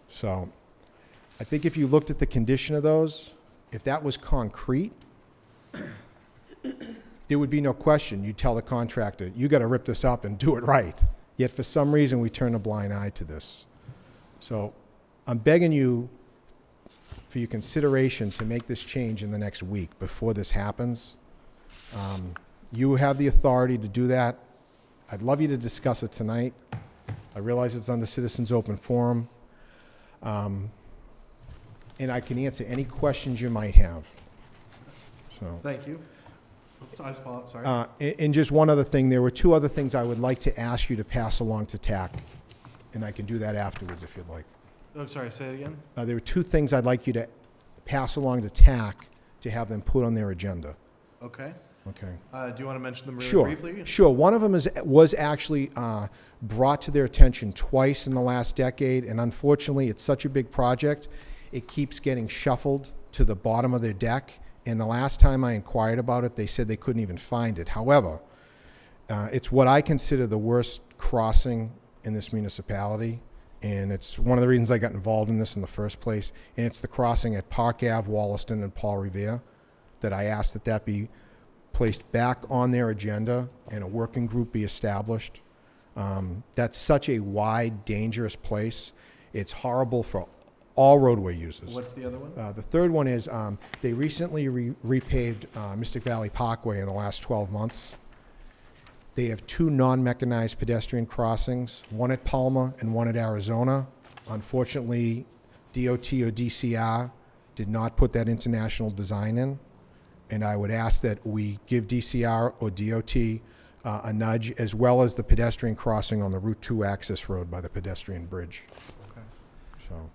So I think if you looked at the condition of those, if that was concrete, there would be no question. You'd tell the contractor, you got to rip this up and do it right. Yet for some reason, we turn a blind eye to this. So I'm begging you for your consideration to make this change in the next week before this happens. Um, You have the authority to do that. I'd love you to discuss it tonight. I realize it's on the Citizens Open Forum. Um, And I can answer any questions you might have. So. Thank you. Apo- sorry. Uh, a- And just one other thing, there were two other things I would like to ask you to pass along to TAC, and I can do that afterwards if you'd like. I'm sorry, say it again? Uh, There were two things I'd like you to pass along to TAC to have them put on their agenda. Okay. Okay. Uh, do you want to mention them really Sure, briefly? sure. One of them is, was actually uh, brought to their attention twice in the last decade, and unfortunately, it's such a big project, it keeps getting shuffled to the bottom of their deck. And the last time I inquired about it, they said they couldn't even find it. However, uh, it's what I consider the worst crossing in this municipality, and it's one of the reasons I got involved in this in the first place. And it's the crossing at Park Ave, Wollaston, and Paul Revere that I asked that that be placed back on their agenda and a working group be established. Um, that's such a wide, dangerous place. It's horrible for all roadway users. What's the other one? Uh, the third one is um, they recently re- repaved uh, Mystic Valley Parkway in the last 12 months. They have two non-mechanized pedestrian crossings, one at Palma and one at Arizona. Unfortunately, DOT or DCR did not put that international design in, and I would ask that we give DCR or DOT uh, a nudge, as well as the pedestrian crossing on the Route 2 access road by the pedestrian bridge. Okay. So,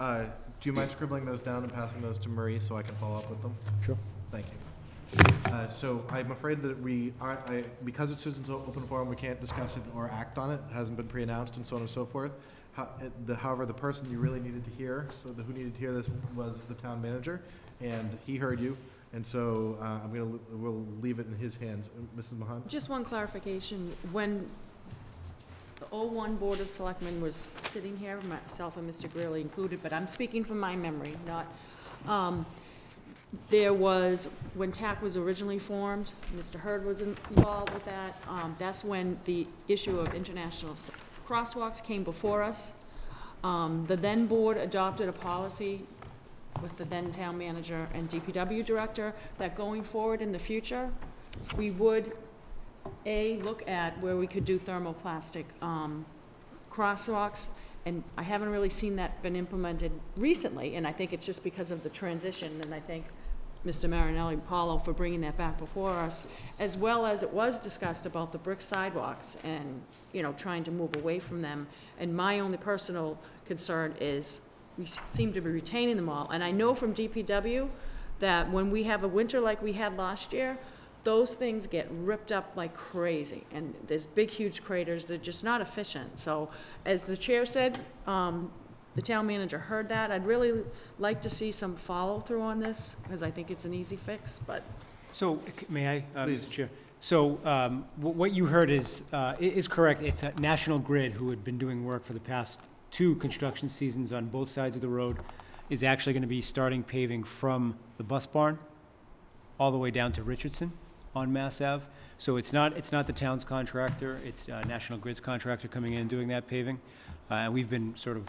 Uh, do you mind scribbling those down and passing those to Marie so I can follow up with them? Sure. Thank you. Uh, so I'm afraid that we, I, I, because it's Citizens O- Open Forum, we can't discuss it or act on it. It hasn't been pre-announced and so on and so forth. How, the, however, the person you really needed to hear, so the, who needed to hear this was the town manager, and he heard you. And so, uh, I'm gonna, we'll leave it in his hands. Uh, Mrs. Mahon? Just one clarification, when the 01 Board of Selectmen was sitting here, myself and Mr. Greeley included, but I'm speaking from my memory, not, um, there was, when TAC was originally formed, Mr. Hurd was involved with that, um, that's when the issue of international crosswalks came before us. Um, the then board adopted a policy with the then town manager and DPW director, that going forward in the future, we would A, look at where we could do thermoplastic um, crosswalks, and I haven't really seen that been implemented recently, and I think it's just because of the transition, and I thank Mr. Marinelli and Paulo for bringing that back before us, as well as it was discussed about the brick sidewalks and, you know, trying to move away from them. And my only personal concern is, we seem to be retaining them all, and I know from DPW that when we have a winter like we had last year, those things get ripped up like crazy, and there's big, huge craters, they're just not efficient. So, as the chair said, um, the town manager heard that, I'd really like to see some follow-through on this, because I think it's an easy fix, but So, may I, uh, Please. Mr. Chair? So, um, wh- what you heard is, uh, is correct. It's uh, National Grid, who had been doing work for the past two construction seasons on both sides of the road, is actually gonna be starting paving from the bus barn all the way down to Richardson on Mass Ave. So it's not, it's not the town's contractor, it's uh, National Grid's contractor coming in and doing that paving. Uh, And we've been sort of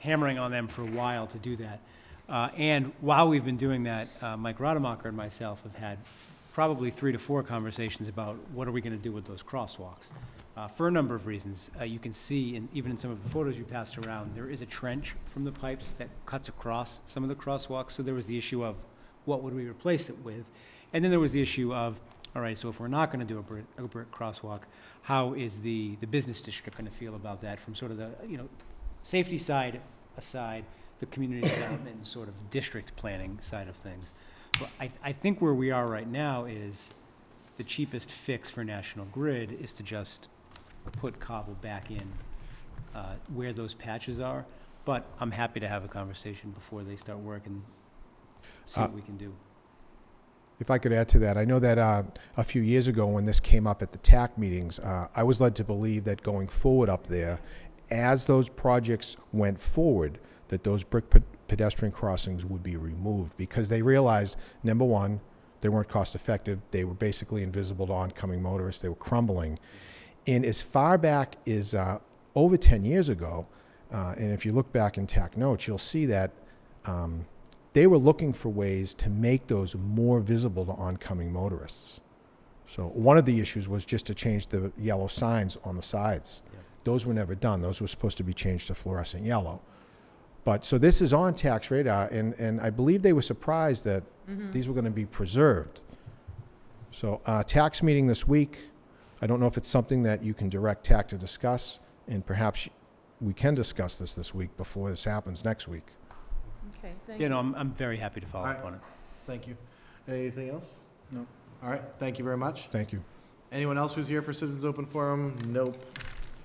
hammering on them for a while to do that. Uh, And while we've been doing that, uh, Mike Rademacher and myself have had probably three to four conversations about what are we going to do with those crosswalks. Uh, For a number of reasons. Uh, You can see, in even in some of the photos you passed around, there is a trench from the pipes that cuts across some of the crosswalks. So there was the issue of what would we replace it with? And then there was the issue of, all right, so if we're not going to do a brick, a brick crosswalk, how is the, the business district going to feel about that from sort of the, you know, safety side aside, the community development and sort of district planning side of things. But I, I think where we are right now is the cheapest fix for National Grid is to just put cobble back in uh, where those patches are. But I'm happy to have a conversation before they start working, see what Uh, we can do. If I could add to that, I know that uh, a few years ago, when this came up at the TAC meetings, uh, I was led to believe that going forward up there, as those projects went forward, that those brick pe- pedestrian crossings would be removed because they realized, number one, they weren't cost effective. They were basically invisible to oncoming motorists. They were crumbling. And as far back as uh, over 10 years ago, uh, and if you look back in TAC notes, you'll see that um, they were looking for ways to make those more visible to oncoming motorists. So one of the issues was just to change the yellow signs on the sides. Those were never done. Those were supposed to be changed to fluorescent yellow. But, so this is on TAC's radar, and, and I believe they were surprised that Mhm. these were going to be preserved. So, uh, TAC's meeting this week. I don't know if it's something that you can direct TAC to discuss, and perhaps we can discuss this this week before this happens next week. Okay, thank You you. know, I'm, I'm very happy to follow All up right. on it. Thank you. Anything else? No. All right, thank you very much. Thank you. Anyone else who's here for Citizens Open Forum? Nope.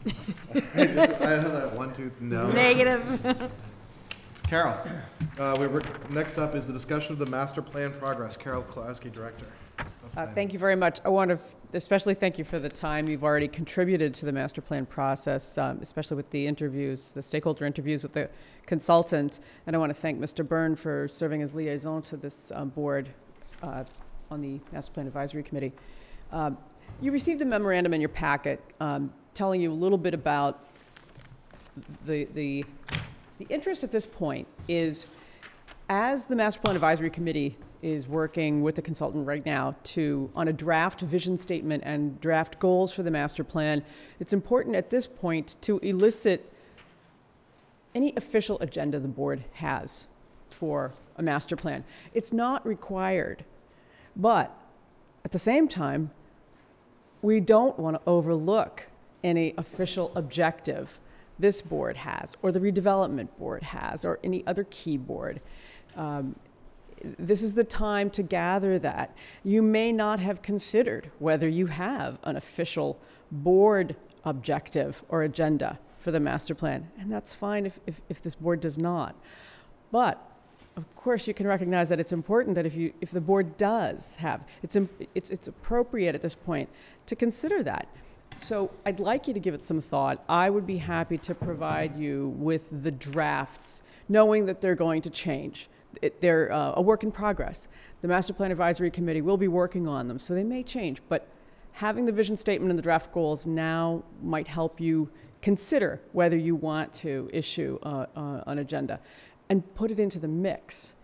I just- I have that one tooth, no. Negative. Carol, uh, we were, next up is the discussion of the master plan progress. Carol Kowalski, Director. Uh, Thank you very much. I want to especially thank you for the time you've already contributed to the master plan process, um, especially with the interviews, the stakeholder interviews with the consultant. And I want to thank Mr. Byrne for serving as liaison to this um, board uh, on the Master Plan Advisory Committee. Um, You received a memorandum in your packet um, telling you a little bit about the, the, the interest at this point is, as the Master Plan Advisory Committee is working with the consultant right now to, on a draft vision statement and draft goals for the master plan, it's important at this point to elicit any official agenda the board has for a master plan. It's not required, but at the same time, we don't want to overlook any official objective this board has, or the redevelopment board has, or any other key board. Um, this is the time to gather that. You may not have considered whether you have an official board objective or agenda for the master plan, and that's fine if, if, if this board does not. But of course, you can recognize that it's important that if you, if the board does have, it's, it's, it's appropriate at this point to consider that. So I'd like you to give it some thought. I would be happy to provide you with the drafts, knowing that they're going to change. It, they're uh, a work in progress. The Master Plan Advisory Committee will be working on them, so they may change. But having the vision statement and the draft goals now might help you consider whether you want to issue uh, uh, an agenda and put it into the mix.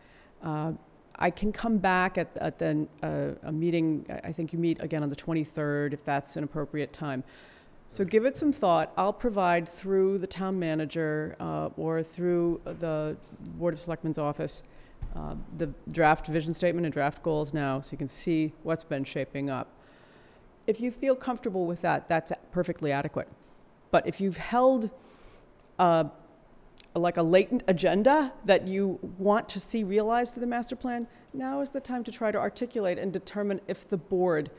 Uh, I can come back at, at the, uh, a meeting, I think you meet again on the 23rd, if that's an appropriate time. So give it some thought. I'll provide through the town manager uh, or through the Board of Selectmen's office uh, the draft vision statement and draft goals now, so you can see what's been shaping up. If you feel comfortable with that, that's perfectly adequate. But if you've held uh, like a latent agenda that you want to see realized through the master plan, now is the time to try to articulate and determine if the board,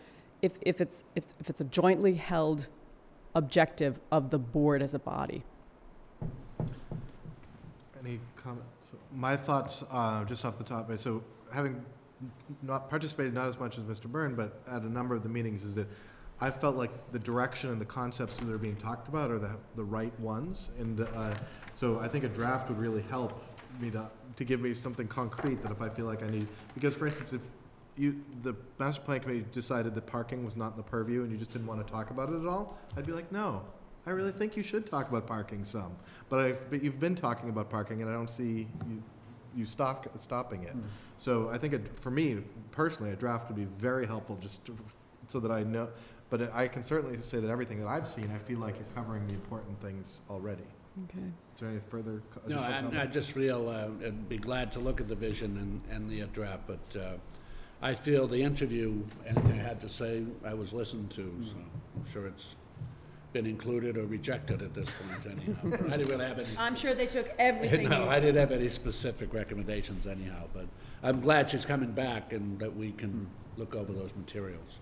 if, if, it's, if, if it's a jointly held objective of the board as a body. Any comments? My thoughts, uh, just off the top, so having not participated not as much as Mr. Byrne, but at a number of the meetings, is that I felt like the direction and the concepts that are being talked about are the, the right ones. And uh, so I think a draft would really help me to, to give me something concrete that if I feel like I need, because for instance, if you, the master plan committee decided that parking was not in the purview and you just didn't want to talk about it at all, I'd be like, no, I really think you should talk about parking some. But I, but you've been talking about parking and I don't see you, you stop, stopping it. So I think it, for me personally, a draft would be very helpful just to, so that I know, but I can certainly say that everything that I've seen, I feel like you're covering the important things already. Okay. Is there any further? co- No, additional I, I comment? just feel, uh, I'd be glad to look at the vision and, and the uh, draft, but, uh, I feel the interview, anything I had to say, I was listened to, so I'm sure it's been included or rejected at this point anyhow. I didn't really have any. I'm sure they took everything. No, I didn't have any specific recommendations anyhow, but I'm glad she's coming back and that we can look over those materials.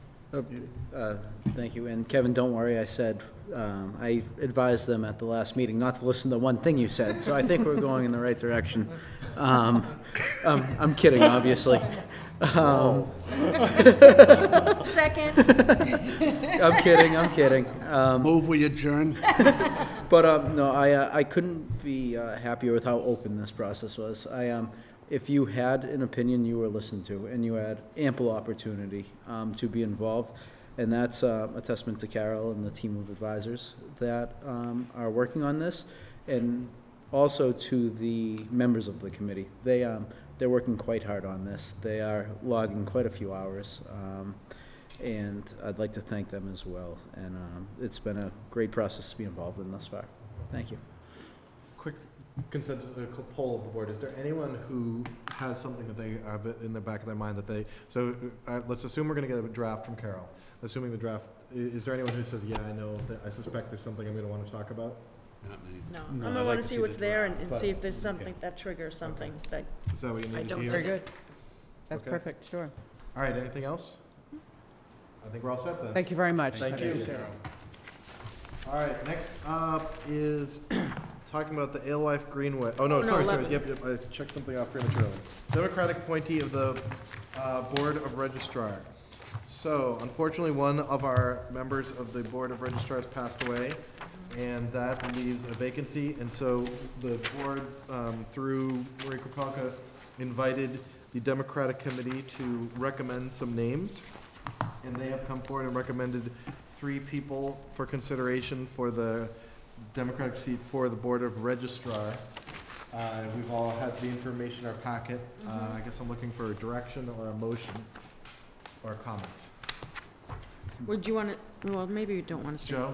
Uh, Thank you, and Kevin, don't worry, I said, um, I advised them at the last meeting not to listen to one thing you said, so I think we're going in the right direction. Um, um, I'm kidding, obviously. Um, Second. I'm kidding, I'm kidding. Um, Move we adjourn. But, um, no, I, uh, I couldn't be uh, happier with how open this process was. I, um, if you had an opinion, you were listened to, and you had ample opportunity, um, to be involved. And that's, uh, a testament to Carol and the team of advisors that, um, are working on this, and also to the members of the committee. They, um, they're working quite hard on this. They are logging quite a few hours. Um, and I'd like to thank them as well. And um, it's been a great process to be involved in thus far. Thank you. Quick consensus, uh, poll of the board. Is there anyone who has something that they have in the back of their mind that they, so uh, let's assume we're going to get a draft from Carol. Assuming the draft, is there anyone who says, yeah, I know, that I suspect there's something I'm going to want to talk about? Not me. No, No, I'm I'd gonna like wanna to see see what's there and, and but- see if there's something that triggers something that Is that what you I need to don't hear? see. Very good. That's Okay. perfect, sure. All right, anything else? I think we're all set then. Thank you very much. Thank you. All right, next up is talking about the Alewife Greenway. Oh, no, Oh, no, sorry, sorry, 11. yep, yep, I checked something off prematurely. Democratic appointee of the uh, Board of Registrar. So unfortunately, one of our members of the Board of Registrars passed away, and that leaves a vacancy. And so the board, um, through Marie Krepelka, invited the Democratic Committee to recommend some names. And they have come forward and recommended three people for consideration for the Democratic seat for the Board of Registrar. Uh, We've all had the information in our packet. Uh, I guess I'm looking for a direction or a motion or a comment. Would you wanna, well, maybe you don't wanna say. Joe?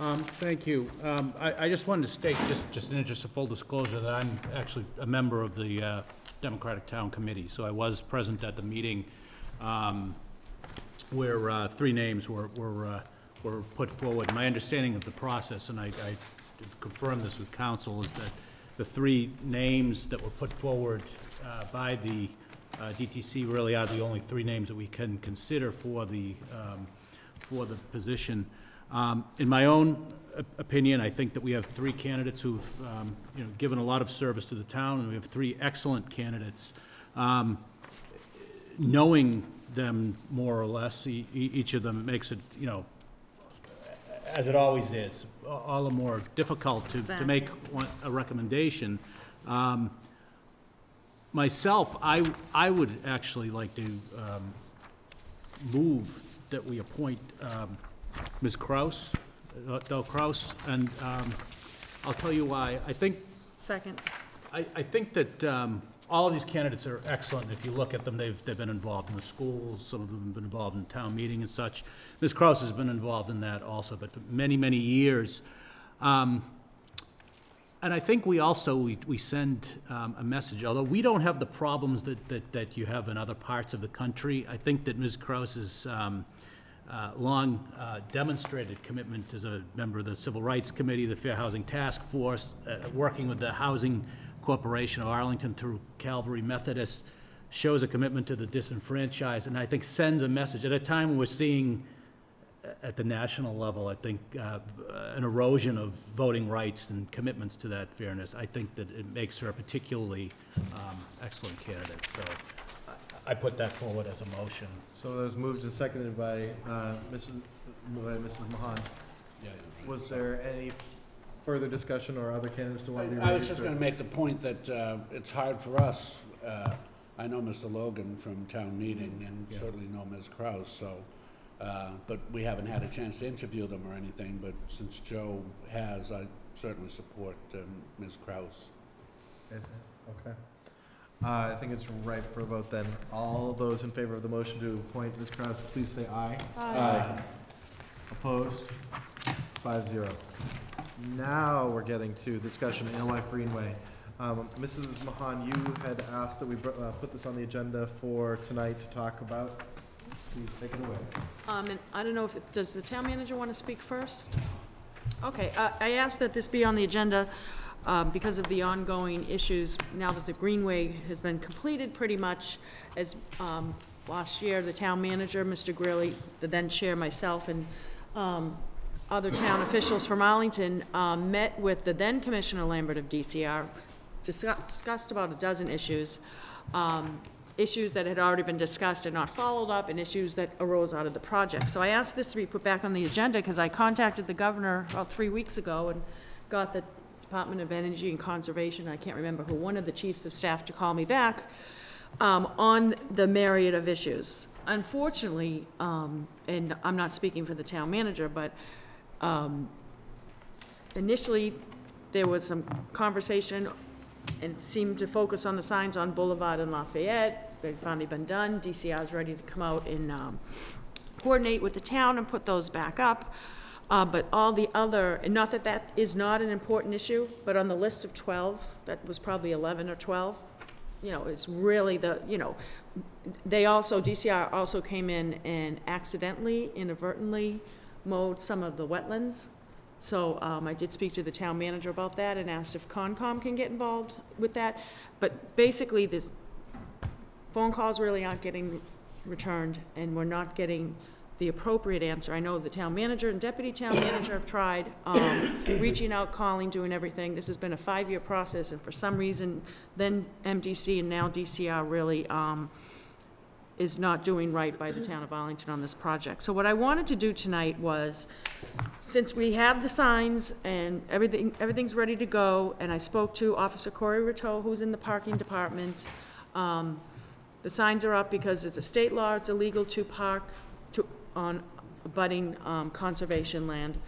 Um, Thank you. Um, I I just wanted to state, just just in interest of full disclosure, that I'm actually a member of the uh, Democratic Town Committee, so I was present at the meeting um, where uh, three names were were uh, were put forward. My understanding of the process, and I I confirmed this with counsel, is that the three names that were put forward uh, by the uh, DTC really are the only three names that we can consider for the, um, for the position. Um, In my own opinion, I think that we have three candidates who've, um, you know, given a lot of service to the town, and we have three excellent candidates. Um, Knowing them more or less, e- each of them makes it, you know, as it always is, all the more difficult to, to make one, a recommendation. Um, Myself, I, I would actually like to, um, move that we appoint, um, Ms. Kraus, uh, Del Kraus, and, um, I'll tell you why. I think, Second. I, I think that, um, all of these candidates are excellent. If you look at them, they've, they've been involved in the schools, some of them have been involved in town meeting and such. Ms. Kraus has been involved in that also, but for many, many years. Um, And I think we also, we, we send um, a message, although we don't have the problems that, that, that you have in other parts of the country. I think that Ms. Kraus's is um, uh, long uh, demonstrated commitment as a member of the Civil Rights Committee, the Fair Housing Task Force, uh, working with the Housing Corporation of Arlington through Calvary Methodist, shows a commitment to the disenfranchised, and I think sends a message. At a time when we're seeing uh, at the national level, I think, uh, an erosion of voting rights and commitments to that fairness, I think that it makes her a particularly um, excellent candidate. So I I put that forward as a motion. So that was moved and seconded by uh, Mrs. by Mrs. Mahon. Was there any further discussion or other candidates that want to be raised? I was just gonna make the point that uh, it's hard for us. uh, I know Mr. Logan from town meeting and Yeah. certainly know Ms. Kraus, so, uh, but we haven't had a chance to interview them or anything, but since Joe has, I certainly support um, Ms. Kraus. Okay. Uh, I think it's ripe for a vote then. All those in favor of the motion to appoint Ms. Kraus, please say aye. Aye. Opposed? Five zero. Now we're getting to discussion, Alewife Greenway. Um, Mrs. Mahon, you had asked that we br- uh, put this on the agenda for tonight to talk about. Please take it away. Um, and I don't know if, it- does the town manager want to speak first? Okay, uh, I asked that this be on the agenda, um, because of the ongoing issues, now that the Greenway has been completed pretty much, as, um, last year, the town manager, Mr. Greeley, the then chair, myself, and, um, other town officials from Arlington, um, met with the then Commissioner Lambert of DCR, discuss- discussed about a dozen issues, um, issues that had already been discussed and not followed up, and issues that arose out of the project. So I asked this to be put back on the agenda, because I contacted the governor about three weeks ago and got the Department of Energy and Conservation, I can't remember who, one of the chiefs of staff to call me back, um, on the myriad of issues. Unfortunately, um, and I'm not speaking for the town manager, but, um, initially, there was some conversation, and it seemed to focus on the signs on Boulevard and Lafayette. They've finally been done. DCR is ready to come out and um, coordinate with the town and put those back up. Uh, But all the other, and not that that is not an important issue, but on the list of 12, that was probably 11 or 12, you know, it's really the, you know, they also, DCR also came in and accidentally, inadvertently mowed some of the wetlands. So um, I did speak to the town manager about that and asked if Concom can get involved with that. But basically, this, phone calls really aren't getting returned, and we're not getting the appropriate answer. I know the town manager and deputy town manager have tried, um, reaching out, calling, doing everything. This has been a five-year process, and for some reason, then MDC and now DCR really um, is not doing right by the town of Arlington on this project. So what I wanted to do tonight was, since we have the signs and everything, everything's ready to go, and I spoke to Officer Corey Rateau, who's in the parking department, um, the signs are up because it's a state law, it's illegal to park on abutting, um, conservation land.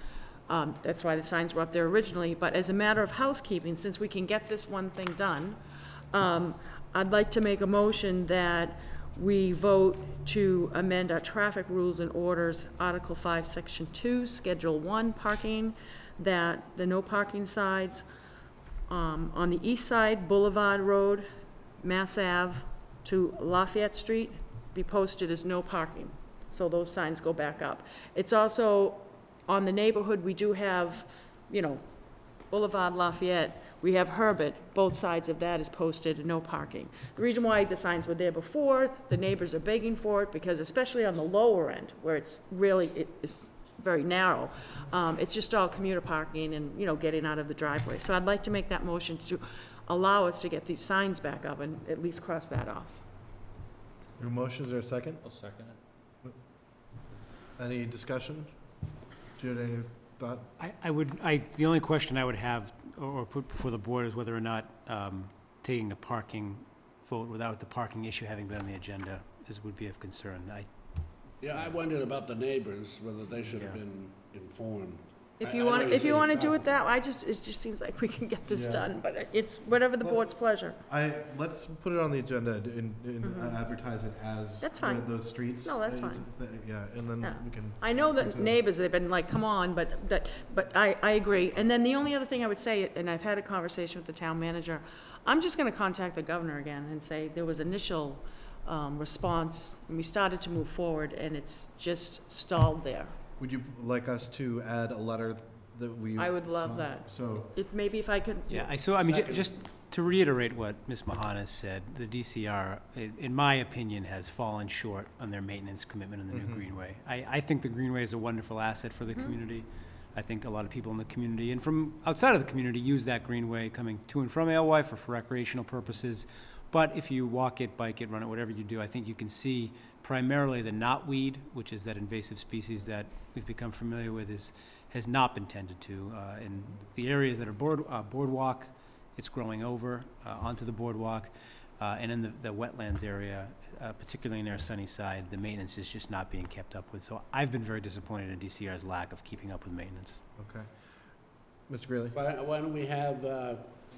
Um, that's why the signs were up there originally, but as a matter of housekeeping, since we can get this one thing done, um, I'd like to make a motion that we vote to amend our traffic rules and orders, Article five, Section two, Schedule one, parking, that the no parking sides, um, on the east side Boulevard Road, Mass Ave to Lafayette Street, be posted as no parking. So those signs go back up. It's also, on the neighborhood, we do have, you know, Boulevard Lafayette, we have Herbert, both sides of that is posted, no parking. The reason why the signs were there before, the neighbors are begging for it, because especially on the lower end, where it's really, it is very narrow, um, it's just all commuter parking and, you know, getting out of the driveway. So I'd like to make that motion to allow us to get these signs back up and at least cross that off. Your motion, is there a second? I'll second it. Any discussion? Do you have any thought? I, I would, I, the only question I would have, or or put before the board, is whether or not um, taking a parking vote without the parking issue having been on the agenda is, would be of concern. I, Yeah, I wondered about the neighbors, whether they should have Yeah. been informed. If I- you I want, if you want to do it that, I just, it just seems like we can get this Yeah. done, but it's whatever the board's Let's- pleasure. I, let's put it on the agenda and, and Mhm. advertise it as. That's the- fine. Those streets. No, that's It's- fine. Yeah, and then Yeah. we can. I know that neighbors, they've been like, come on, but, that, but I, I agree. And then the only other thing I would say, and I've had a conversation with the town manager, I'm just gonna contact the governor again and say there was initial, um, response, and we started to move forward, and it's just stalled there. Would you like us to add a letter that we? I would love sign? that. So, It, maybe if I could. Yeah, I, so, I mean, ju- Second. just to reiterate what Ms. Mahanas said, the DCR, i- in my opinion, has fallen short on their maintenance commitment in the new Mhm. Greenway. I, I think the Greenway is a wonderful asset for the Mhm. community. I think a lot of people in the community and from outside of the community use that Greenway coming to and from Alewife or for recreational purposes. But if you walk it, bike it, run it, whatever you do, I think you can see primarily the knotweed, which is that invasive species that we've become familiar with, is, has not been tended to. Uh, in the areas that are board, uh, boardwalk, it's growing over, uh, onto the boardwalk. Uh, and in the, the wetlands area, uh, particularly in their sunny side, the maintenance is just not being kept up with. So I've been very disappointed in DCR's lack of keeping up with maintenance. okay. Mr. Greeley? Why why don't we have uh,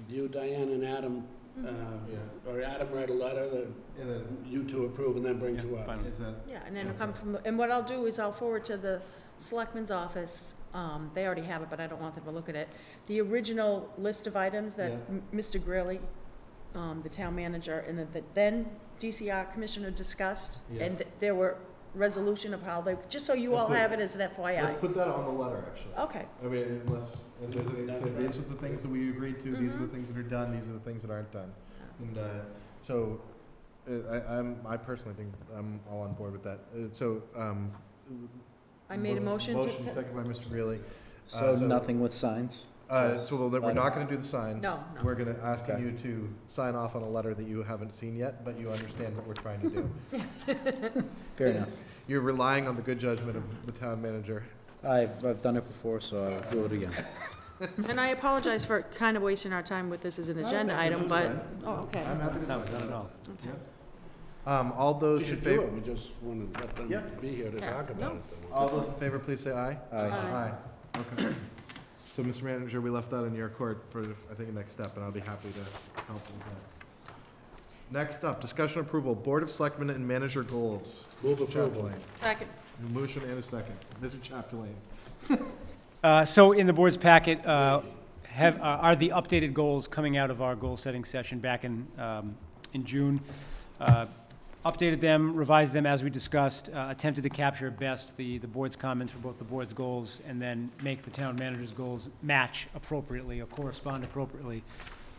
you, Diane, and Adam, uh, or Adam write a letter that And then, you two approve and then bring to Yeah, us? fine. is that, Yeah, and then it'll come from, and what I'll do is I'll forward to the selectmen's office, um, they already have it, but I don't want them to look at it. The original list of items that Yeah. M- Mr. Greeley, um, the town manager, and the- the then DCR commissioner discussed, Yeah. and th- there were resolution of how they, just so you all put- have it as an FYI. let's put that on the letter, actually. Okay, I mean, unless, and does it say, these are the things that we agreed to, these are the Mhm. things that are done, these are the things that aren't done. And, uh, so, uh, I, I'm, I personally think I'm all on board with that. Uh, so, um. I made a motion to. Motion second by Mr. Greeley. So Uh, nothing with signs? Uh, so that we're not gonna do the signs. No, no. We're gonna, asking Okay. you to sign off on a letter that you haven't seen yet, but you understand what we're trying to do. Fair enough. You're relying on the good judgment of the town manager. I've, I've done it before, so I'll do it again. And I apologize for kind of wasting our time with this as an agenda item, but, oh, okay. I'm happy to. No, talk not at all. Okay. Um, all We those in should do favor, it, we just want to let them be here to Yeah. talk about No. it. all those in favor, please say aye. Aye. Aye. Aye. Okay. So, Mr. Manager, we left that in your court for, I think, a next step, and I'll be happy to help with that. Next up, discussion approval, Board of Selectmen and Manager Goals. Move Mr. approval. Chapdelaine. Second. A Motion and a second. Mr. Chapdelaine. Uh, So in the board's packet uh, have, uh, are the updated goals coming out of our goal-setting session back in, um, in June. Uh, Updated them, revised them as we discussed, uh, attempted to capture best the, the board's comments for both the board's goals, and then make the town manager's goals match appropriately or correspond appropriately.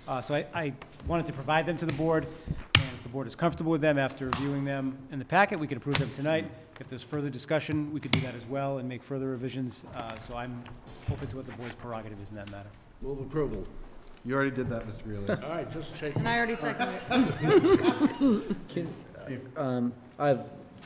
Uh, So I, I wanted to provide them to the board, and if the board is comfortable with them after reviewing them in the packet, we could approve them tonight. If there's further discussion, we could do that as well and make further revisions. Uh, So I'm open to what the board's prerogative is in that matter. Move approval. You already did that, Mr. Greeley. All right, just shake. And I already seconded it. Can, um, I'm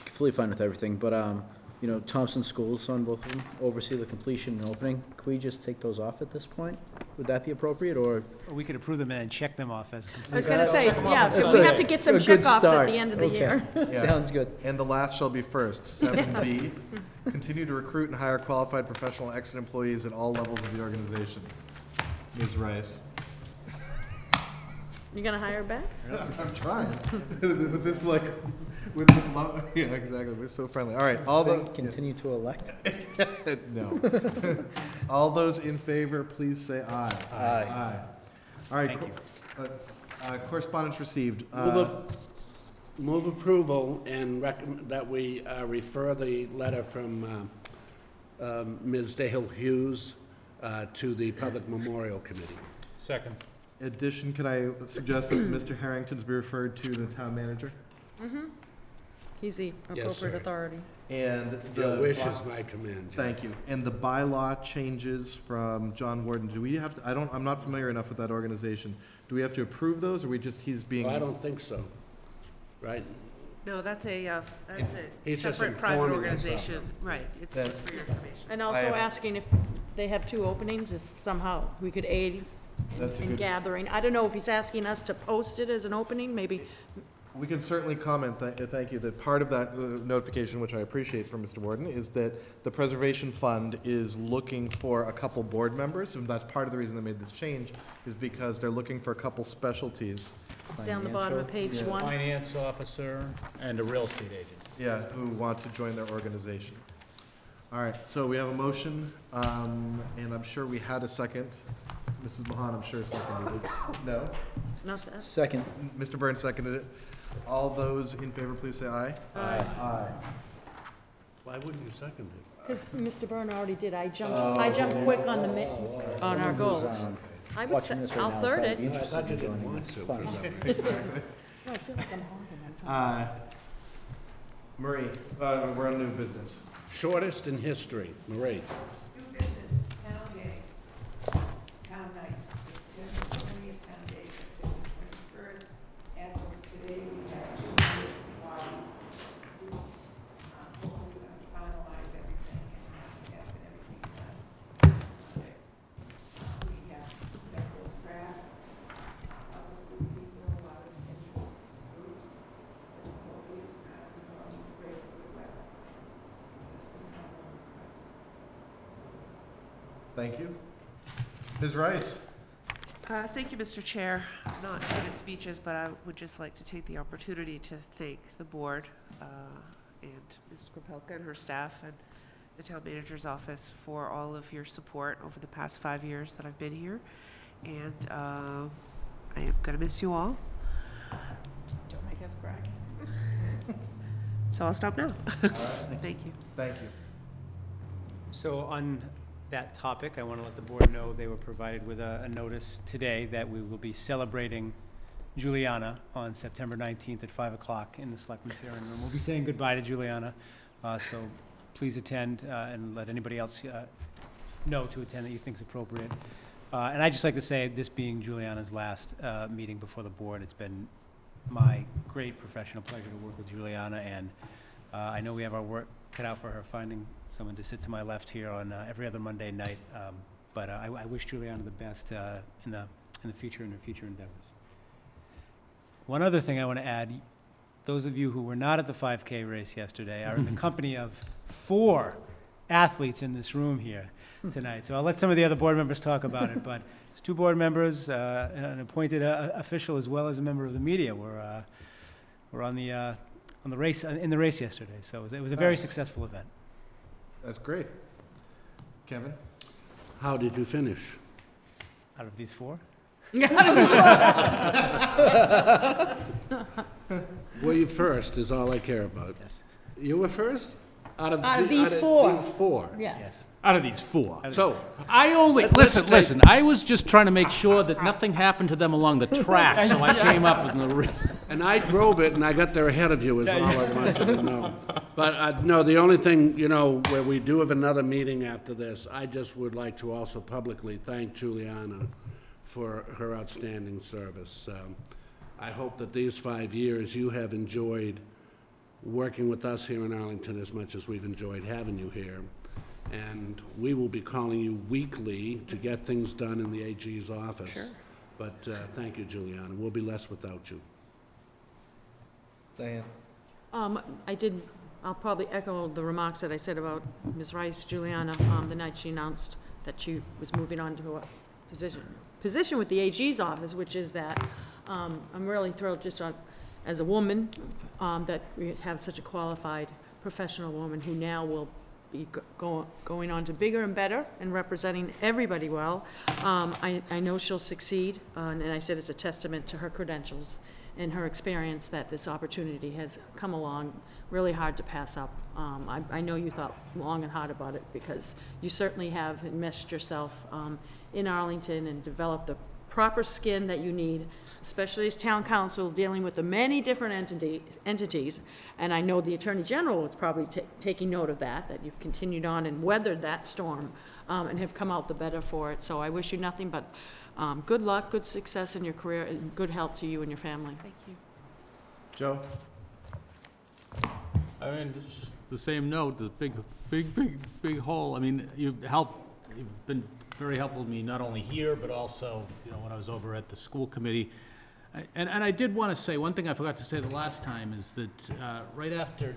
completely fine with everything, but, um, you know, Thompson Schools on both of them oversee the completion and opening. Could we just take those off at this point? Would that be appropriate, or? Or we could approve them and then check them off as I complete. was gonna say, yeah, That's we have to get some a good checkoffs at start. the end of the Okay. year. Yeah. Sounds good. And the last shall be first. Seven B, continue to recruit and hire qualified professional exit employees at all levels of the organization. Ms. Rice. You gonna hire her back? I'm trying. With this like, with this love, yeah, exactly. We're so friendly. All right, all the, Continue to elect? no. All those in favor, please say aye. Aye. Aye. All right. Thank co- uh, uh, Correspondence received. Move Uh, up- Move approval and recommend that we uh, refer the letter from uh, um, Ms. Dale Hughes uh, to the Public Memorial Committee. Second. Addition, could I suggest that Mr. Harrington's be referred to the town manager? Mm-hmm. He's the Yes, appropriate sir. authority. And Your the. wish is my command, Thank you. And the bylaw changes from John Warden, do we have to, I don't, I'm not familiar enough with that organization. Do we have to approve those, or we just, he's being? Well, I don't think so, right? No, that's a, uh, that's a He's just separate private informing us of organization, right, it's Then- just for your information. And also have- asking if they have two openings, if somehow we could aid in- That's a in good- gathering. I don't know if he's asking us to post it as an opening, maybe We can certainly comment, th- uh, thank you, that part of that uh, notification, which I appreciate from Mr. Warden, is that the Preservation Fund is looking for a couple board members, and that's part of the reason they made this change, is because they're looking for a couple specialties. It's down the bottom of page Yeah. one. Finance officer and a real estate agent. Yeah, who want to join their organization. All right, so we have a motion, um, and I'm sure we had a second. Mrs. Mahon, I'm sure seconded it. No? Not that. Second. Mr. Burns seconded it. All those in favor, please say aye. Aye. Aye. Why wouldn't you second it? Because Mr. Byrne already did, I jumped, I jumped quick on the, ma- on our goals. I would say, I'll third it. I thought you didn't want to for some reason. No, I feel like I'm hogging, I'm trying. Uh, Marie, uh, we're on new business. Shortest in history, Marie. New business, town day, town night, September twentieth, town day, September twenty-first. As of today, we have two hundred and one booths. Um, hopefully we're gonna finalize everything and have have everything done this Sunday. Uh, we have several crafts, a lot of good people, a lot of interest groups. Hopefully, uh, we're going to great good weather. Thank you. Ms. Rice? Uh, Thank you, Mr. Chair. I'm Not good at speeches, but I would just like to take the opportunity to thank the board uh, and Ms. Krepelka and her staff and the town manager's office for all of your support over the past five years that I've been here. And uh, I am going to miss you all. Don't make us cry. So I'll stop now. Thank you. Thank you. So on that topic, I want to let the board know they were provided with a, a notice today that we will be celebrating Juliana on September 19th at 5 o'clock in the Selectmen's hearing room. We'll be saying goodbye to Juliana, uh, so please attend uh, and let anybody else uh, know to attend that you think is appropriate. Uh, And I'd just like to say, this being Juliana's last uh, meeting before the board, it's been my great professional pleasure to work with Juliana, and uh, I know we have our work cut out for her, finding someone to sit to my left here on uh, every other Monday night. Um, But uh, I I wish Juliana the best uh, in the, in the future and her future endeavors. One other thing I want to add, those of you who were not at the 5K race yesterday are in the company of four athletes in this room here tonight. So I'll let some of the other board members talk about it, but it's two board members, uh, an appointed uh, official, as well as a member of the media were, uh, were on the, uh, on the race, in the race yesterday. So it was- it was a very Nice. successful event. That's great. Kevin? How did you finish? Out of these four? Were you first is all I care about. Yes. You were first? Out of the- these four. these four. Yes. Out of these four. So, I only, Let- let's listen, take- listen, I was just trying to make sure that nothing happened to them along the track, so I came up with the, re- And I drove it, and I got there ahead of you, is all I want you to know. But, uh, no, the only thing, you know, where we do have another meeting after this, I just would like to also publicly thank Juliana for her outstanding service. Um, I hope that these five years you have enjoyed working with us here in Arlington as much as we've enjoyed having you here. And we will be calling you weekly to get things done in the AG's office. Sure. But, uh, thank you, Juliana. We'll be less without you. Diane? Um, I did, I'll probably echo the remarks that I said about Ms. Rice, Juliana, um, the night she announced that she was moving on to a position, position with the AG's office, which is that, um, I'm really thrilled just on, as a woman, um, that we have such a qualified professional woman who now will be go- go- going on to bigger and better and representing everybody well. Um, I, I know she'll succeed, uh, and I said it's a testament to her credentials and her experience that this opportunity has come along really hard to pass up. Um, I, I know you thought long and hard about it because you certainly have enmeshed yourself um, in Arlington and developed the proper skin that you need, especially as town counsel dealing with the many different entity, entities. And I know the Attorney General is probably ta- taking note of that, that you've continued on and weathered that storm um, and have come out the better for it. So I wish you nothing but um, good luck, good success in your career, and good health to you and your family. Thank you. Joe? I mean, it's just the same note, the big, big, big, big hole. I mean, you've helped, you've been very helpful to me, not only here, but also, you know, when I was over at the school committee. I- And, and I did want to say, one thing I forgot to say the last time is that, uh, right after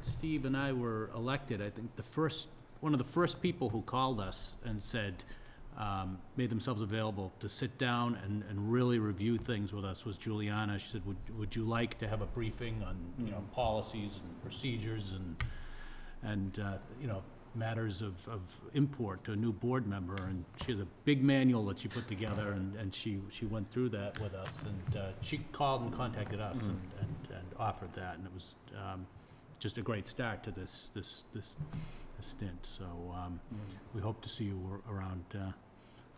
Steve and I were elected, I think the first, one of the first people who called us and said, um, made themselves available to sit down and, and really review things with us was Juliana. She said, would, would you like to have a briefing on, you know, policies and procedures and, and, uh, you know, matters of, of import to a new board member, and she has a big manual that she put together, and, and she, she went through that with us, and, uh, she called and contacted us and, and, and offered that, and it was, um, just a great start to this, this, this this stint, so, um, we hope to see you around, uh,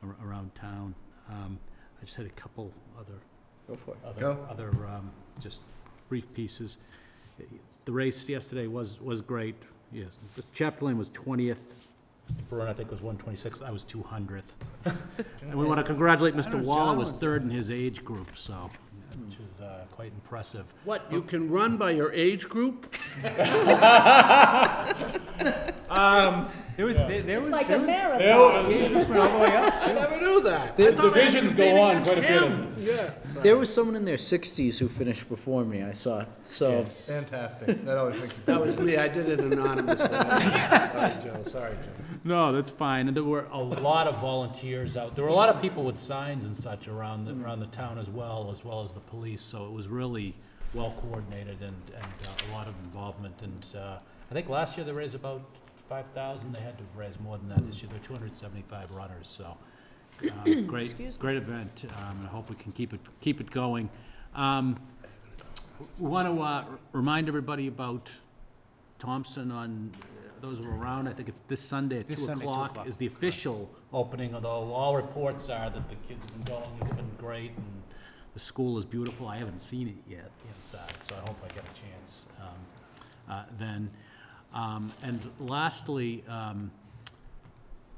ar- around town. Um, I just had a couple other Go for it. other, Go. other, um, just brief pieces. The race yesterday was, was great, yes. Mr. Chapdelaine was twentieth, Mr. Barone, I think, was one twenty-sixth, I was two hundredth. And we want to congratulate Mr. Waller, was third in his age group, so, which is, uh, quite impressive. What, you can run by your age group? There was, there there was. like there a was- marathon. The age groups went all the way up, I never knew that. The I thought I had to divisions go on against quite a bit him. in- Yeah. There was someone in their sixties who finished before me, I saw, so. Fantastic. That always makes you That was me, I did it anonymously. Sorry, Joe, sorry, Joe. No, that's fine, and there were a lot of volunteers out, there were a lot of people with signs and such around, the- around the town as well, as well as the police, so it was really well coordinated and, and uh, a lot of involvement, and, uh, I think last year they raised about five thousand, they had to raise more than that this year, there are two hundred and seventy-five runners, so. uh, Great, Excuse me. great event, um, and I hope we can keep it, keep it going. Um, we want to, uh, remind everybody about Thompson on, uh, those who are around, I think it's this Sunday at This two Sunday, two o'clock o'clock. is the official opening, although all reports are that the kids have been going, it's been great, and the school is beautiful. I haven't seen it yet inside, so I hope I get a chance um, uh, then. Um, And lastly, um,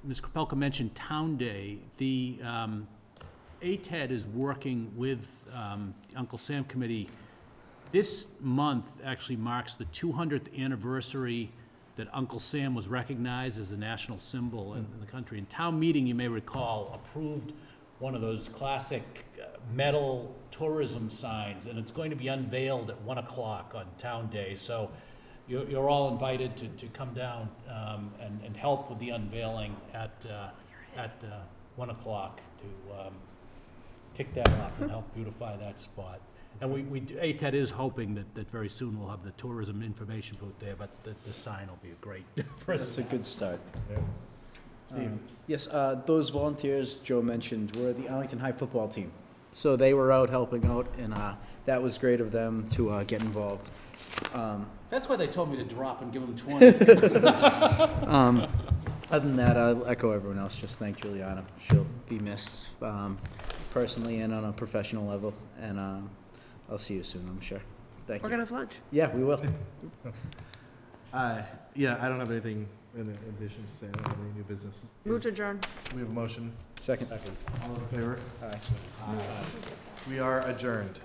Ms. Krepelka mentioned Town Day. The um, ATED is working with um, Uncle Sam Committee. This month actually marks the 200th anniversary that Uncle Sam was recognized as a national symbol in in the country. And town meeting, you may recall, approved one of those classic uh, metal tourism signs, and it's going to be unveiled at 1 o'clock on Town Day. So you're, you're all invited to, to come down um, and, and help with the unveiling at, uh, at uh, 1 o'clock to um, kick that off and help beautify that spot. And we, we, do- ATED is hoping that, that very soon we'll have the tourism information booth there, but the, the sign will be a great first That's a good start. Steve. Um, Yes, uh, those volunteers Joe mentioned were the Arlington High football team. So they were out helping out, and uh, that was great of them to uh, get involved. Um, That's why they told me to drop and give them 20. um, Other than that, I'll echo everyone else, just thank Juliana. She'll be missed um, personally and on a professional level, and um, I'll see you soon, I'm sure. Thank you. We're you. gonna have lunch. Yeah, we will. Uh, yeah, I don't have anything in addition to say. I don't have any new business. Move to adjourn. We have a motion. Second. All those in favor? Aye. We are adjourned.